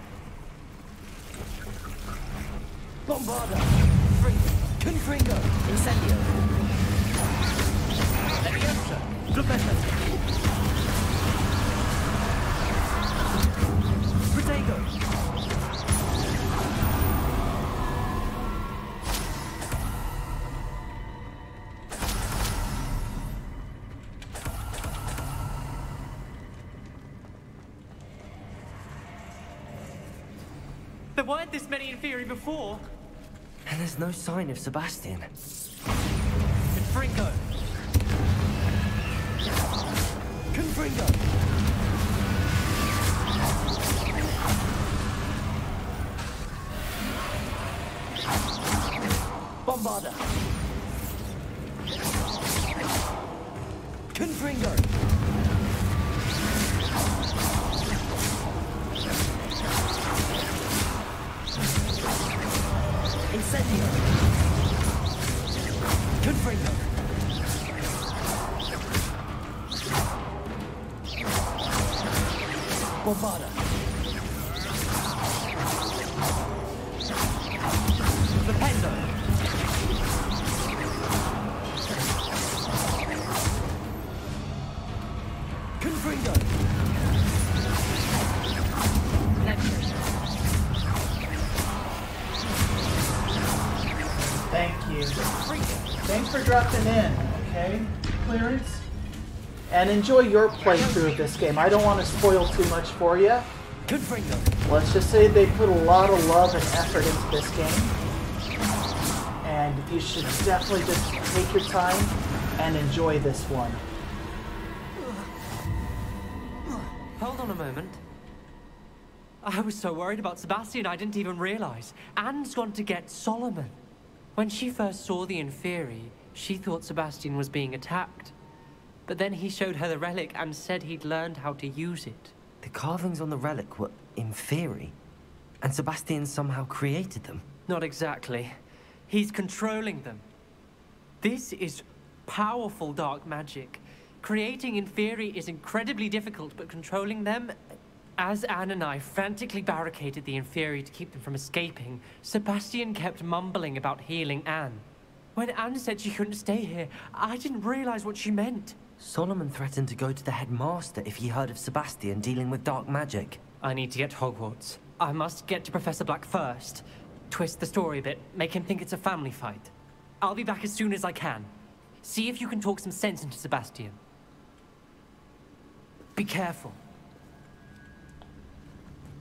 Bombarda! Confringo! Incendio! Leviosa! Professor! Protego! This many Inferi before. And there's no sign of Sebastian. Confringo! Confringo! Bombarda! Confringo! Enjoy your playthrough of this game. I don't want to spoil too much for you. Confringo! Let's just say they put a lot of love and effort into this game. And you should definitely just take your time and enjoy this one. Hold on a moment. I was so worried about Sebastian I didn't even realize. Anne's gone to get Solomon. When she first saw the Inferi, she thought Sebastian was being attacked. But then he showed her the relic and said he'd learned how to use it. The carvings on the relic were Inferi, and Sebastian somehow created them. Not exactly. He's controlling them. This is powerful dark magic. Creating Inferi is incredibly difficult, but controlling them... As Anne and I frantically barricaded the Inferi to keep them from escaping, Sebastian kept mumbling about healing Anne. When Anne said she couldn't stay here, I didn't realize what she meant. Solomon threatened to go to the headmaster if he heard of Sebastian dealing with dark magic. I need to get to Hogwarts. I must get to Professor Black first. Twist the story a bit, make him think it's a family fight. I'll be back as soon as I can. See if you can talk some sense into Sebastian. Be careful.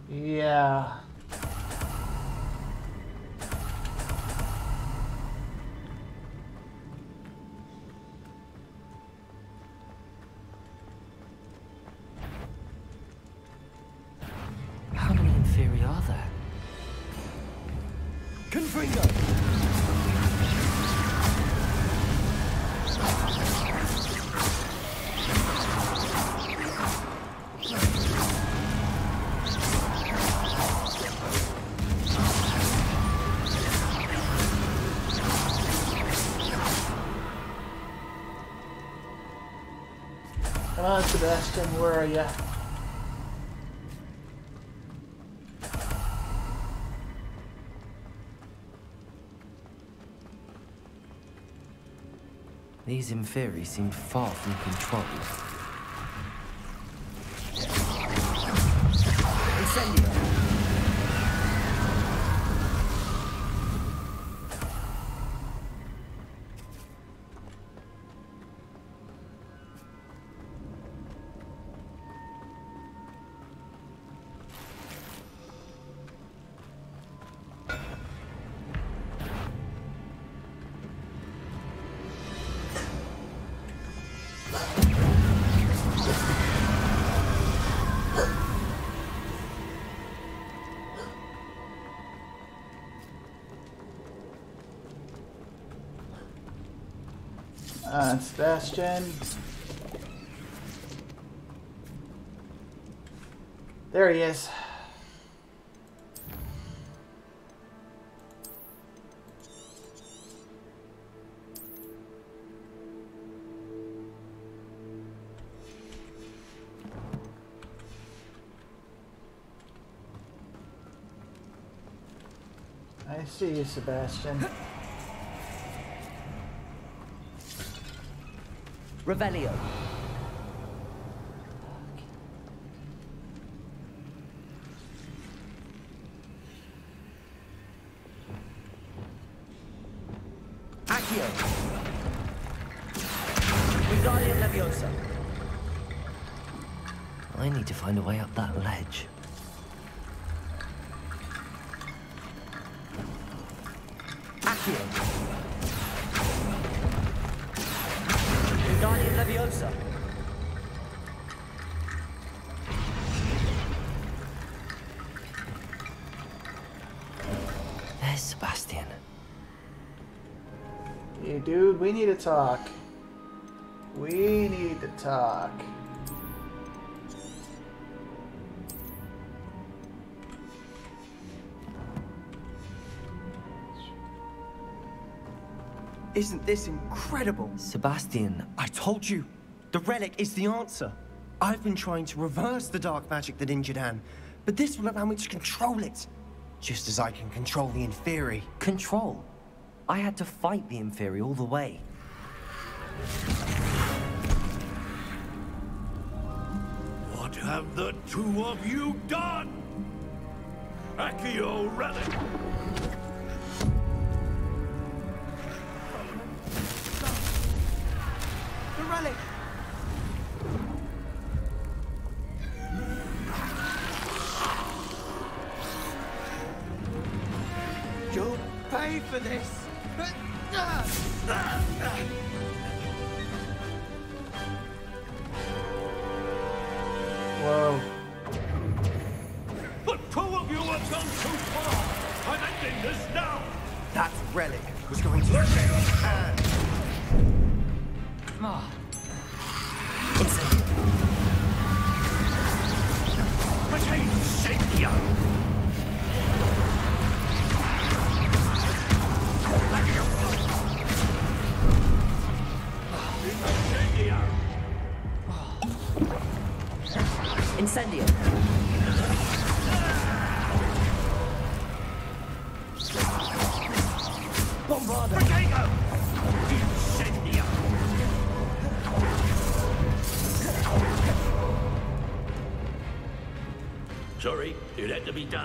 Yeah. Where are ya? These Inferi seem far from controlled. Sebastian. There he is. I see you, Sebastian. Revelio. Need to talk. We need to talk. Isn't this incredible? Sebastian, I told you, the relic is the answer. I've been trying to reverse the dark magic that injured Anne, but this will allow me to control it. Just as I can control the Inferi. Control? I had to fight the Inferi all the way. What have the two of you done? Accio Relic! Be done.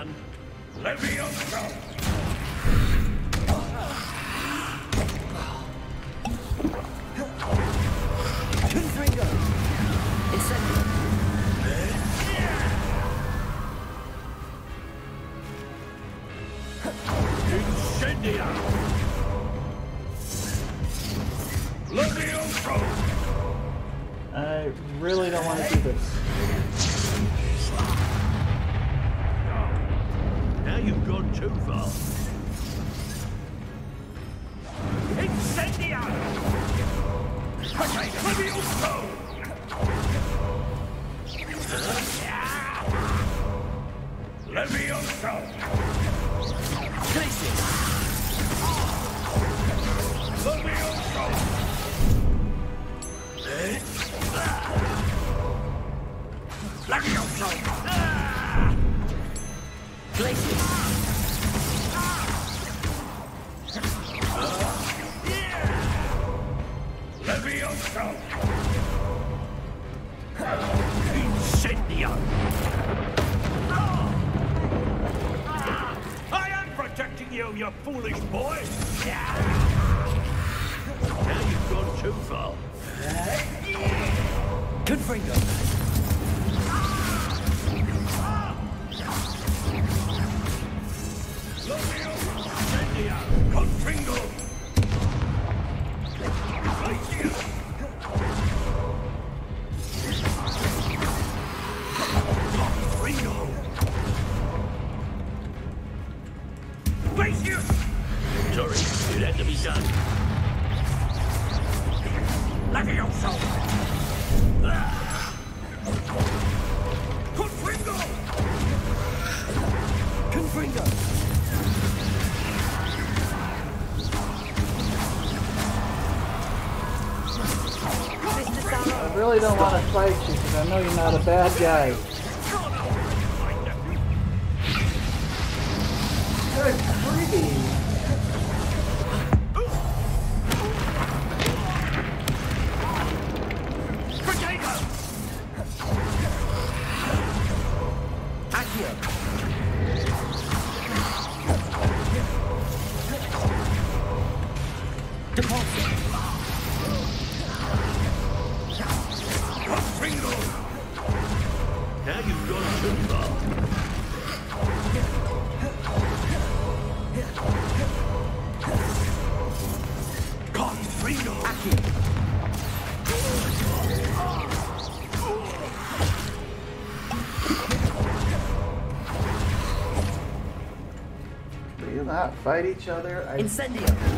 really don't want to fight you because I know you're not a bad guy. Fight each other. I... Incendio.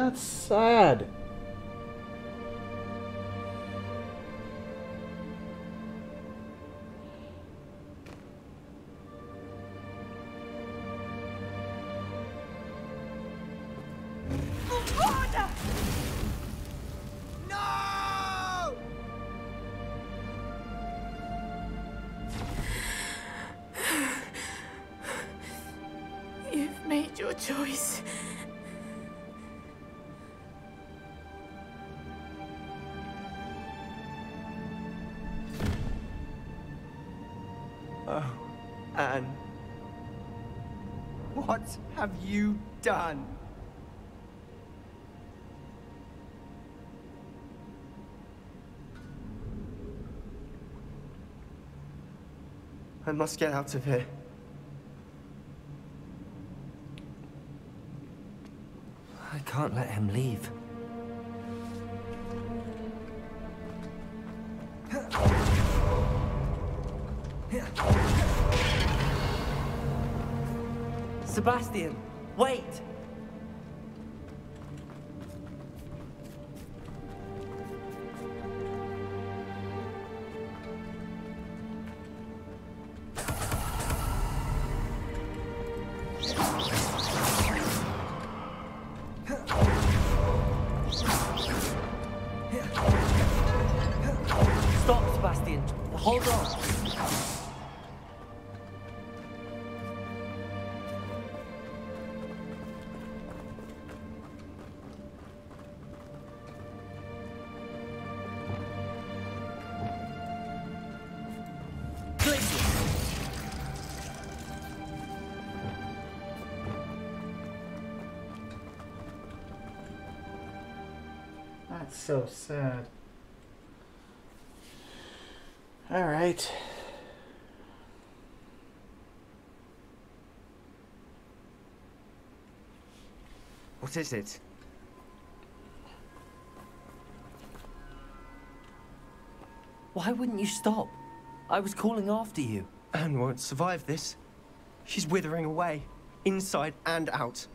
that's I, What have you done? I must get out of here. I can't let him leave. Sebastian. So sad. All right. What is it? Why wouldn't you stop? I was calling after you. Anne won't survive this. She's withering away, inside and out.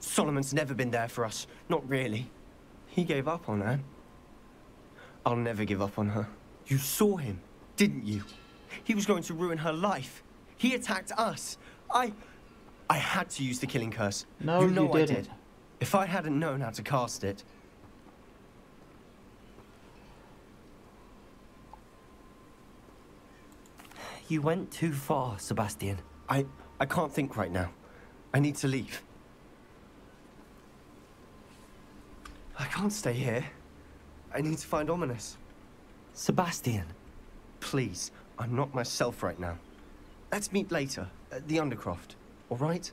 Solomon's never been there for us, not really. He gave up on Anne. I'll never give up on her. You saw him, didn't you? He was going to ruin her life. He attacked us. I... I had to use the killing curse. No, you know you I didn't. did. If I hadn't known how to cast it, You went too far, Sebastian. I... I can't think right now. I need to leave. Can't stay here. I need to find Ominis. Sebastian. Please, I'm not myself right now. Let's meet later, at the Undercroft, all right?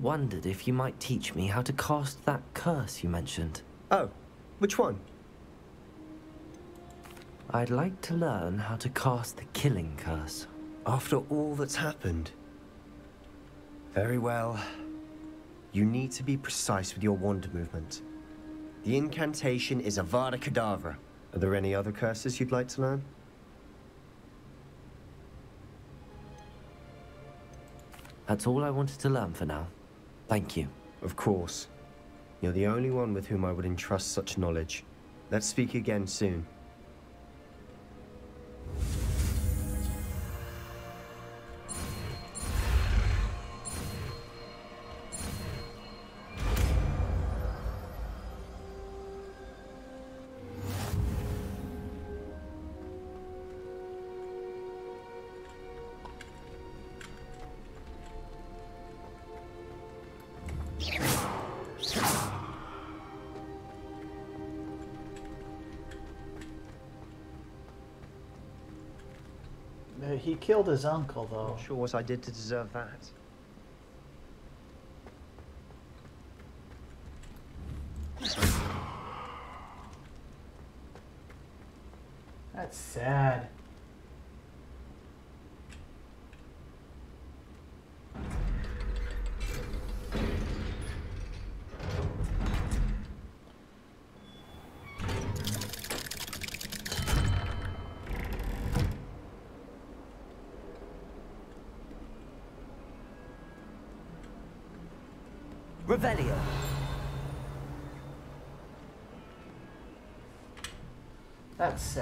Wondered if you might teach me how to cast that curse you mentioned. Oh, which one? I'd like to learn how to cast the killing curse. After all that's happened? Very well. You need to be precise with your wand movement. The incantation is Avada Kedavra. Are there any other curses you'd like to learn? That's all I wanted to learn for now. Thank you. Of course. You're the only one with whom I would entrust such knowledge. Let's speak again soon. Killed his uncle, though. Not sure what I did to deserve that. That's sad. Revelio. That's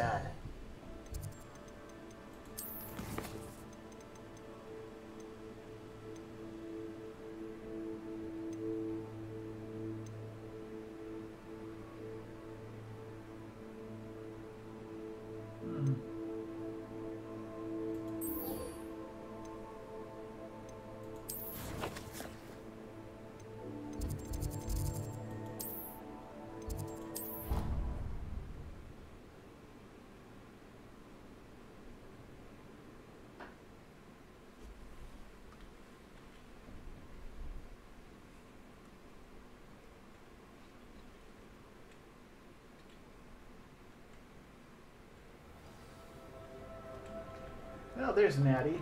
sad. there's Natty.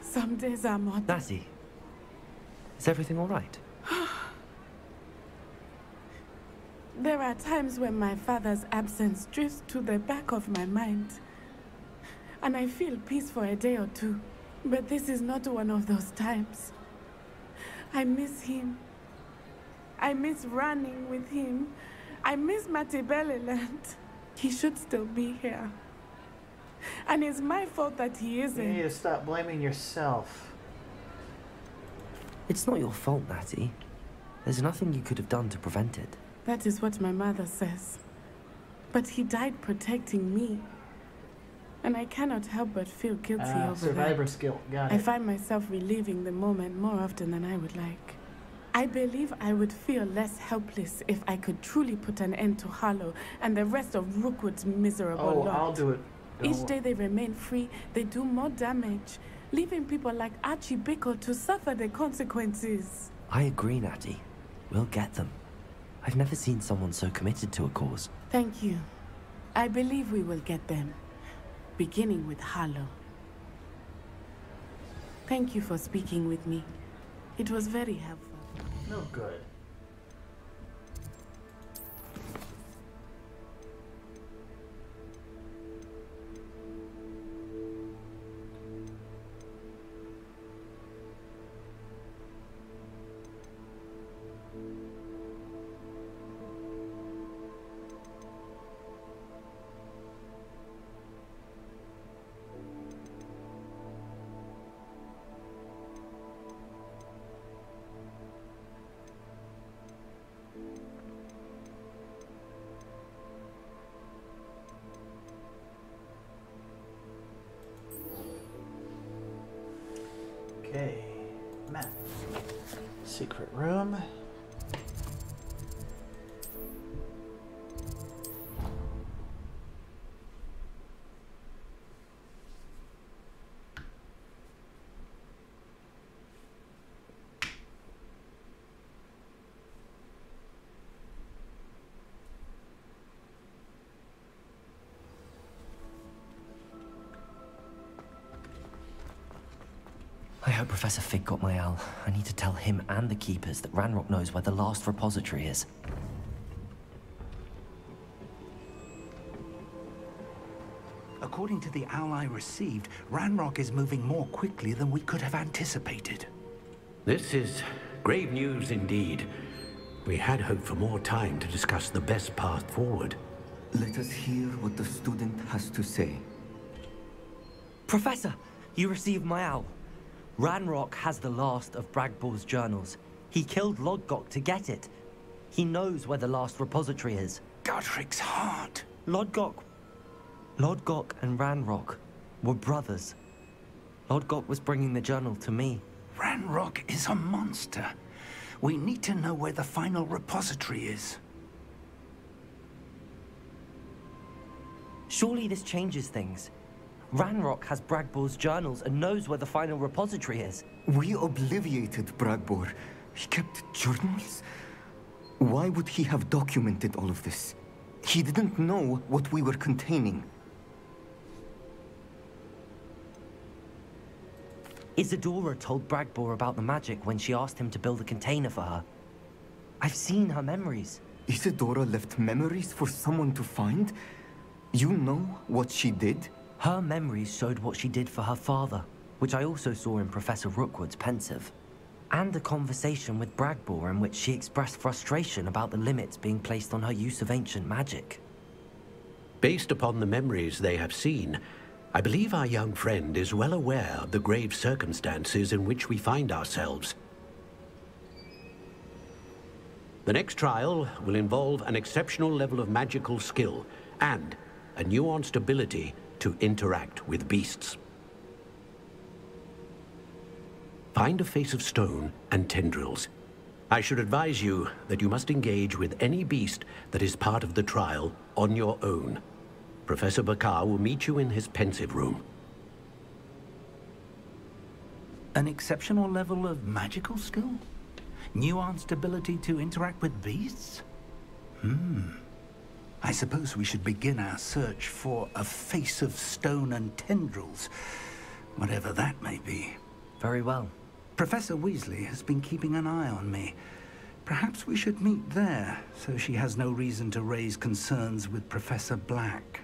Some days I'm more. Natty, is everything all right? *sighs* There are times when my father's absence drifts to the back of my mind. And I feel peace for a day or two. But this is not one of those times. I miss him. I miss running with him. I miss Matabeleland. He should still be here. And it's my fault that he isn't. need to stop blaming yourself. It's not your fault, Natty. There's nothing you could have done to prevent it. That is what my mother says. But he died protecting me. And I cannot help but feel guilty Ah, over survivor's that. guilt. Got I it. find myself reliving the moment more often than I would like. I believe I would feel less helpless if I could truly put an end to Harlow and the rest of Rookwood's miserable Oh, lot. I'll do it. Don't Each day they remain free, they do more damage, leaving people like Archie Bickle to suffer the consequences. I agree, Natty. We'll get them. I've never seen someone so committed to a cause. Thank you. I believe we will get them, beginning with Harlow. Thank you for speaking with me. It was very helpful. No good. I hope Professor Fig got my owl. I need to tell him and the Keepers that Ranrock knows where the last repository is. According to the owl I received, Ranrock is moving more quickly than we could have anticipated. This is grave news indeed. We had hoped for more time to discuss the best path forward. Let us hear what the student has to say. Professor, you received my owl. Ranrock has the last of Bragbor's journals. He killed Lodgok to get it. He knows where the last repository is. Godric's heart. Lodgok. Lodgok and Ranrock were brothers. Lodgok was bringing the journal to me. Ranrock is a monster. We need to know where the final repository is. Surely this changes things. Ranrock has Bragbor's journals and knows where the final repository is. We obliviated Bragbor. He kept journals? Why would he have documented all of this? He didn't know what we were containing. Isidora told Bragbor about the magic when she asked him to build a container for her. I've seen her memories. Isidora left memories for someone to find? You know what she did? Her memories showed what she did for her father, which I also saw in Professor Rookwood's Pensieve. And a conversation with Bragbor in which she expressed frustration about the limits being placed on her use of ancient magic. Based upon the memories they have seen, I believe our young friend is well aware of the grave circumstances in which we find ourselves. The next trial will involve an exceptional level of magical skill and a nuanced ability to interact with beasts. Find a face of stone and tendrils. I should advise you that you must engage with any beast that is part of the trial on your own. Professor Bakar will meet you in his Pensieve room. An exceptional level of magical skill? Nuanced ability to interact with beasts? Hmm. I suppose we should begin our search for a face of stone and tendrils, whatever that may be. Very well. Professor Weasley has been keeping an eye on me. Perhaps we should meet there, so she has no reason to raise concerns with Professor Black.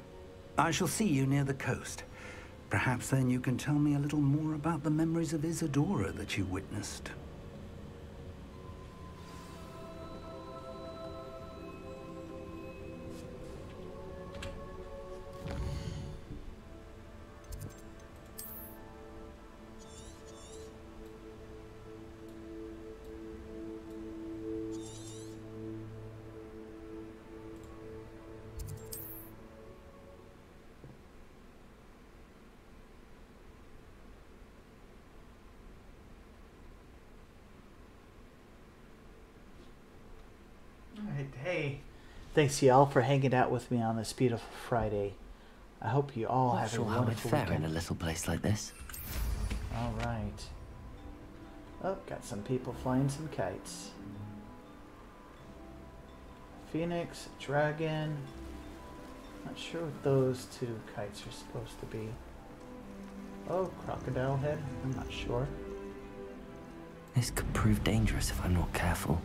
I shall see you near the coast. Perhaps then you can tell me a little more about the memories of Isidora that you witnessed. Thanks, y'all, for hanging out with me on this beautiful Friday. I hope you all Not have sure a how we'd wonderful fare weekend. in a little place like this. All right. Oh, got some people flying some kites. Phoenix, dragon. Not sure what those two kites are supposed to be. Oh, crocodile head. I'm not sure. This could prove dangerous if I'm not careful.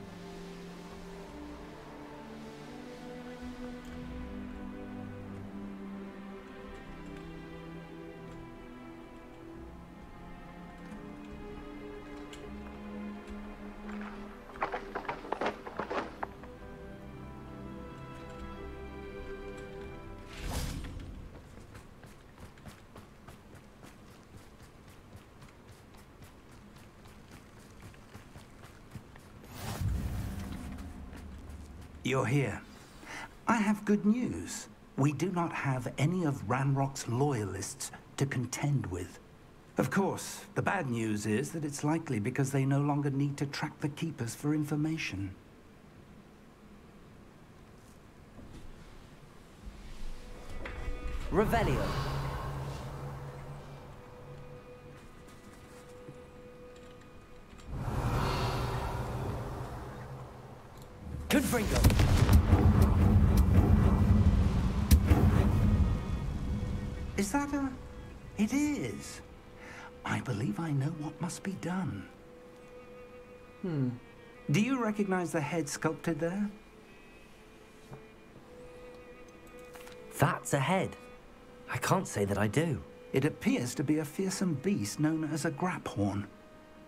You're here. I have good news. We do not have any of Ranrock's loyalists to contend with. Of course, the bad news is that it's likely because they no longer need to track the Keepers for information. Revelio. Confringo. Is that a... It is. I believe I know what must be done. Hmm. Do you recognize the head sculpted there? That's a head. I can't say that I do. It appears to be a fearsome beast known as a graphorn.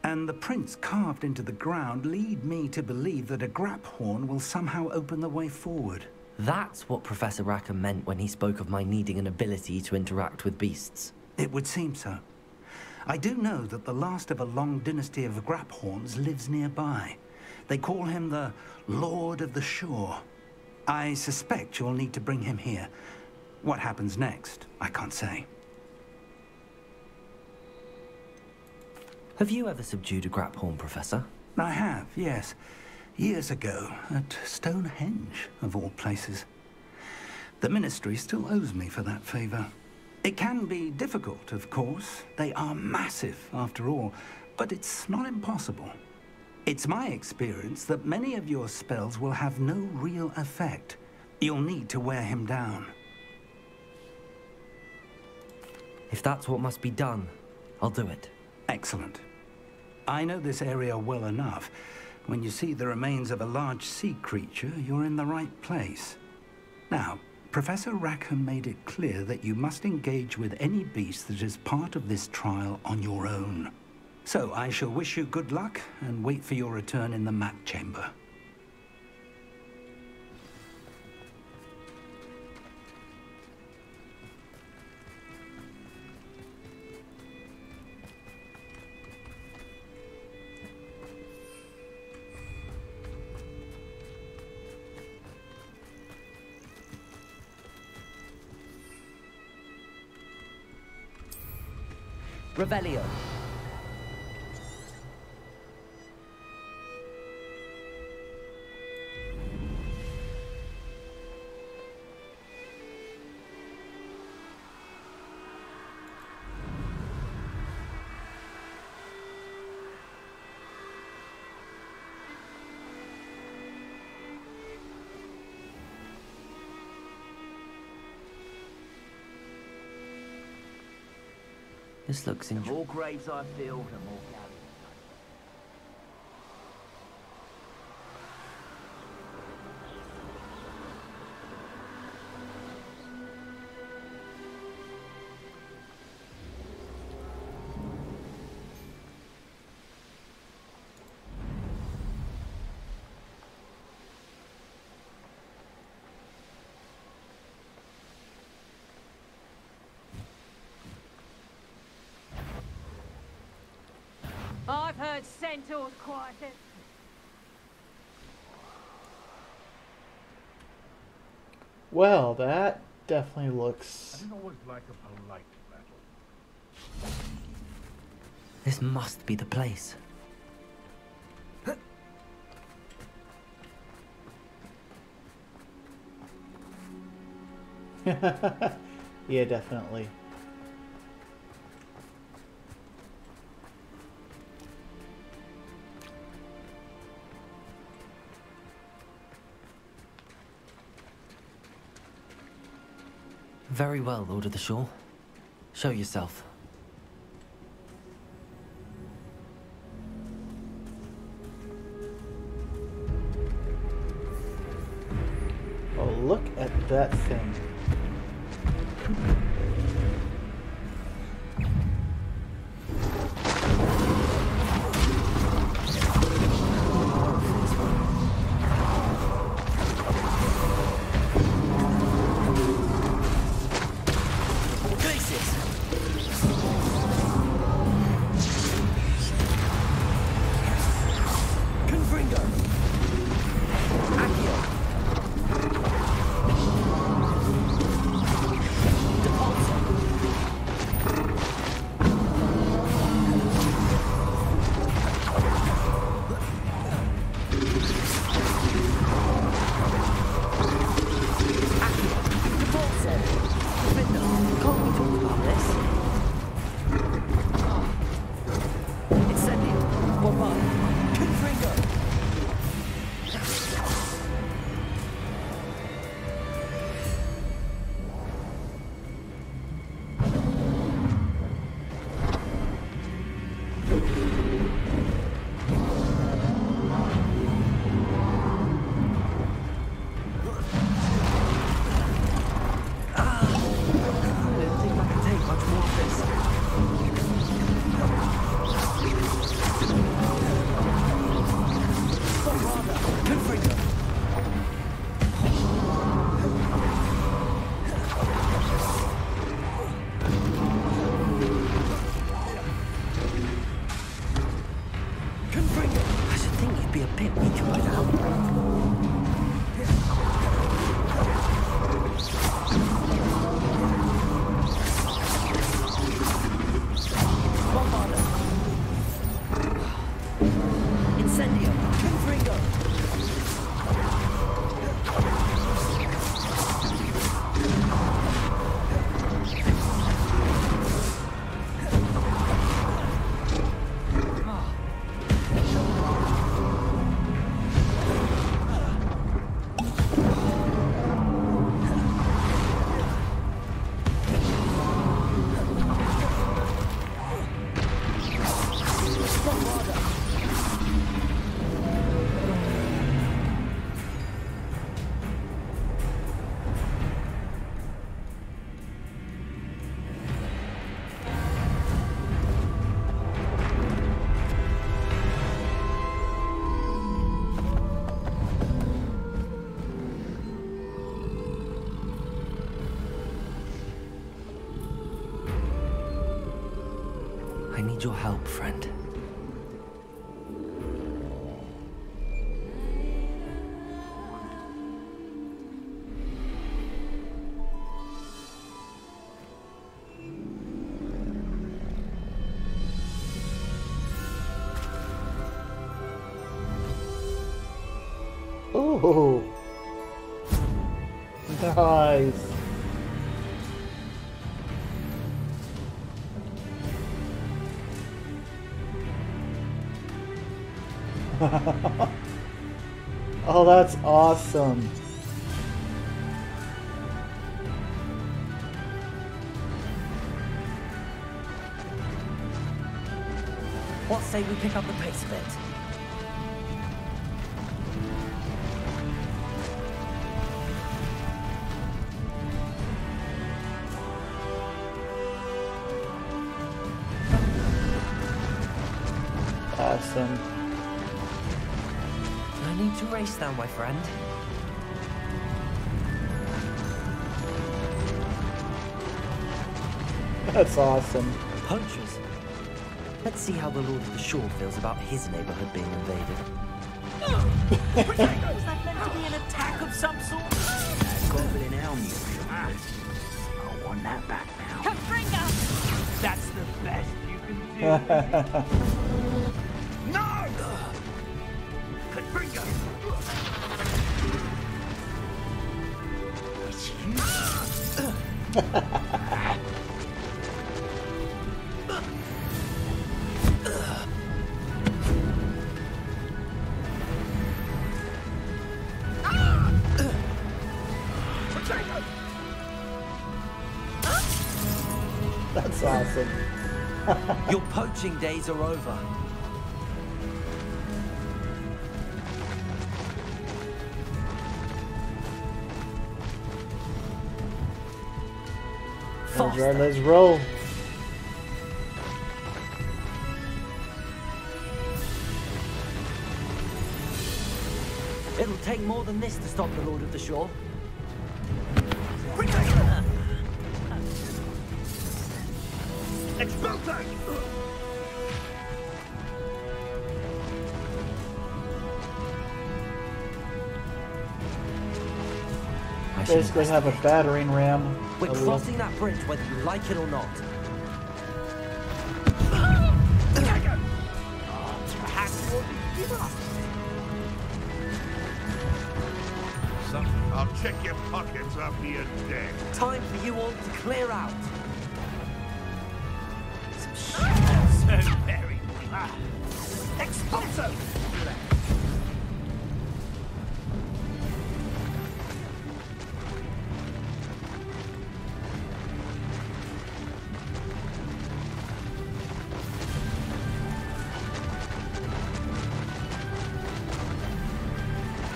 And the prints carved into the ground lead me to believe that a graphorn will somehow open the way forward. That's what Professor Rackham meant when he spoke of my needing an ability to interact with beasts. It would seem so. I do know that the last of a long dynasty of Graphorns lives nearby. They call him the Lord of the Shore. I suspect you'll need to bring him here. What happens next, I can't say. Have you ever subdued a Graphorn, Professor? I have, yes. Years ago, at Stonehenge, of all places. The Ministry still owes me for that favor. It can be difficult, of course. They are massive, after all, but it's not impossible. It's my experience that many of your spells will have no real effect. You'll need to wear him down. If that's what must be done, I'll do it. Excellent. I know this area well enough. When you see the remains of a large sea creature, you're in the right place. Now, Professor Rackham made it clear that you must engage with any beast that is part of this trial on your own. So I shall wish you good luck and wait for your return in the map chamber. Revelio. This looks The interesting. more graves I fill, the more galleons. Centaurs quiet it. Well, that definitely looks. I didn't always like a polite battle. This must be the place. *laughs* yeah, definitely. Very well, Lord of the Shore. Show yourself. Your help, friend. Ooh. Oh, that's awesome. What say we pick up That's awesome. Poachers. Let's see how the Lord of the Shore feels about his neighborhood being invaded. *laughs* Was that meant to be an attack of some sort? That goblin elm you ah, I want that back now. Confringo! That's the best you can do. *laughs* Poaching days are over. All right, let's roll. It'll take more than this to stop the Lord of the Shore. Basically have a battering ram. We're crossing that bridge whether you like it or not. I'll check your pockets after you're dead. Time for you all to clear out.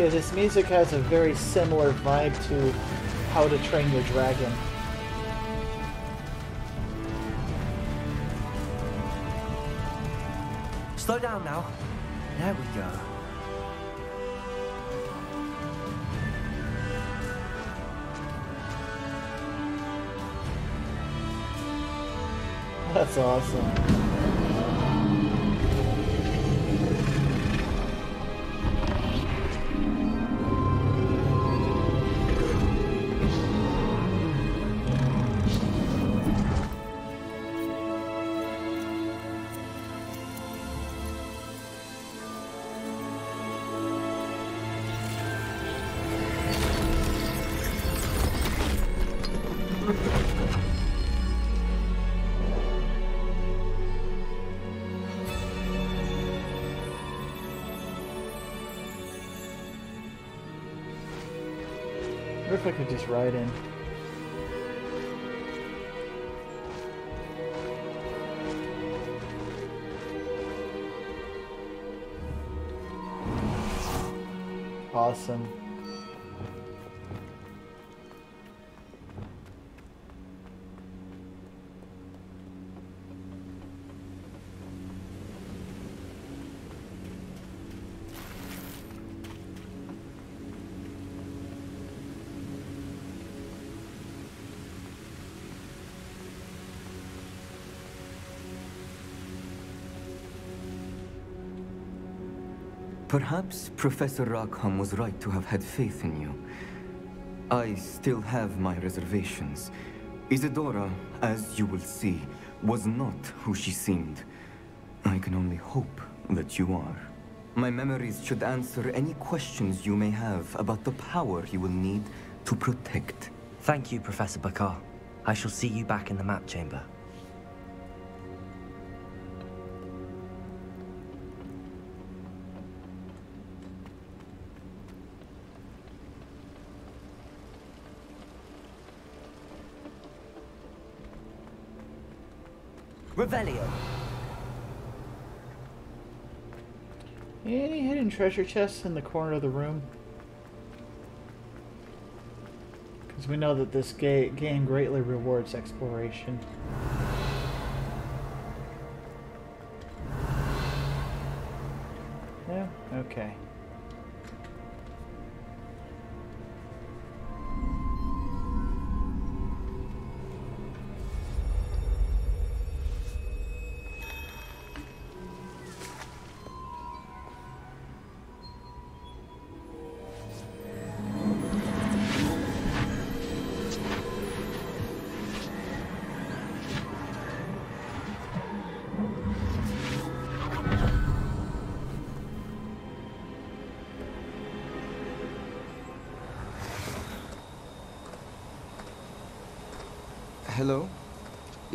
Okay, this music has a very similar vibe to How to Train Your Dragon. Slow down now. There we go. That's awesome. Ride in? Perhaps Professor Rackham was right to have had faith in you. I still have my reservations. Isidora, as you will see, was not who she seemed. I can only hope that you are. My memories should answer any questions you may have about the power you will need to protect. Thank you, Professor Bakar. I shall see you back in the map chamber. Treasure chests in the corner of the room? Because we know that this ga game greatly rewards exploration. Yeah? Okay.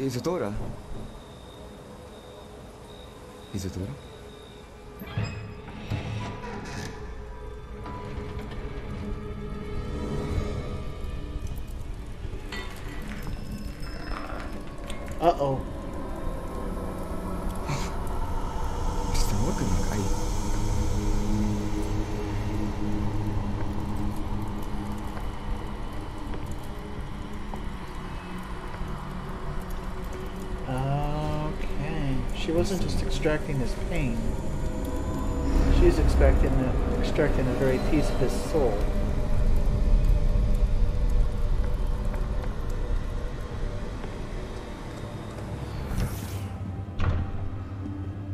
Isadora? Isadora? Wasn't just extracting his pain. She's expecting the, extracting the very piece of his soul.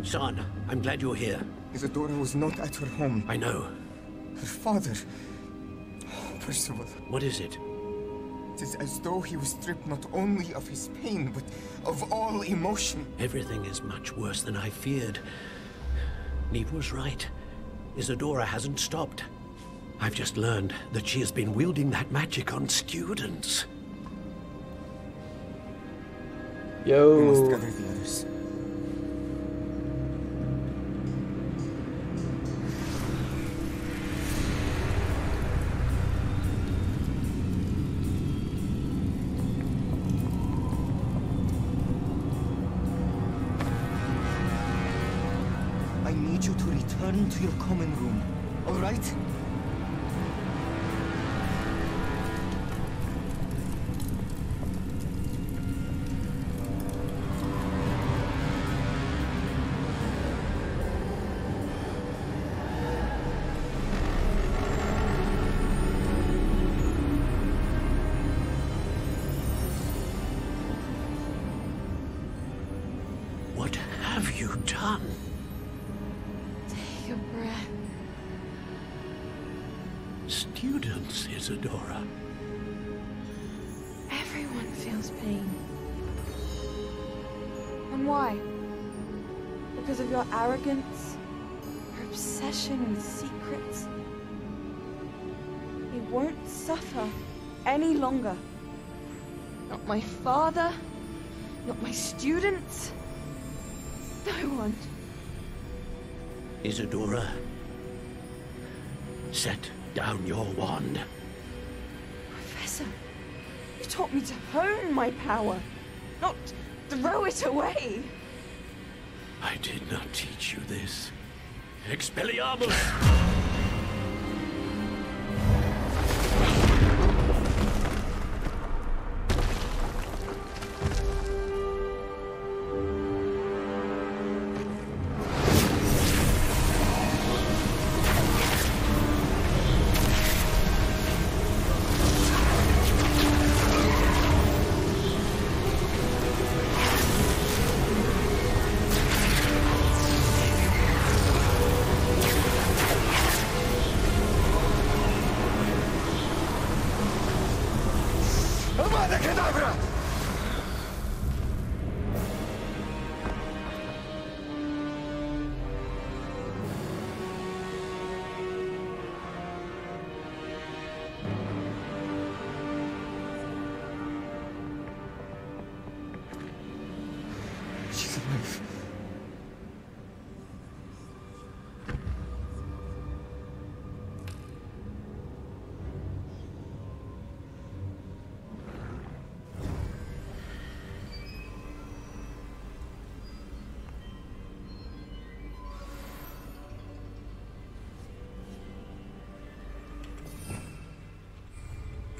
Son, I'm glad you're here. Isidora was not at her home. I know. Her father... Oh, Percival. What is it? It is as though he was stripped not only of his pain, but of all emotion. Everything is much worse than I feared. Niamh was right. Isidora hasn't stopped. I've just learned that she has been wielding that magic on students. Yo. We must gather the others. To your common room, all right? What have you done? Isidora. Everyone feels pain. And why? Because of your arrogance? Your obsession with secrets? He won't suffer any longer. Not my father, not my students, no one. Isidora, set down your wand. Professor, you taught me to hone my power, not throw it away. I did not teach you this. Expelliarmus!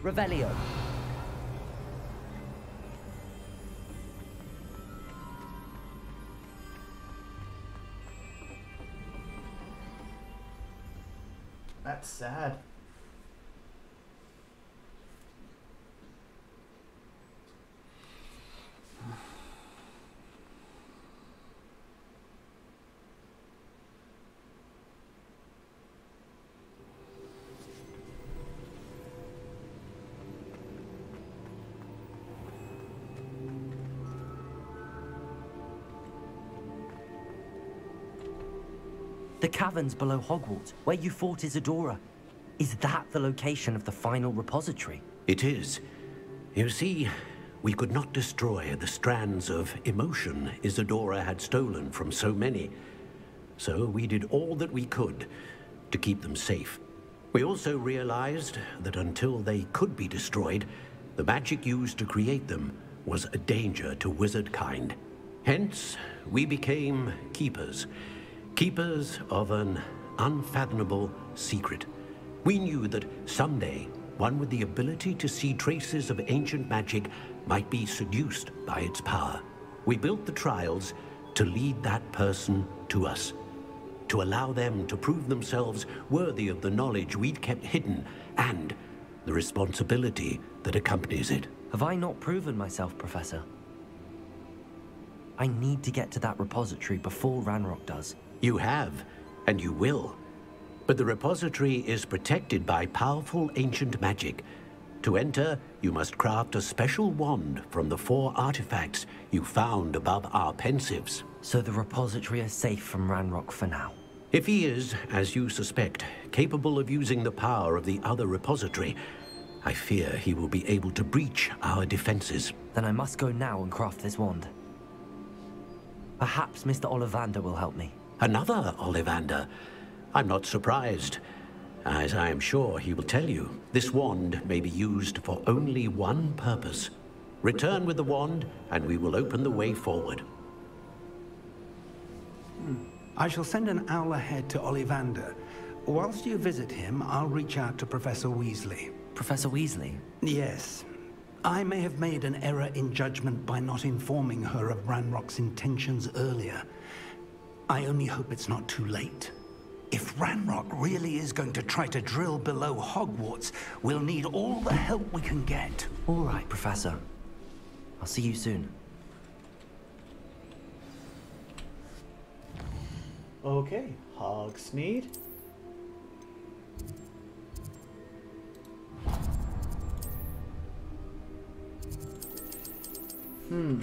Revelio. That's sad. The caverns below Hogwarts, where you fought Isidora. Is that the location of the final repository? It is. You see, we could not destroy the strands of emotion Isidora had stolen from so many. So we did all that we could to keep them safe. We also realized that until they could be destroyed, the magic used to create them was a danger to wizard kind. Hence, we became keepers. Keepers of an unfathomable secret. We knew that someday, one with the ability to see traces of ancient magic might be seduced by its power. We built the trials to lead that person to us, to allow them to prove themselves worthy of the knowledge we'd kept hidden and the responsibility that accompanies it. Have I not proven myself, Professor? I need to get to that repository before Ranrock does. You have, and you will. But the repository is protected by powerful ancient magic. To enter, you must craft a special wand from the four artifacts you found above our Pensieves. So the repository is safe from Ranrock for now. If he is, as you suspect, capable of using the power of the other repository, I fear he will be able to breach our defenses. Then I must go now and craft this wand. Perhaps Mr. Ollivander will help me. Another Ollivander? I'm not surprised. As I am sure he will tell you, this wand may be used for only one purpose. Return with the wand, and we will open the way forward. Hmm. I shall send an owl ahead to Ollivander. Whilst you visit him, I'll reach out to Professor Weasley. Professor Weasley? Yes. I may have made an error in judgment by not informing her of Ranrock's intentions earlier. I only hope it's not too late. If Ranrock really is going to try to drill below Hogwarts, we'll need all the help we can get. All right, Professor. I'll see you soon. Okay, Hogsmeade. Hmm.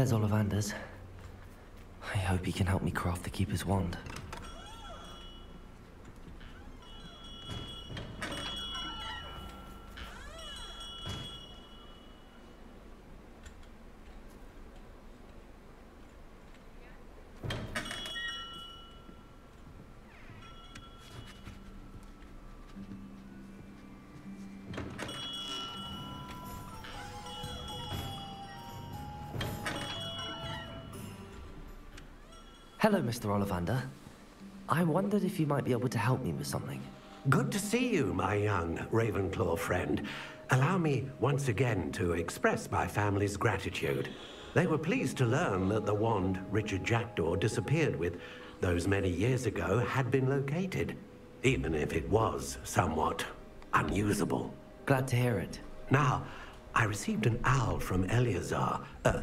There's Ollivander's. I hope he can help me craft the Keeper's Wand. Hello, Mr. Ollivander. I wondered if you might be able to help me with something. Good to see you, my young Ravenclaw friend. Allow me once again to express my family's gratitude. They were pleased to learn that the wand Richard Jackdaw disappeared with those many years ago had been located, even if it was somewhat unusable. Glad to hear it. Now, I received an owl from Eleazar, uh,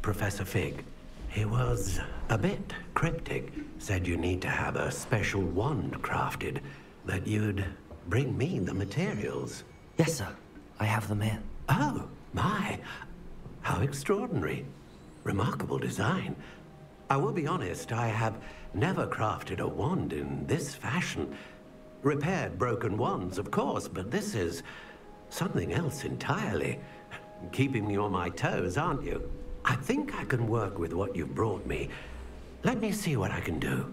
Professor Fig. He was a bit cryptic. Said you need to have a special wand crafted, that you'd bring me the materials. Yes, sir. I have them here. Oh, my. How extraordinary. Remarkable design. I will be honest, I have never crafted a wand in this fashion. Repaired broken wands, of course, but this is something else entirely. Keeping me on my toes, aren't you? I think I can work with what you've brought me. Let me see what I can do.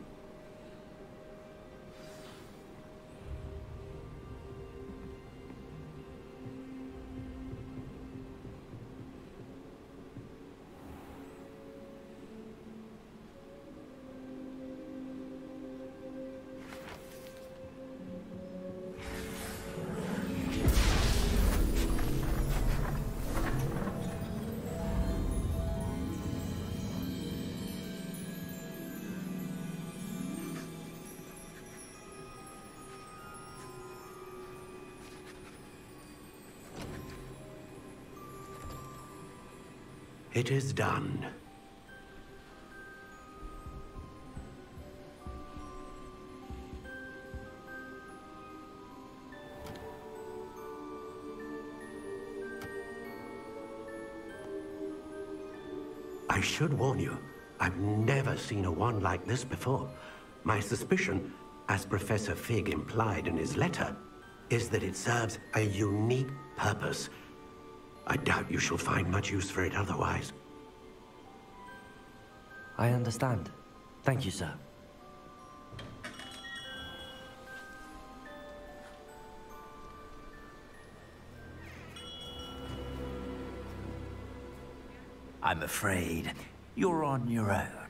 It is done. I should warn you, I've never seen a wand like this before. My suspicion, as Professor Fig implied in his letter, is that it serves a unique purpose. I doubt you shall find much use for it otherwise. I understand. Thank you, sir. I'm afraid you're on your own.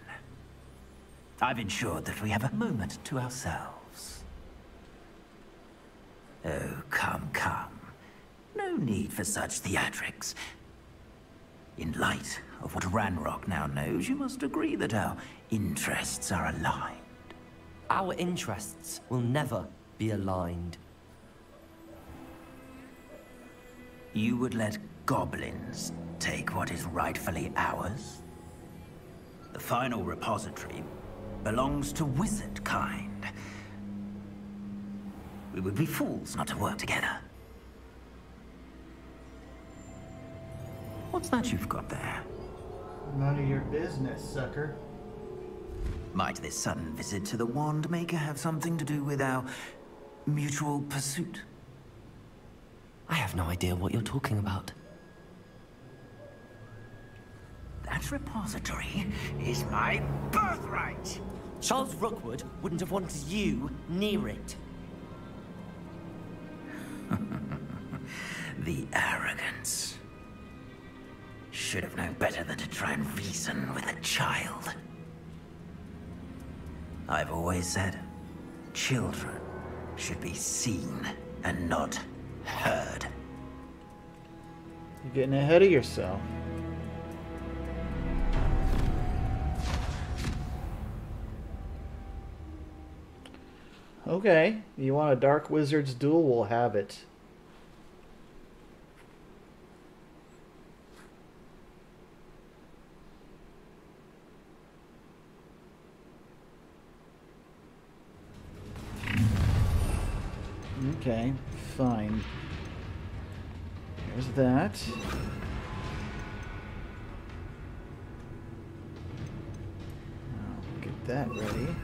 I've ensured that we have a moment to ourselves. Oh, come, come. No need for such theatrics. In light of what Ranrock now knows, you must agree that our interests are aligned. Our interests will never be aligned. You would let goblins take what is rightfully ours? The final repository belongs to wizard kind. We would be fools not to work together. What's that you've got there? None of your business, sucker. Might this sudden visit to the Wand Maker have something to do with our mutual pursuit? I have no idea what you're talking about. That repository is my birthright! Charles Rookwood wouldn't have wanted you near it. *laughs* the arrogance. Should have known better than to try and reason with a child. I've always said, children should be seen and not heard. You're getting ahead of yourself. Okay, you want a Dark Wizard's duel? We'll have it. Okay, fine. Here's that. I'll get that ready.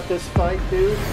Want this fight, dude?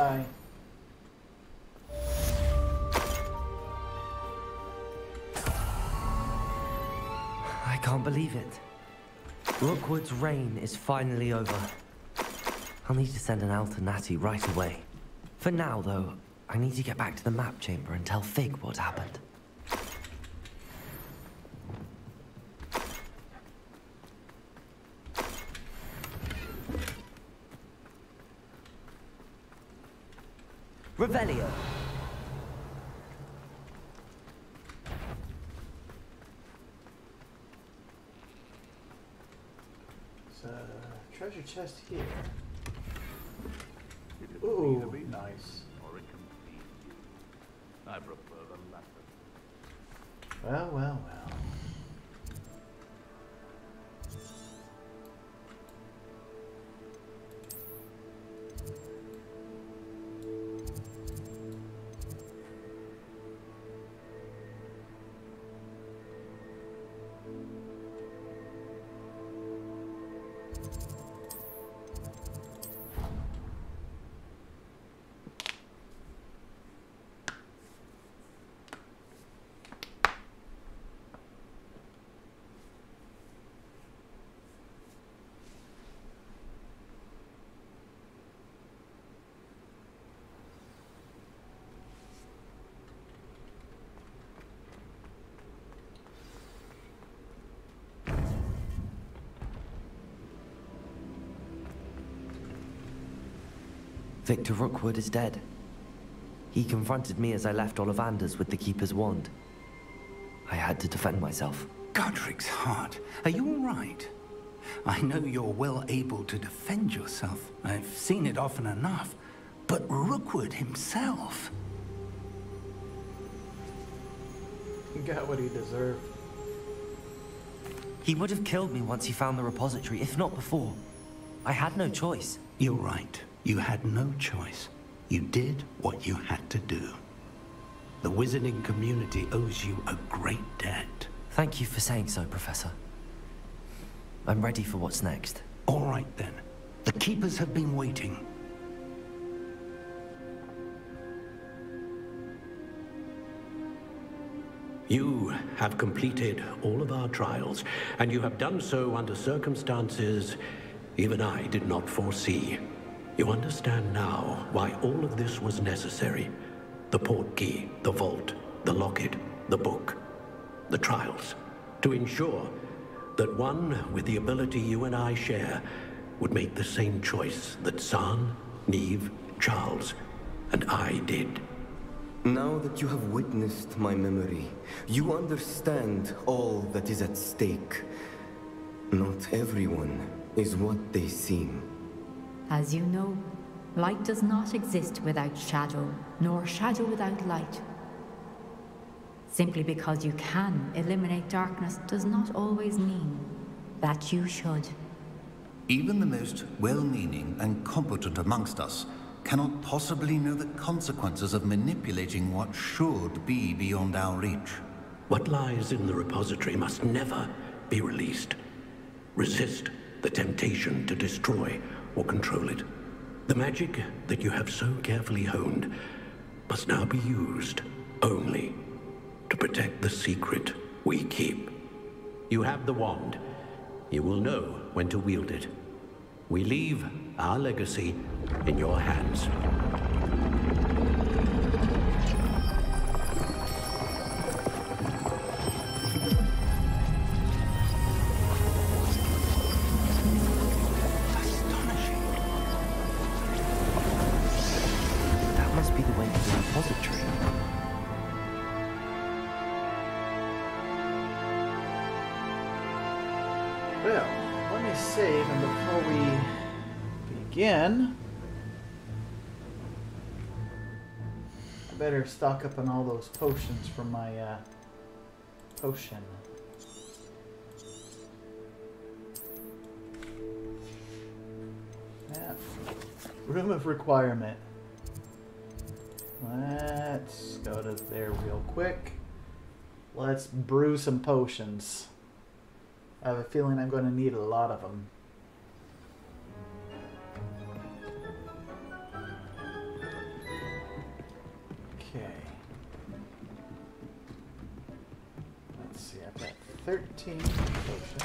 Goodbye. I can't believe it. Rookwood's reign is finally over. I'll need to send an Alternati right away. For now, though, I need to get back to the map chamber and tell Fig what happened. Revelio. There's a treasure chest here. Ooh, nice. I prefer uh, Victor Rookwood is dead. He confronted me as I left Ollivander's with the Keeper's wand. I had to defend myself. Godric's heart. Are you all right? I know you're well able to defend yourself. I've seen it often enough. But Rookwood himself. He got what he deserved. He would have killed me once he found the repository, if not before. I had no choice. You're right. You had no choice. You did what you had to do. The wizarding community owes you a great debt. Thank you for saying so, Professor. I'm ready for what's next. All right then. The Keepers have been waiting. You have completed all of our trials, and you have done so under circumstances even I did not foresee. You understand now why all of this was necessary. The Portkey, the vault, the locket, the book, the trials. To ensure that one with the ability you and I share would make the same choice that San, Niamh, Charles, and I did. Now that you have witnessed my memory, you understand all that is at stake. Not everyone is what they seem. As you know, light does not exist without shadow, nor shadow without light. Simply because you can eliminate darkness does not always mean that you should. Even the most well-meaning and competent amongst us cannot possibly know the consequences of manipulating what should be beyond our reach. What lies in the repository must never be released. Resist the temptation to destroy or control it. The magic that you have so carefully honed must now be used only to protect the secret we keep. You have the wand. You will know when to wield it. We leave our legacy in your hands. Stock up on all those potions from my uh, potion. Yeah. Room of requirement. Let's go to there real quick. Let's brew some potions. I have a feeling I'm going to need a lot of them. 13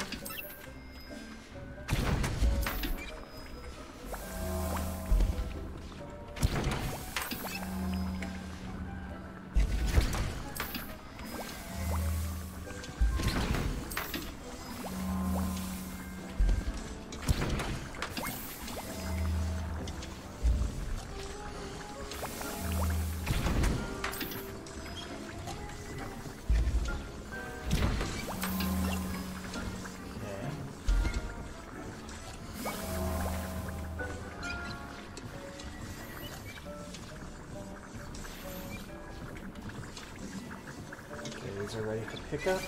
Uh,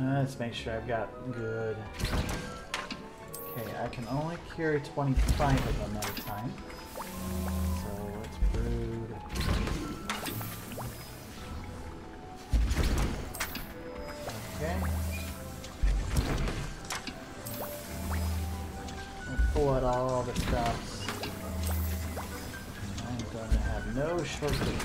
Let's make sure I've got good. Okay, I can only carry 25 of them at a time. Have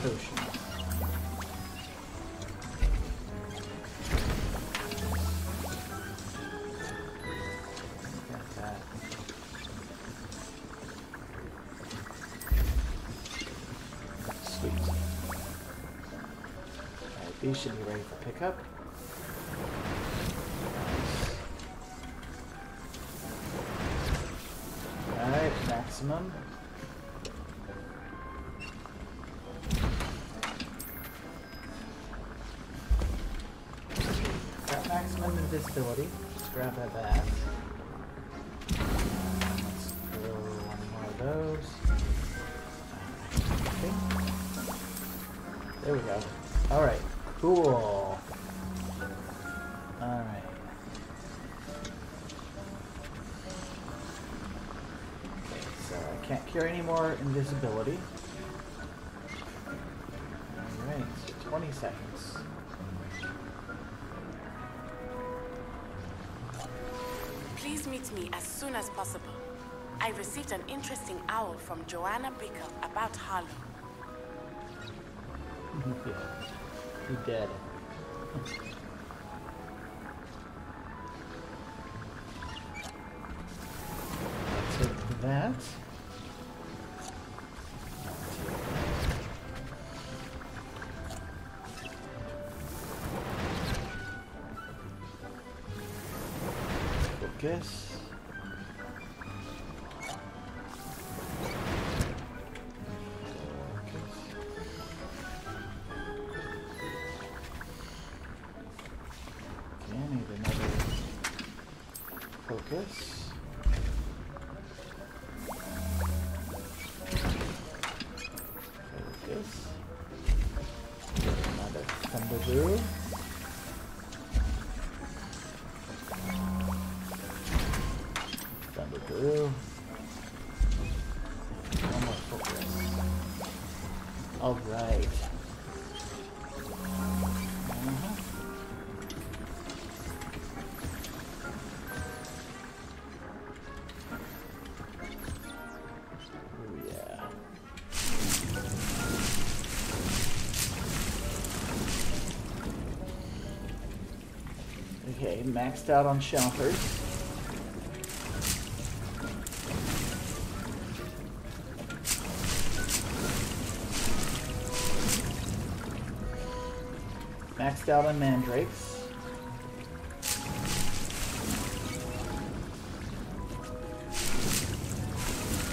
invisibility. Let's grab that back. Let's throw one more of those. Okay. There we go. Alright, cool. Alright. Okay, so I can't carry any more invisibility. Please meet me as soon as possible. I received an interesting owl from Joanna Bickle about Harlow. *laughs* yeah. He dead. Maxed out on shelters. Maxed out on mandrakes.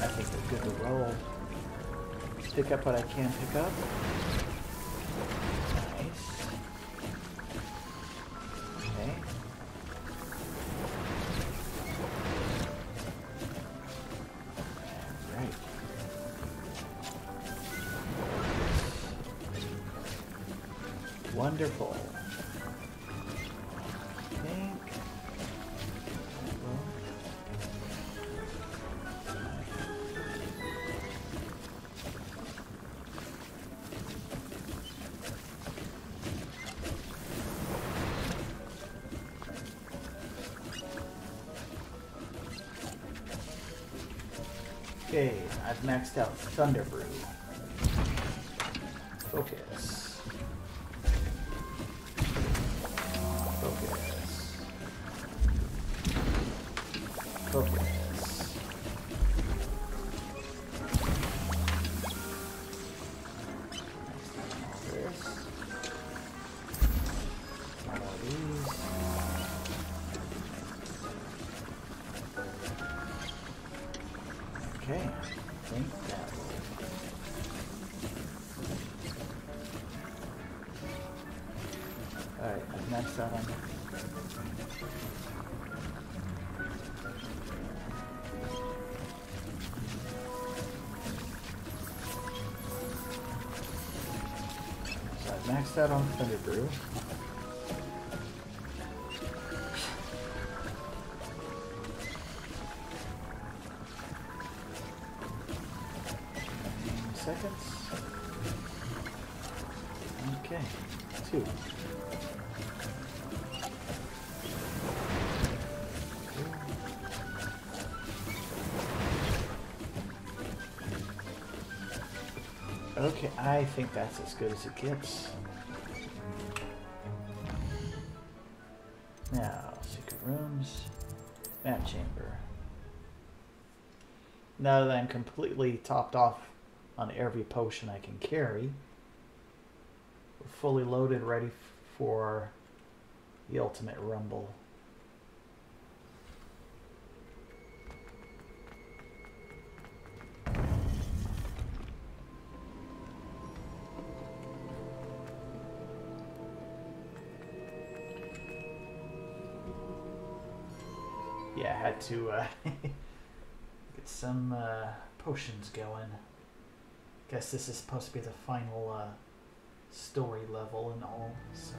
I think they're good to roll. Pick up what I can pick up. Maxed Out on Thunderbrew. Seconds. Okay, two. Okay, I think that's as good as it gets. Now, secret rooms, map chamber. Now that I'm completely topped off on every potion I can carry, we're fully loaded, ready for the ultimate rumble. To uh, *laughs* get some uh, potions going. Guess this is supposed to be the final uh, story level and all, so.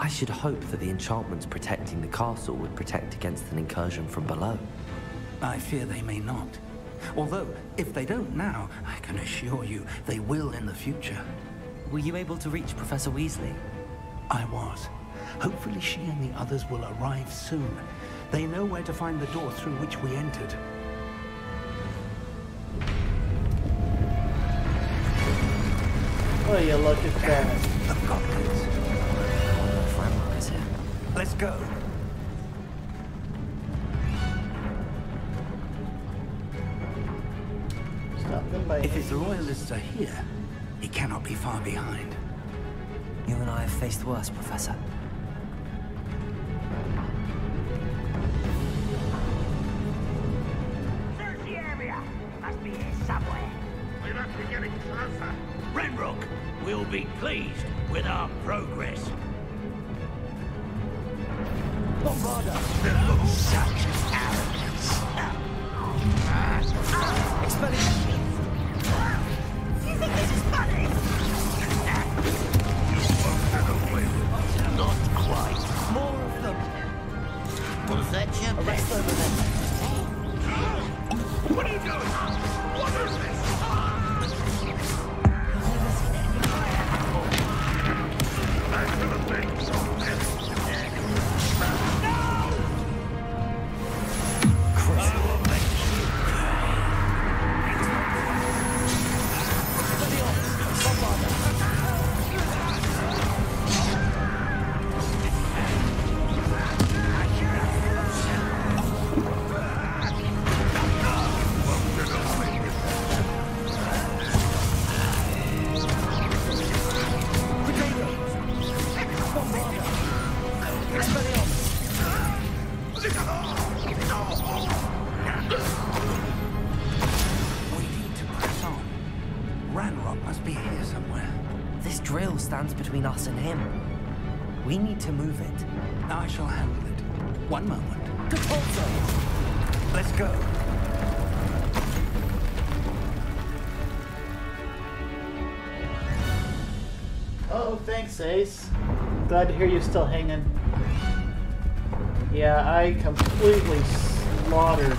I should hope that the enchantments protecting the castle would protect against an incursion from below. I fear they may not. Although, if they don't now, I can assure you they will in the future. Were you able to reach Professor Weasley? I was. Hopefully she and the others will arrive soon. They know where to find the door through which we entered. Oh, you look at that. Of goblins. Ranrock is. Let's go. Stop them by If any his royalists are here, he cannot be far behind. You and I have faced worse, Professor. Thanks, Ace. Glad to hear you're still hanging. Yeah, I completely slaughtered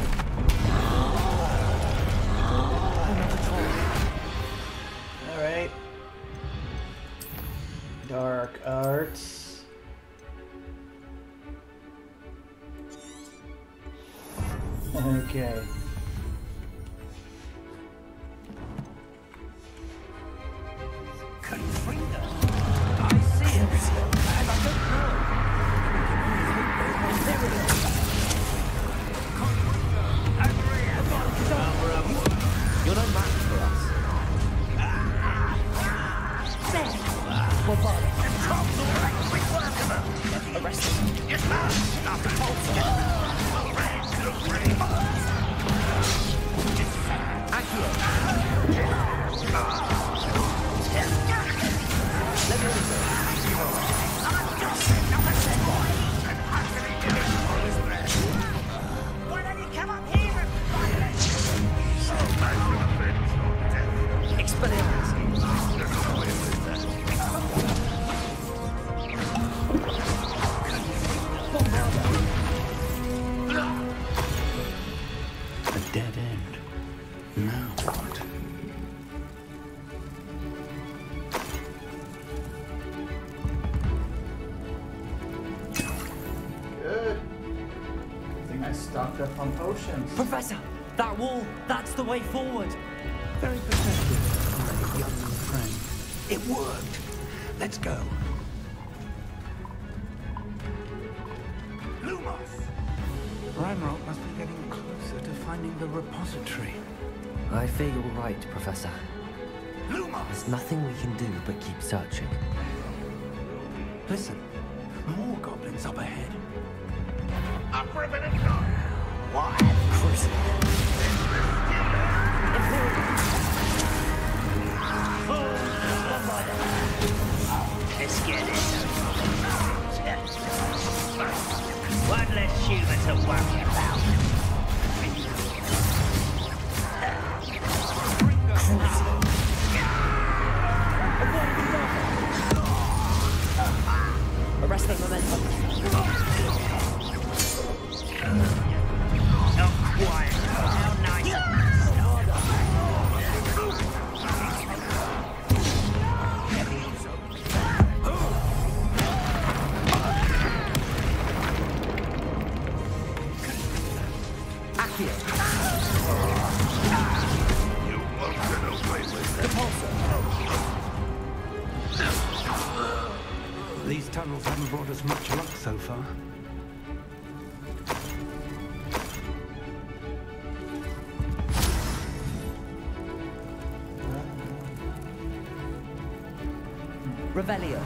Revelio.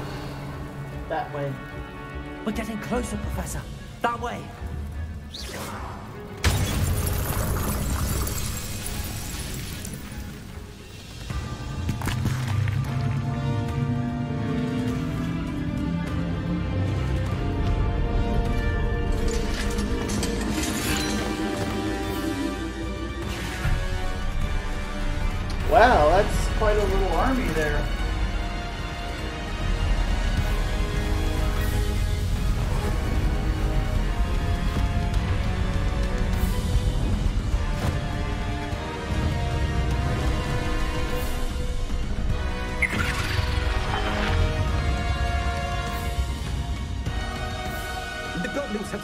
That way. We're getting closer, Professor. That way.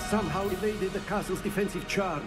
somehow evaded the castle's defensive charge.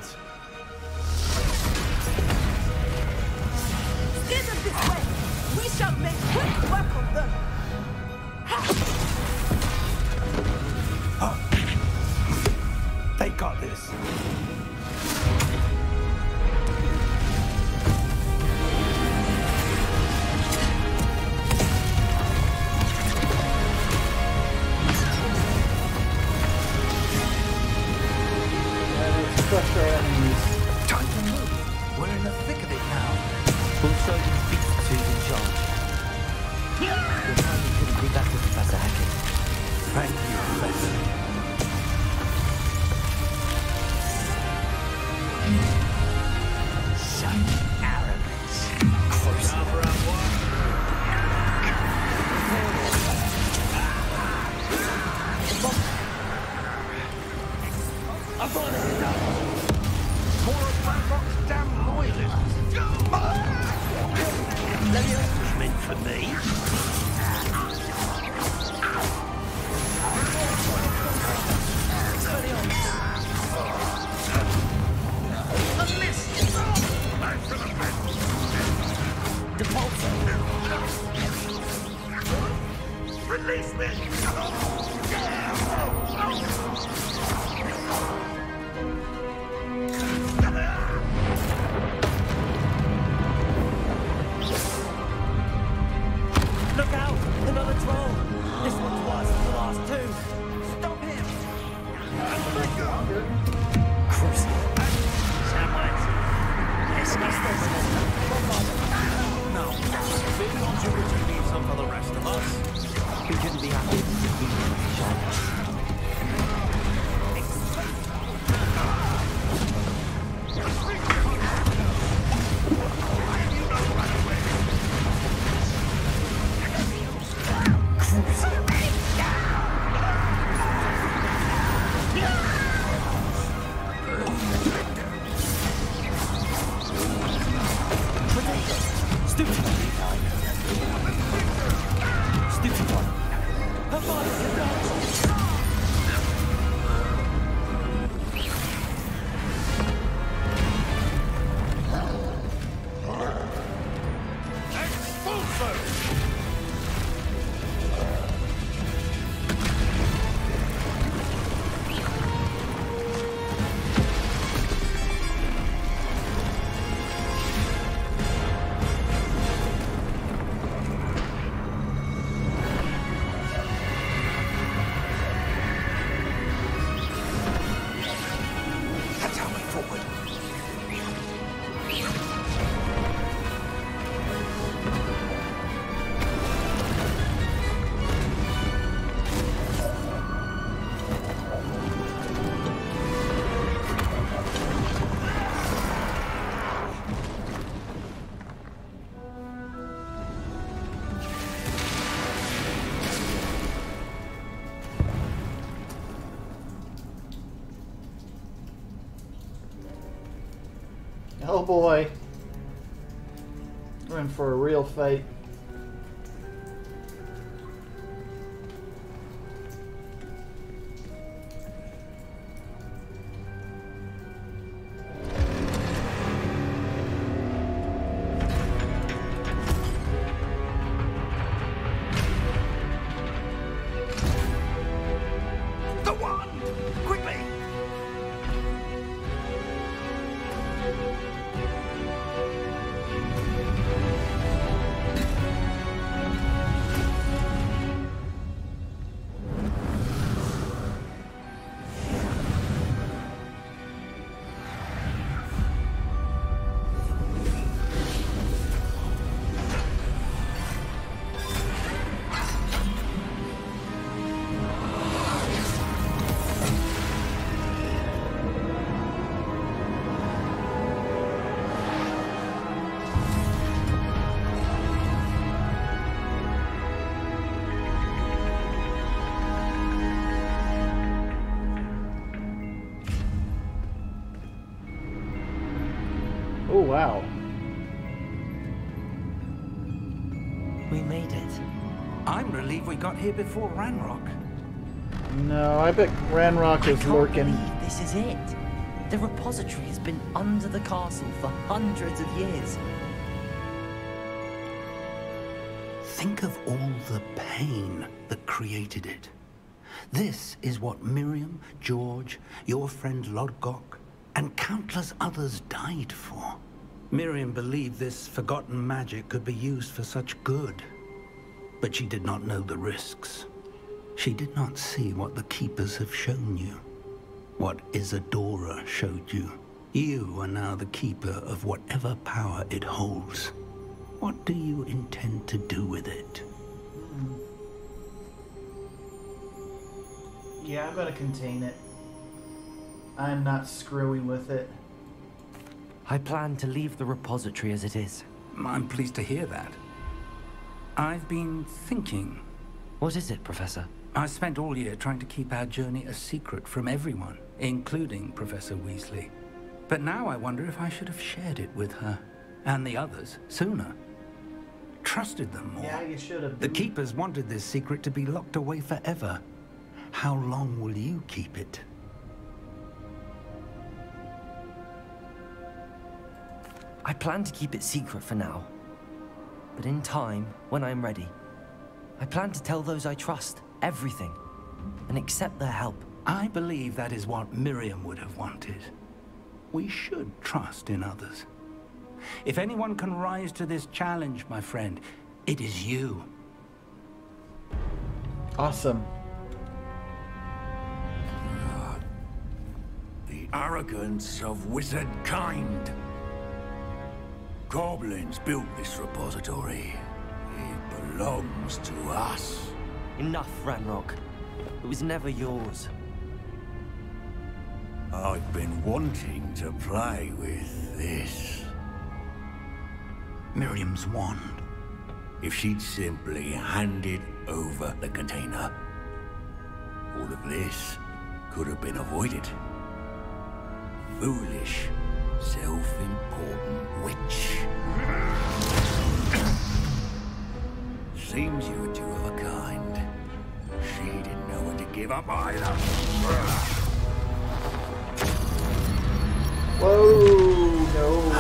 Boy. We're in for a real fight. Here before Ranrock. No, I bet Ranrock is Can't lurking. believe this is it. The repository has been under the castle for hundreds of years. Think of all the pain that created it. This is what Miriam, George, your friend Lodgok, and countless others died for. Miriam believed this forgotten magic could be used for such good. But she did not know the risks. She did not see what the Keepers have shown you. What Isidora showed you. You are now the Keeper of whatever power it holds. What do you intend to do with it? Yeah, I'm gonna contain it. I'm not screwing with it. I plan to leave the repository as it is. I'm pleased to hear that. I've been thinking. What is it, Professor? I spent all year trying to keep our journey a secret from everyone, including Professor Weasley. But now I wonder if I should have shared it with her and the others sooner. Trusted them more. Yeah, you should have. The Keepers wanted this secret to be locked away forever. How long will you keep it? I plan to keep it secret for now. But in time, when I'm ready, I plan to tell those I trust everything and accept their help. I believe that is what Miriam would have wanted. We should trust in others. If anyone can rise to this challenge, my friend, it is you. Awesome. The arrogance of wizard kind. Goblins built this repository. It belongs to us. Enough, Ranrock. It was never yours. I've been wanting to play with this. Miriam's wand. If she'd simply handed over the container, all of this could have been avoided. Foolish, self-important witch. Seems you were two of a kind. She didn't know when to give up either. Whoa, no.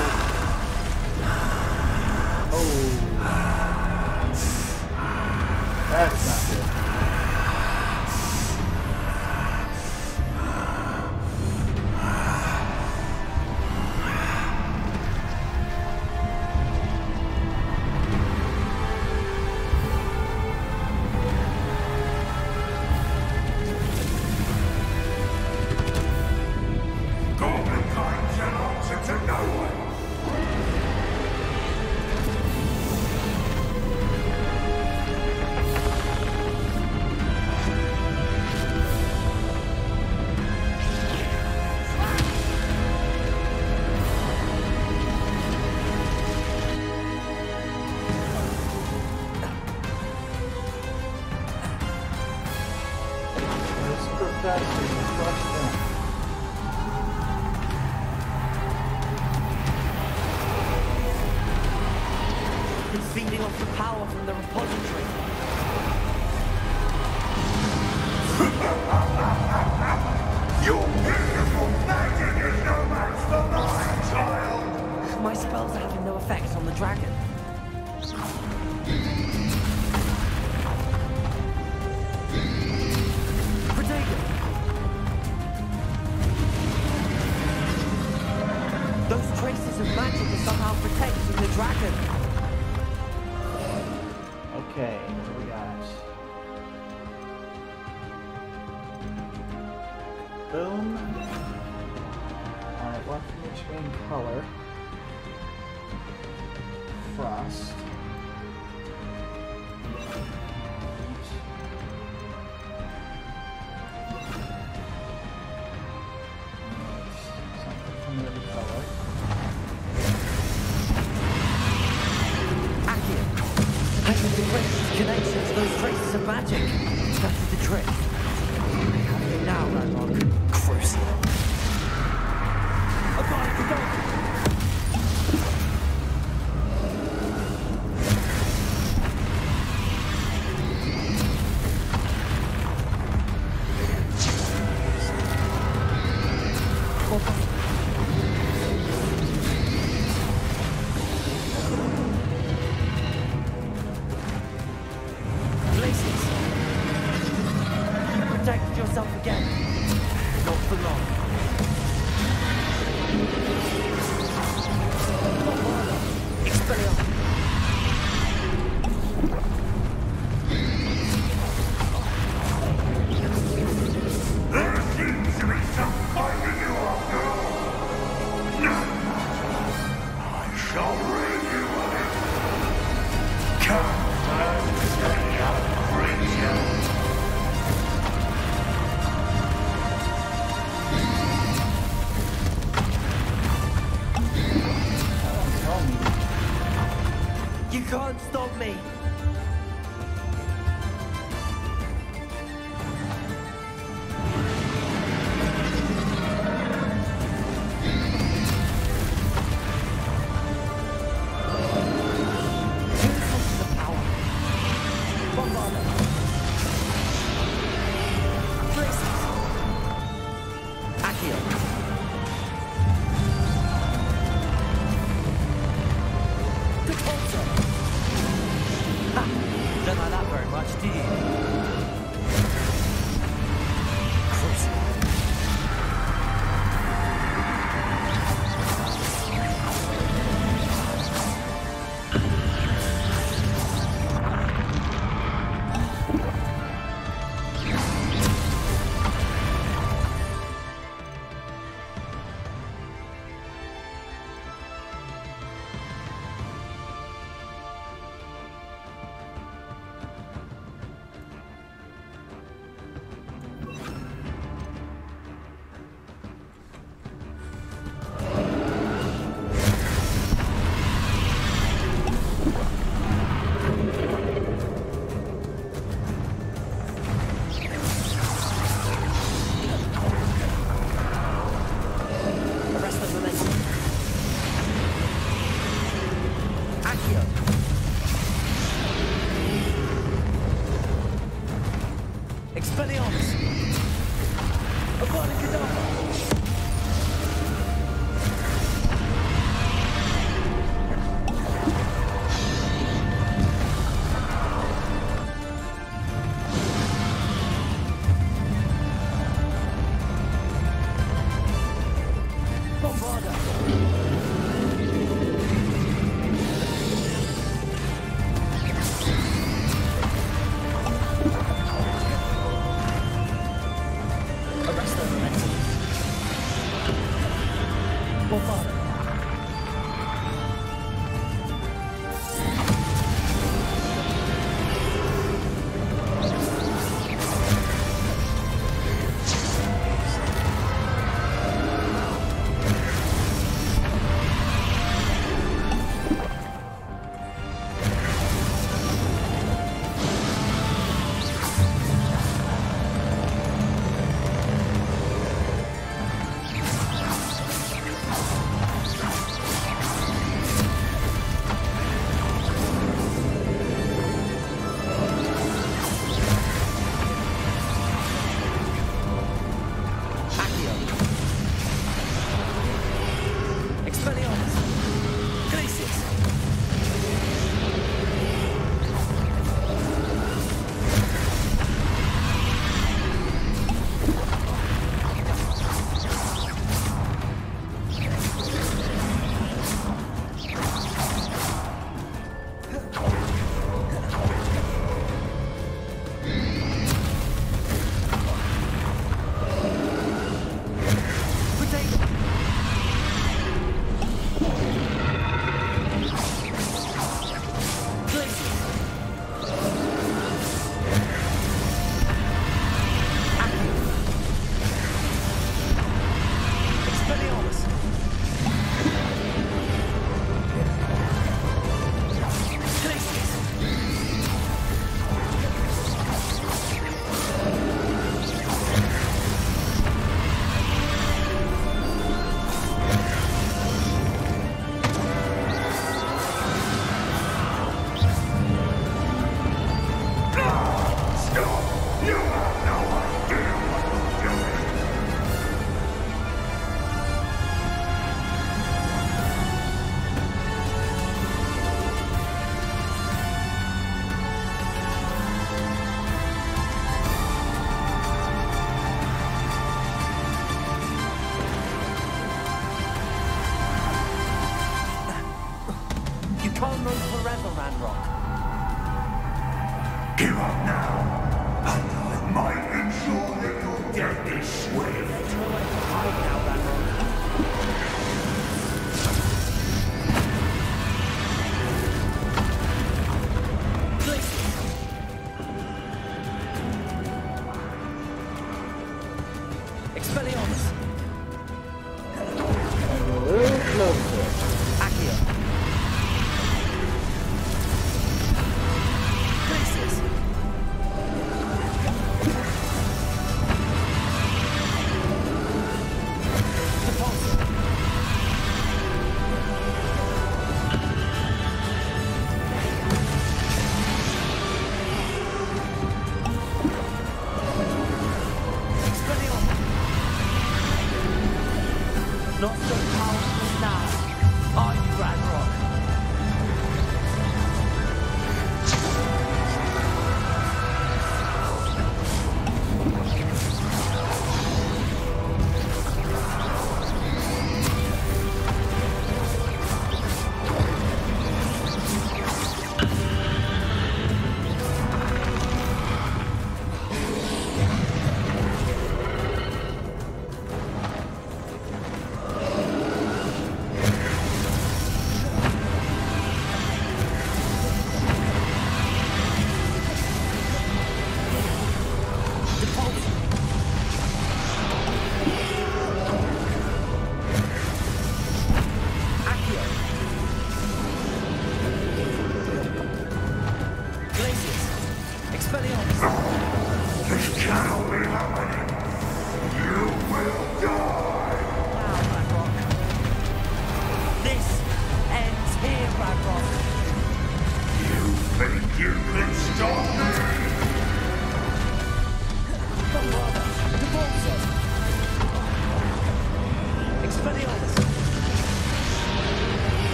Oh. That's not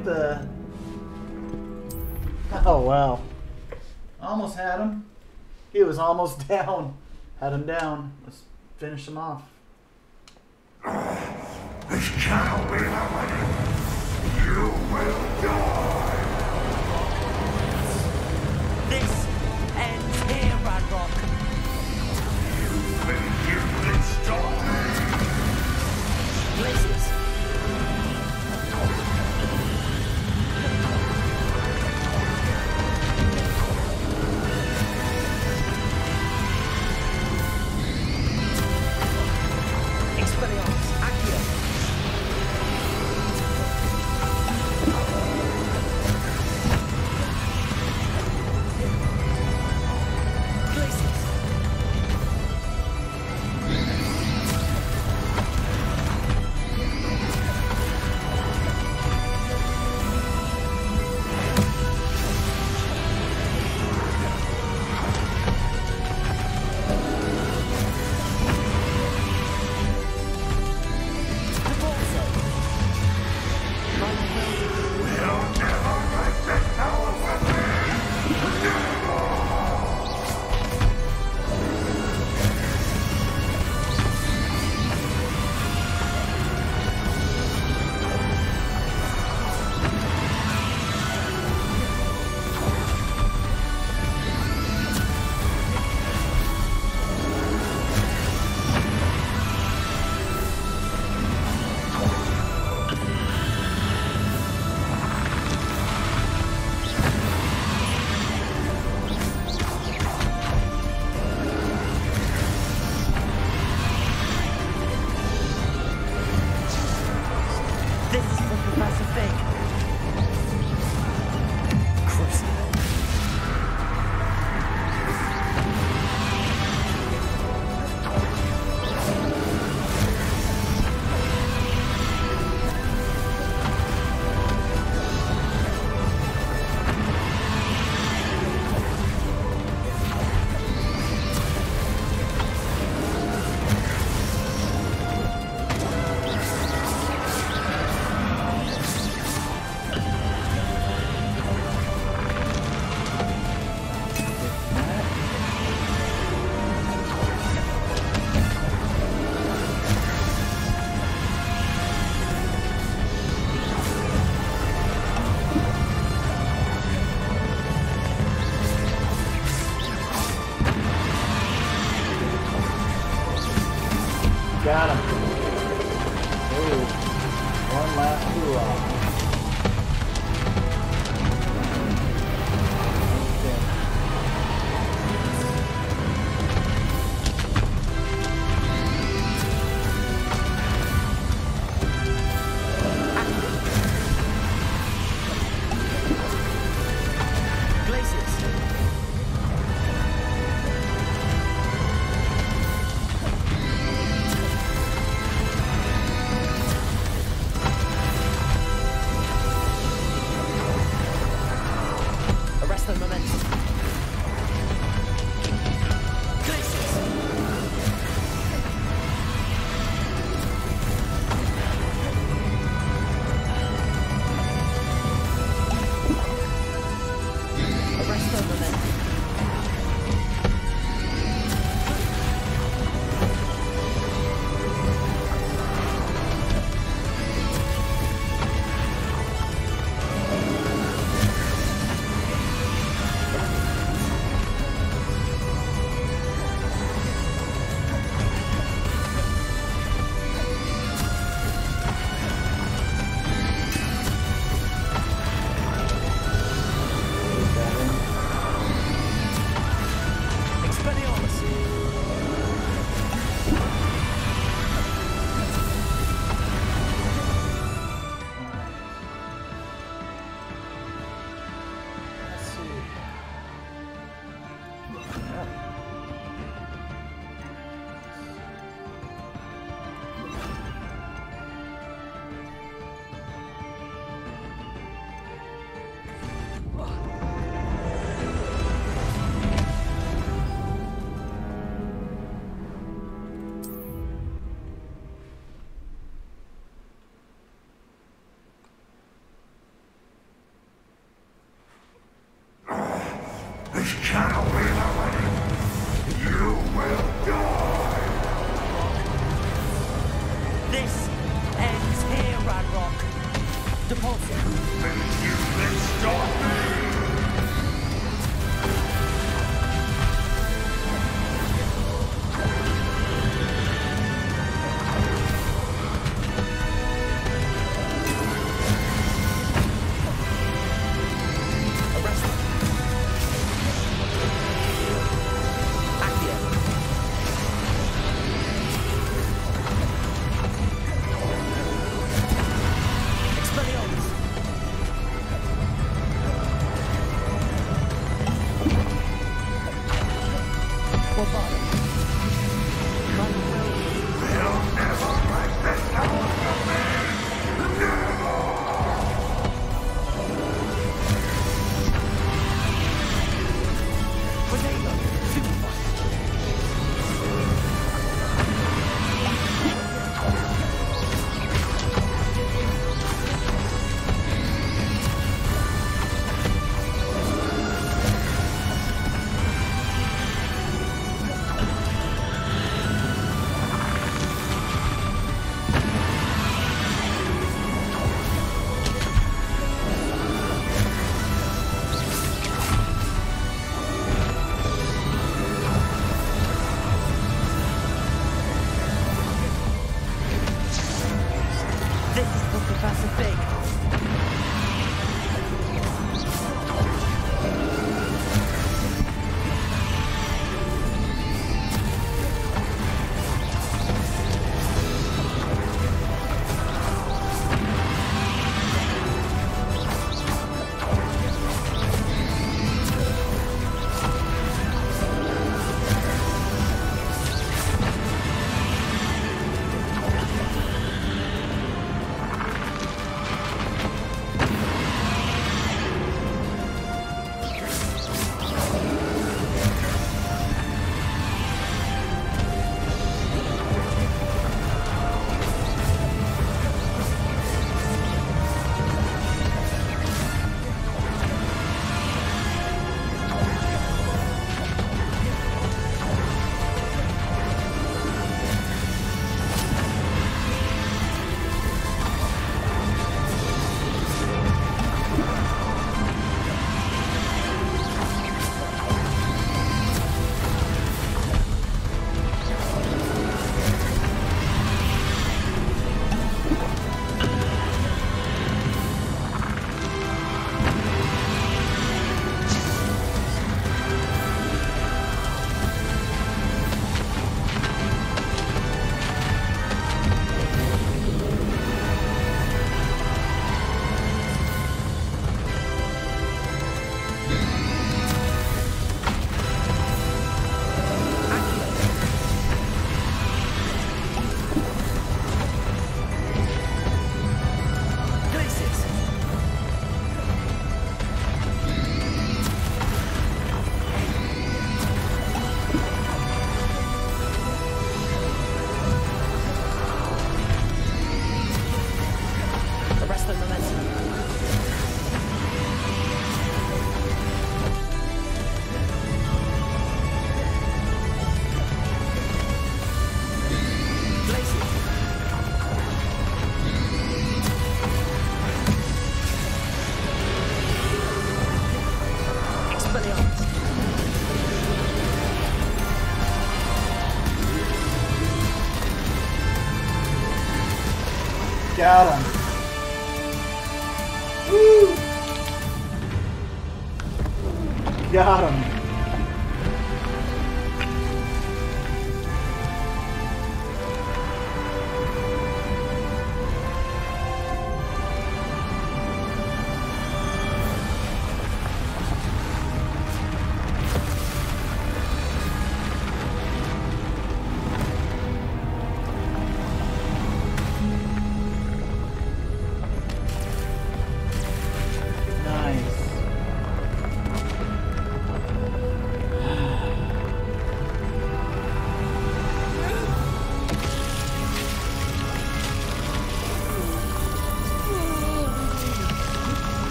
the... Oh, wow. Almost had him. He was almost *laughs* down. Had him down. Let's finish him off. Got him. Ooh. One last two off.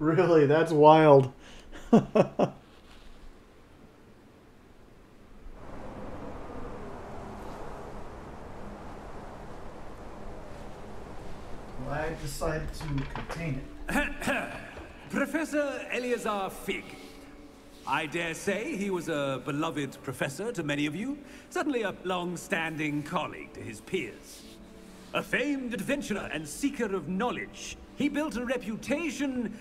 Really, that's wild. *laughs* well, I decided to contain it. *coughs* Professor Eleazar Fig. I dare say he was a beloved professor to many of you, certainly a long-standing colleague to his peers. A famed adventurer and seeker of knowledge, he built a reputation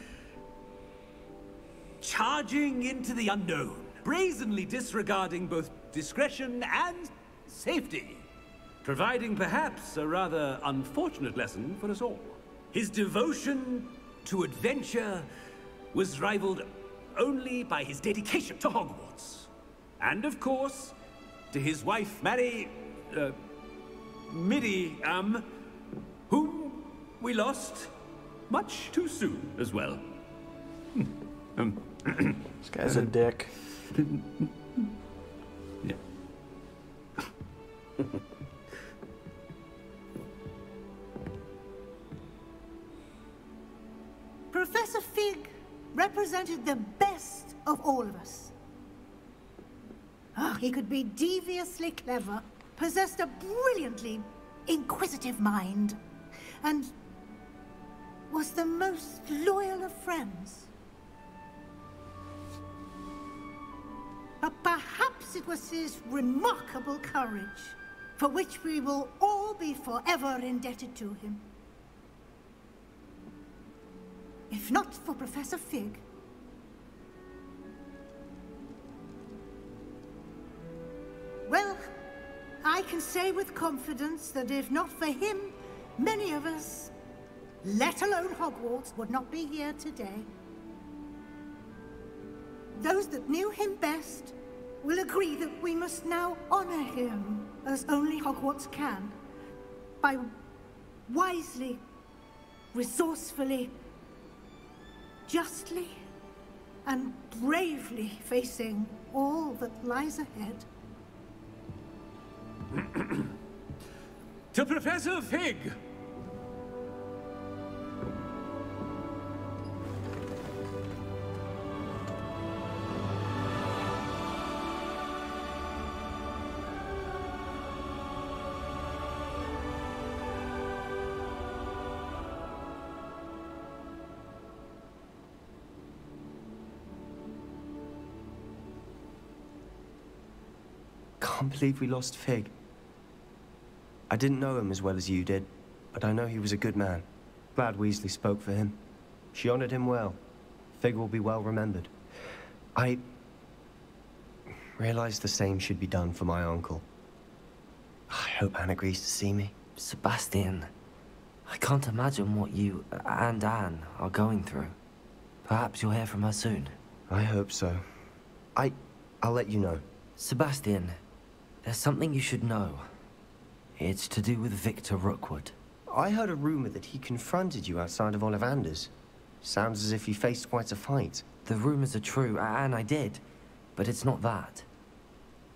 charging into the unknown, brazenly disregarding both discretion and safety, providing perhaps a rather unfortunate lesson for us all. His devotion to adventure was rivaled only by his dedication to Hogwarts. And of course, to his wife, Mary... Uh, Miriam, whom we lost much too soon as well. *laughs* um, *clears throat* This guy's a dick. *laughs* yeah. *laughs* Professor Fig represented the best of all of us. Ah, he could be deviously clever, possessed a brilliantly inquisitive mind, and was the most loyal of friends. But perhaps it was his remarkable courage, for which we will all be forever indebted to him. If not for Professor Fig, well, I can say with confidence that if not for him, many of us, let alone Hogwarts, would not be here today. Those that knew him best will agree that we must now honor him as only Hogwarts can by wisely, resourcefully, justly, and bravely facing all that lies ahead. *clears throat* to Professor Fig! Can't believe we lost Fig. I didn't know him as well as you did, but I know he was a good man. Glad Weasley spoke for him. She honored him well. Fig will be well remembered. I realize the same should be done for my uncle. I hope Anne agrees to see me. Sebastian, I can't imagine what you and Anne are going through. Perhaps you'll hear from her soon. I hope so. I... I'll let you know. Sebastian, there's something you should know. It's to do with Victor Rookwood. I heard a rumor that he confronted you outside of Ollivander's. Sounds as if you faced quite a fight. The rumors are true, and I did. But it's not that.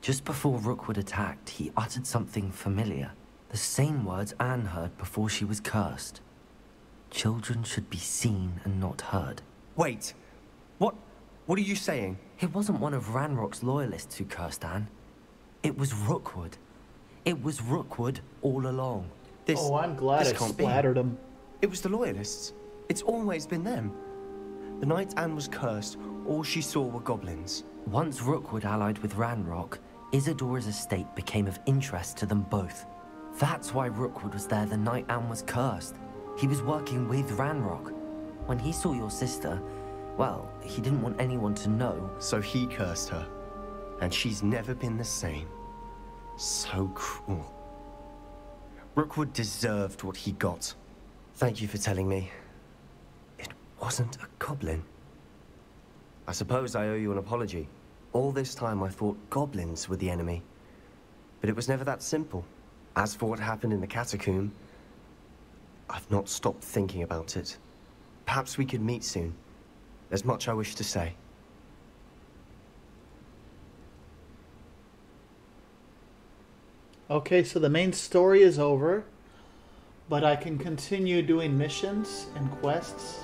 Just before Rookwood attacked, he uttered something familiar. The same words Anne heard before she was cursed. Children should be seen and not heard. Wait. What... what are you saying? It wasn't one of Ranrock's loyalists who cursed Anne. It was Rookwood. It was Rookwood all along. This, oh, I'm glad this I splattered be. him. It was the loyalists. It's always been them. The night Anne was cursed, all she saw were goblins. Once Rookwood allied with Ranrock, Isidora's estate became of interest to them both. That's why Rookwood was there the night Anne was cursed. He was working with Ranrock. When he saw your sister, well, he didn't want anyone to know. So he cursed her. And she's never been the same. So cruel. Rookwood deserved what he got. Thank you for telling me. It wasn't a goblin. I suppose I owe you an apology. All this time I thought goblins were the enemy. But it was never that simple. As for what happened in the catacomb, I've not stopped thinking about it. Perhaps we could meet soon. There's much I wish to say. Okay, so the main story is over, but I can continue doing missions and quests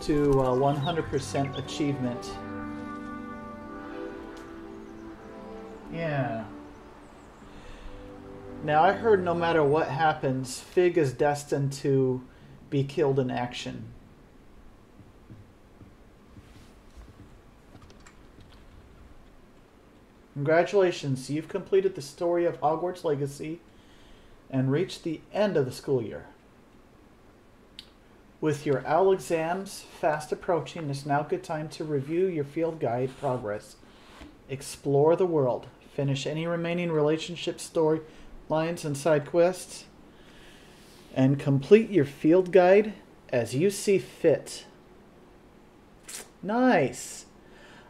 to uh, 100% achievement. Yeah. Now, I heard no matter what happens, Fig is destined to be killed in action. Congratulations, you've completed the story of Hogwarts Legacy and reached the end of the school year. With your OWL exams fast approaching, it's now a good time to review your field guide progress. Explore the world. Finish any remaining relationship story lines and side quests. And complete your field guide as you see fit. Nice.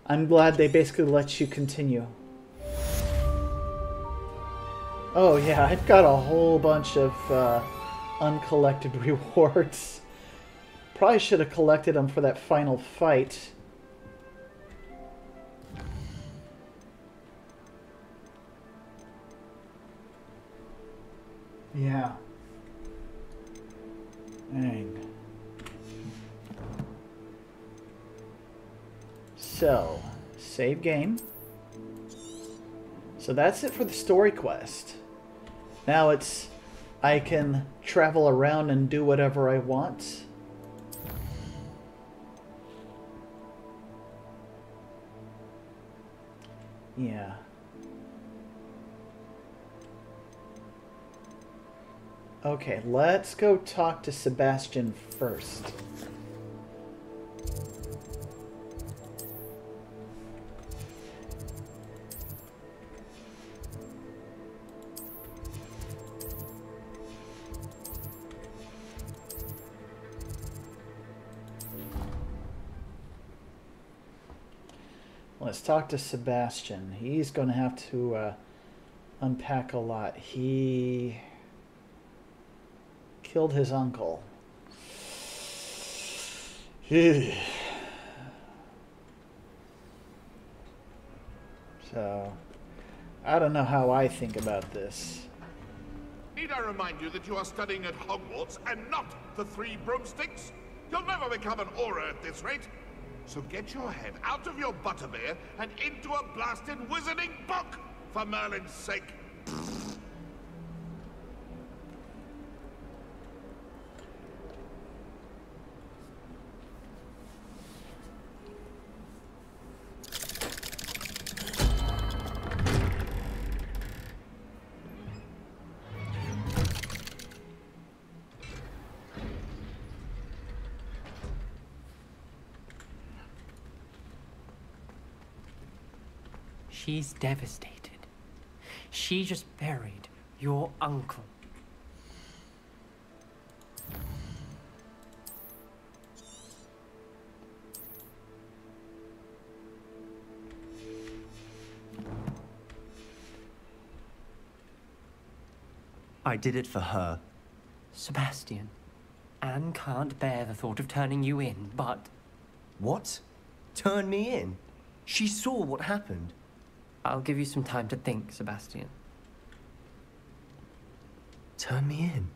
I'm glad they basically let you continue. Oh yeah, I've got a whole bunch of uh, uncollected *laughs* rewards. Probably should have collected them for that final fight. Yeah. Dang. So, save game. So that's it for the story quest. Now it's I can travel around and do whatever I want. Yeah. Okay, let's go talk to Sebastian first. Let's talk to Sebastian. He's going to have to uh, unpack a lot. He killed his uncle. *sighs* so, I don't know how I think about this. Need I remind you that you are studying at Hogwarts and not the Three Broomsticks? You'll never become an Auror at this rate. So get your head out of your butterbeer and into a blasted wizarding book, for Merlin's sake. She's devastated. She just buried your uncle. I did it for her. Sebastian, Anne can't bear the thought of turning you in, but... What? Turn me in? She saw what happened. I'll give you some time to think, Sebastian. Turn me in?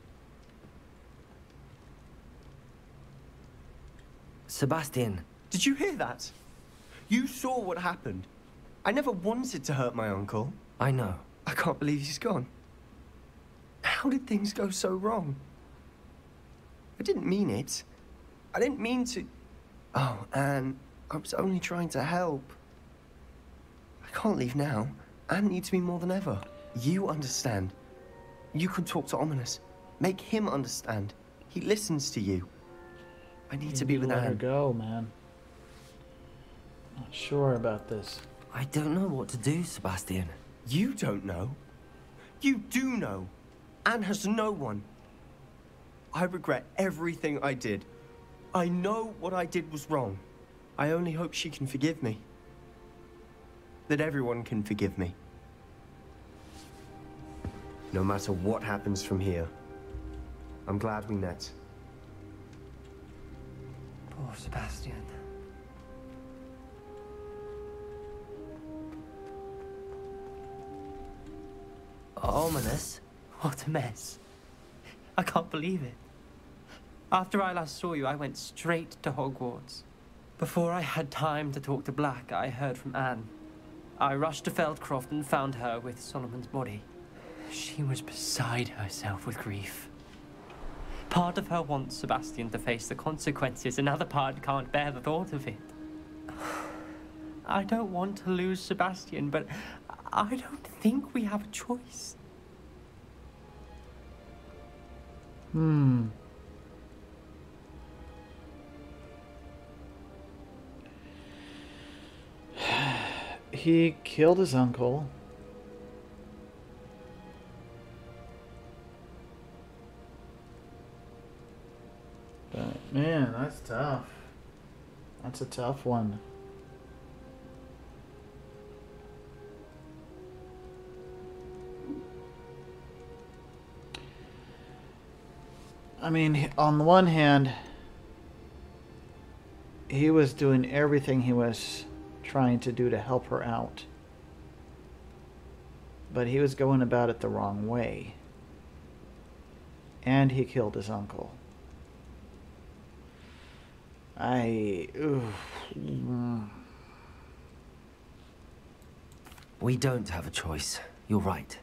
Sebastian. Did you hear that? You saw what happened. I never wanted to hurt my uncle. I know. I can't believe he's gone. How did things go so wrong? I didn't mean it. I didn't mean to... Oh, Anne, I was only trying to help. I can't leave now. Anne needs me more than ever. You understand. You can talk to Ominis. Make him understand. He listens to you. I need to be You with let her Anne. go, man. Not sure about this. I don't know what to do, Sebastian. You don't know. You do know. Anne has no one. I regret everything I did. I know what I did was wrong. I only hope she can forgive me. That everyone can forgive me. No matter what happens from here, I'm glad we met. Poor Sebastian. Ominis? What a mess. I can't believe it. After I last saw you, I went straight to Hogwarts. Before I had time to talk to Black, I heard from Anne. I rushed to Feldcroft and found her with Solomon's body. She was beside herself with grief. Part of her wants Sebastian to face the consequences, another part can't bear the thought of it. I don't want to lose Sebastian, but I don't think we have a choice. Hmm. He killed his uncle. But man, that's tough. That's a tough one. I mean, on the one hand, he was doing everything he was trying to do to help her out. But he was going about it the wrong way. And he killed his uncle. I. oof. We don't have a choice. You're right.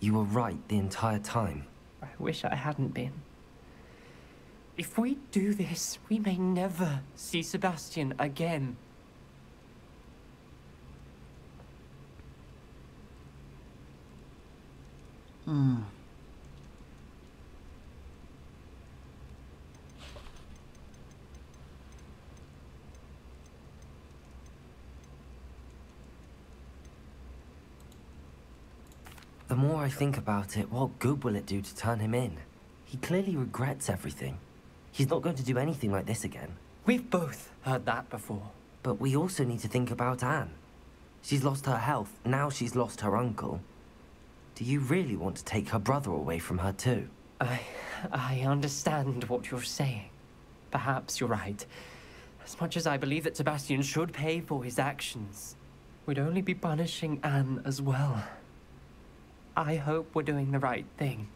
You were right the entire time. I wish I hadn't been. If we do this, we may never see Sebastian again. Hmm. The more I think about it, what good will it do to turn him in? He clearly regrets everything. He's not going to do anything like this again. We've both heard that before. But we also need to think about Anne. She's lost her health, now she's lost her uncle. Do you really want to take her brother away from her too? I... I understand what you're saying. Perhaps you're right. As much as I believe that Sebastian should pay for his actions, we'd only be punishing Anne as well. I hope we're doing the right thing.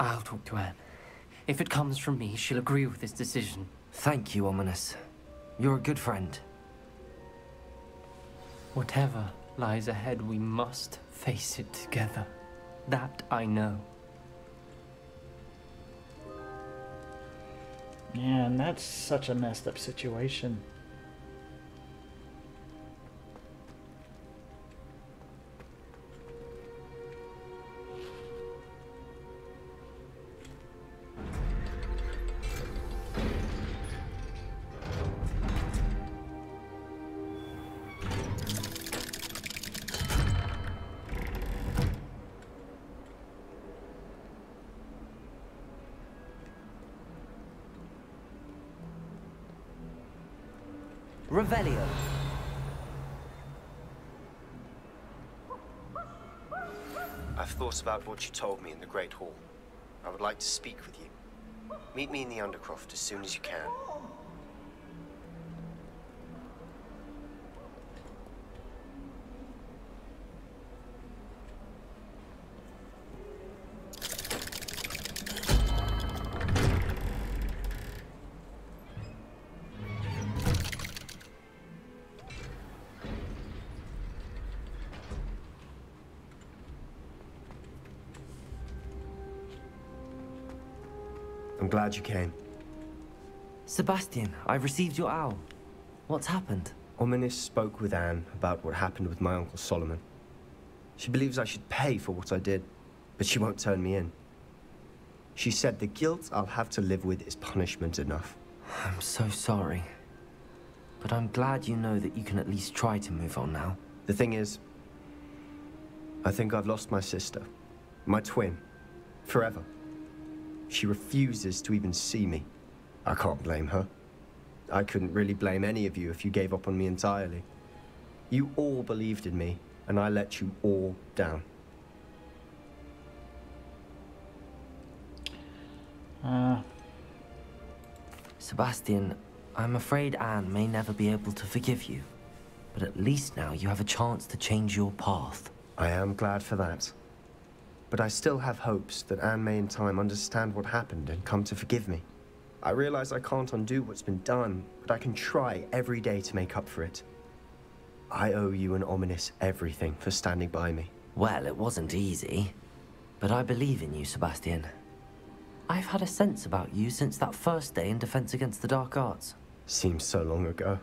I'll talk to Anne. If it comes from me, she'll agree with this decision. Thank you, Ominis. You're a good friend. Whatever lies ahead, we must face it together. That I know. Man, that's such a messed up situation. What you told me in the Great Hall. I would like to speak with you. Meet me in the Undercroft as soon as you can. Glad you came. Sebastian, I've received your owl. What's happened? Ominis spoke with Anne about what happened with my Uncle Solomon. She believes I should pay for what I did, but she won't turn me in. She said the guilt I'll have to live with is punishment enough. I'm so sorry. But I'm glad you know that you can at least try to move on now. The thing is, I think I've lost my sister, my twin, forever. She refuses to even see me. I can't blame her. I couldn't really blame any of you if you gave up on me entirely. You all believed in me, and I let you all down. Uh, Sebastian, I'm afraid Anne may never be able to forgive you. But at least now you have a chance to change your path. I am glad for that. But I still have hopes that Anne may in time understand what happened and come to forgive me. I realize I can't undo what's been done, but I can try every day to make up for it. I owe you and Ominis everything for standing by me. Well, it wasn't easy. But I believe in you, Sebastian. I've had a sense about you since that first day in Defense Against the Dark Arts. Seems so long ago.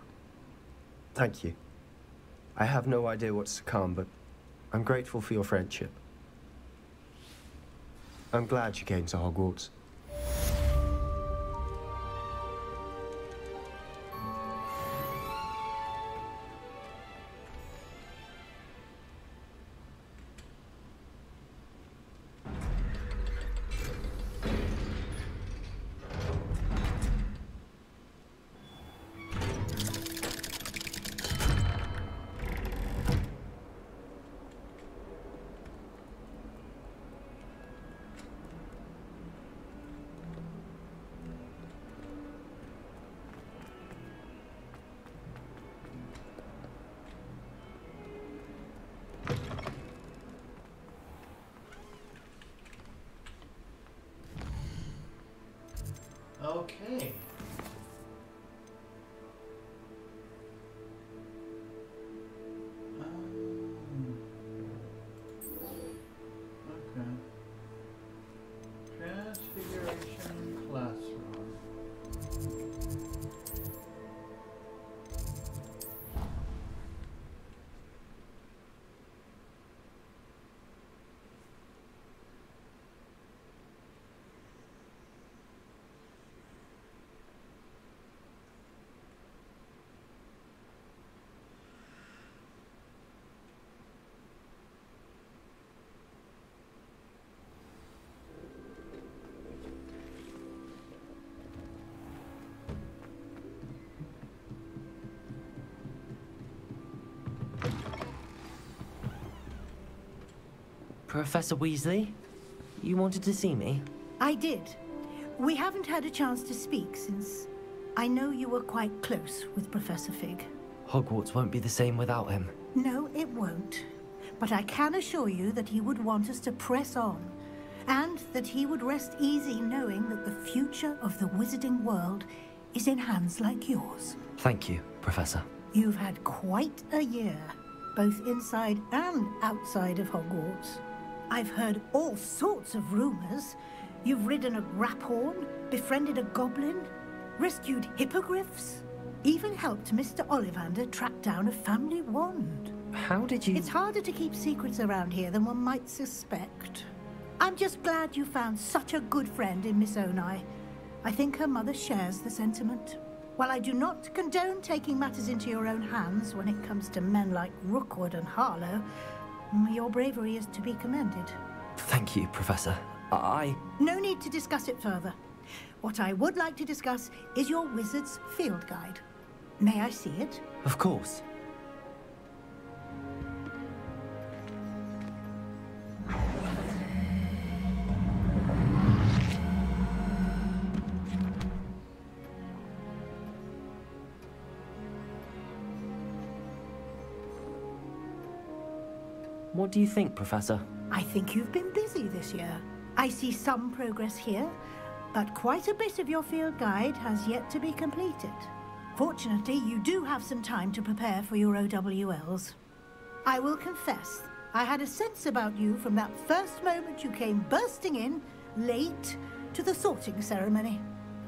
Thank you. I have no idea what's to come, but I'm grateful for your friendship. I'm glad you came to Hogwarts. Professor Weasley, you wanted to see me? I did. We haven't had a chance to speak since I know you were quite close with Professor Fig. Hogwarts won't be the same without him. No, it won't. But I can assure you that he would want us to press on, and that he would rest easy knowing that the future of the wizarding world is in hands like yours. Thank you, Professor. You've had quite a year, both inside and outside of Hogwarts. I've heard all sorts of rumors. You've ridden a graphorn, befriended a goblin, rescued hippogriffs, even helped Mr. Ollivander track down a family wand. How did you... It's harder to keep secrets around here than one might suspect. I'm just glad you found such a good friend in Miss Onai. I think her mother shares the sentiment. While I do not condone taking matters into your own hands when it comes to men like Rookwood and Harlow, your bravery is to be commended. Thank you, Professor. I... No need to discuss it further. What I would like to discuss is your wizard's field guide. May I see it? Of course. Do you think, Professor? I think you've been busy this year. I see some progress here, but quite a bit of your field guide has yet to be completed. Fortunately, you do have some time to prepare for your OWLs. I will confess, I had a sense about you from that first moment you came bursting in, late, to the sorting ceremony.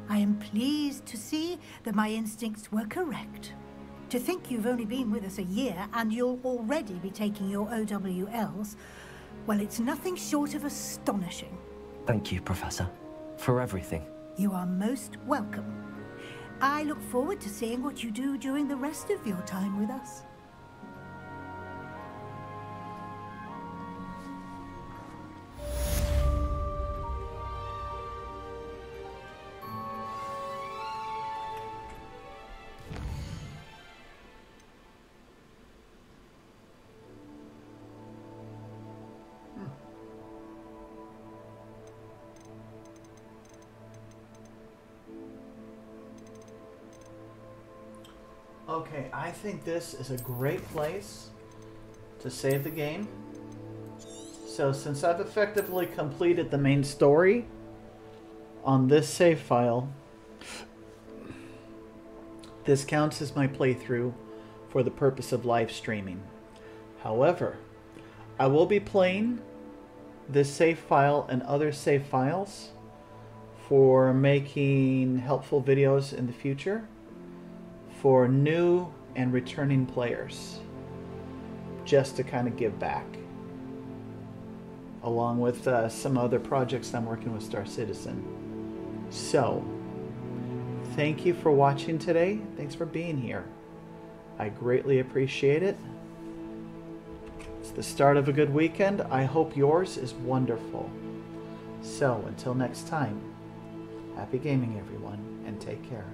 I am pleased to see that my instincts were correct. To think you've only been with us a year and you'll already be taking your OWLs, well, it's nothing short of astonishing. Thank you, Professor, for everything. You are most welcome. I look forward to seeing what you do during the rest of your time with us. Think this is a great place to save the game. So since I've effectively completed the main story on this save file, this counts as my playthrough for the purpose of live streaming. However, I will be playing this save file and other save files for making helpful videos in the future for new and returning players just to kind of give back along with uh, some other projects I'm working with Star Citizen. So, thank you for watching today. Thanks for being here. I greatly appreciate it. It's the start of a good weekend. I hope yours is wonderful. So, until next time, happy gaming, everyone, and take care.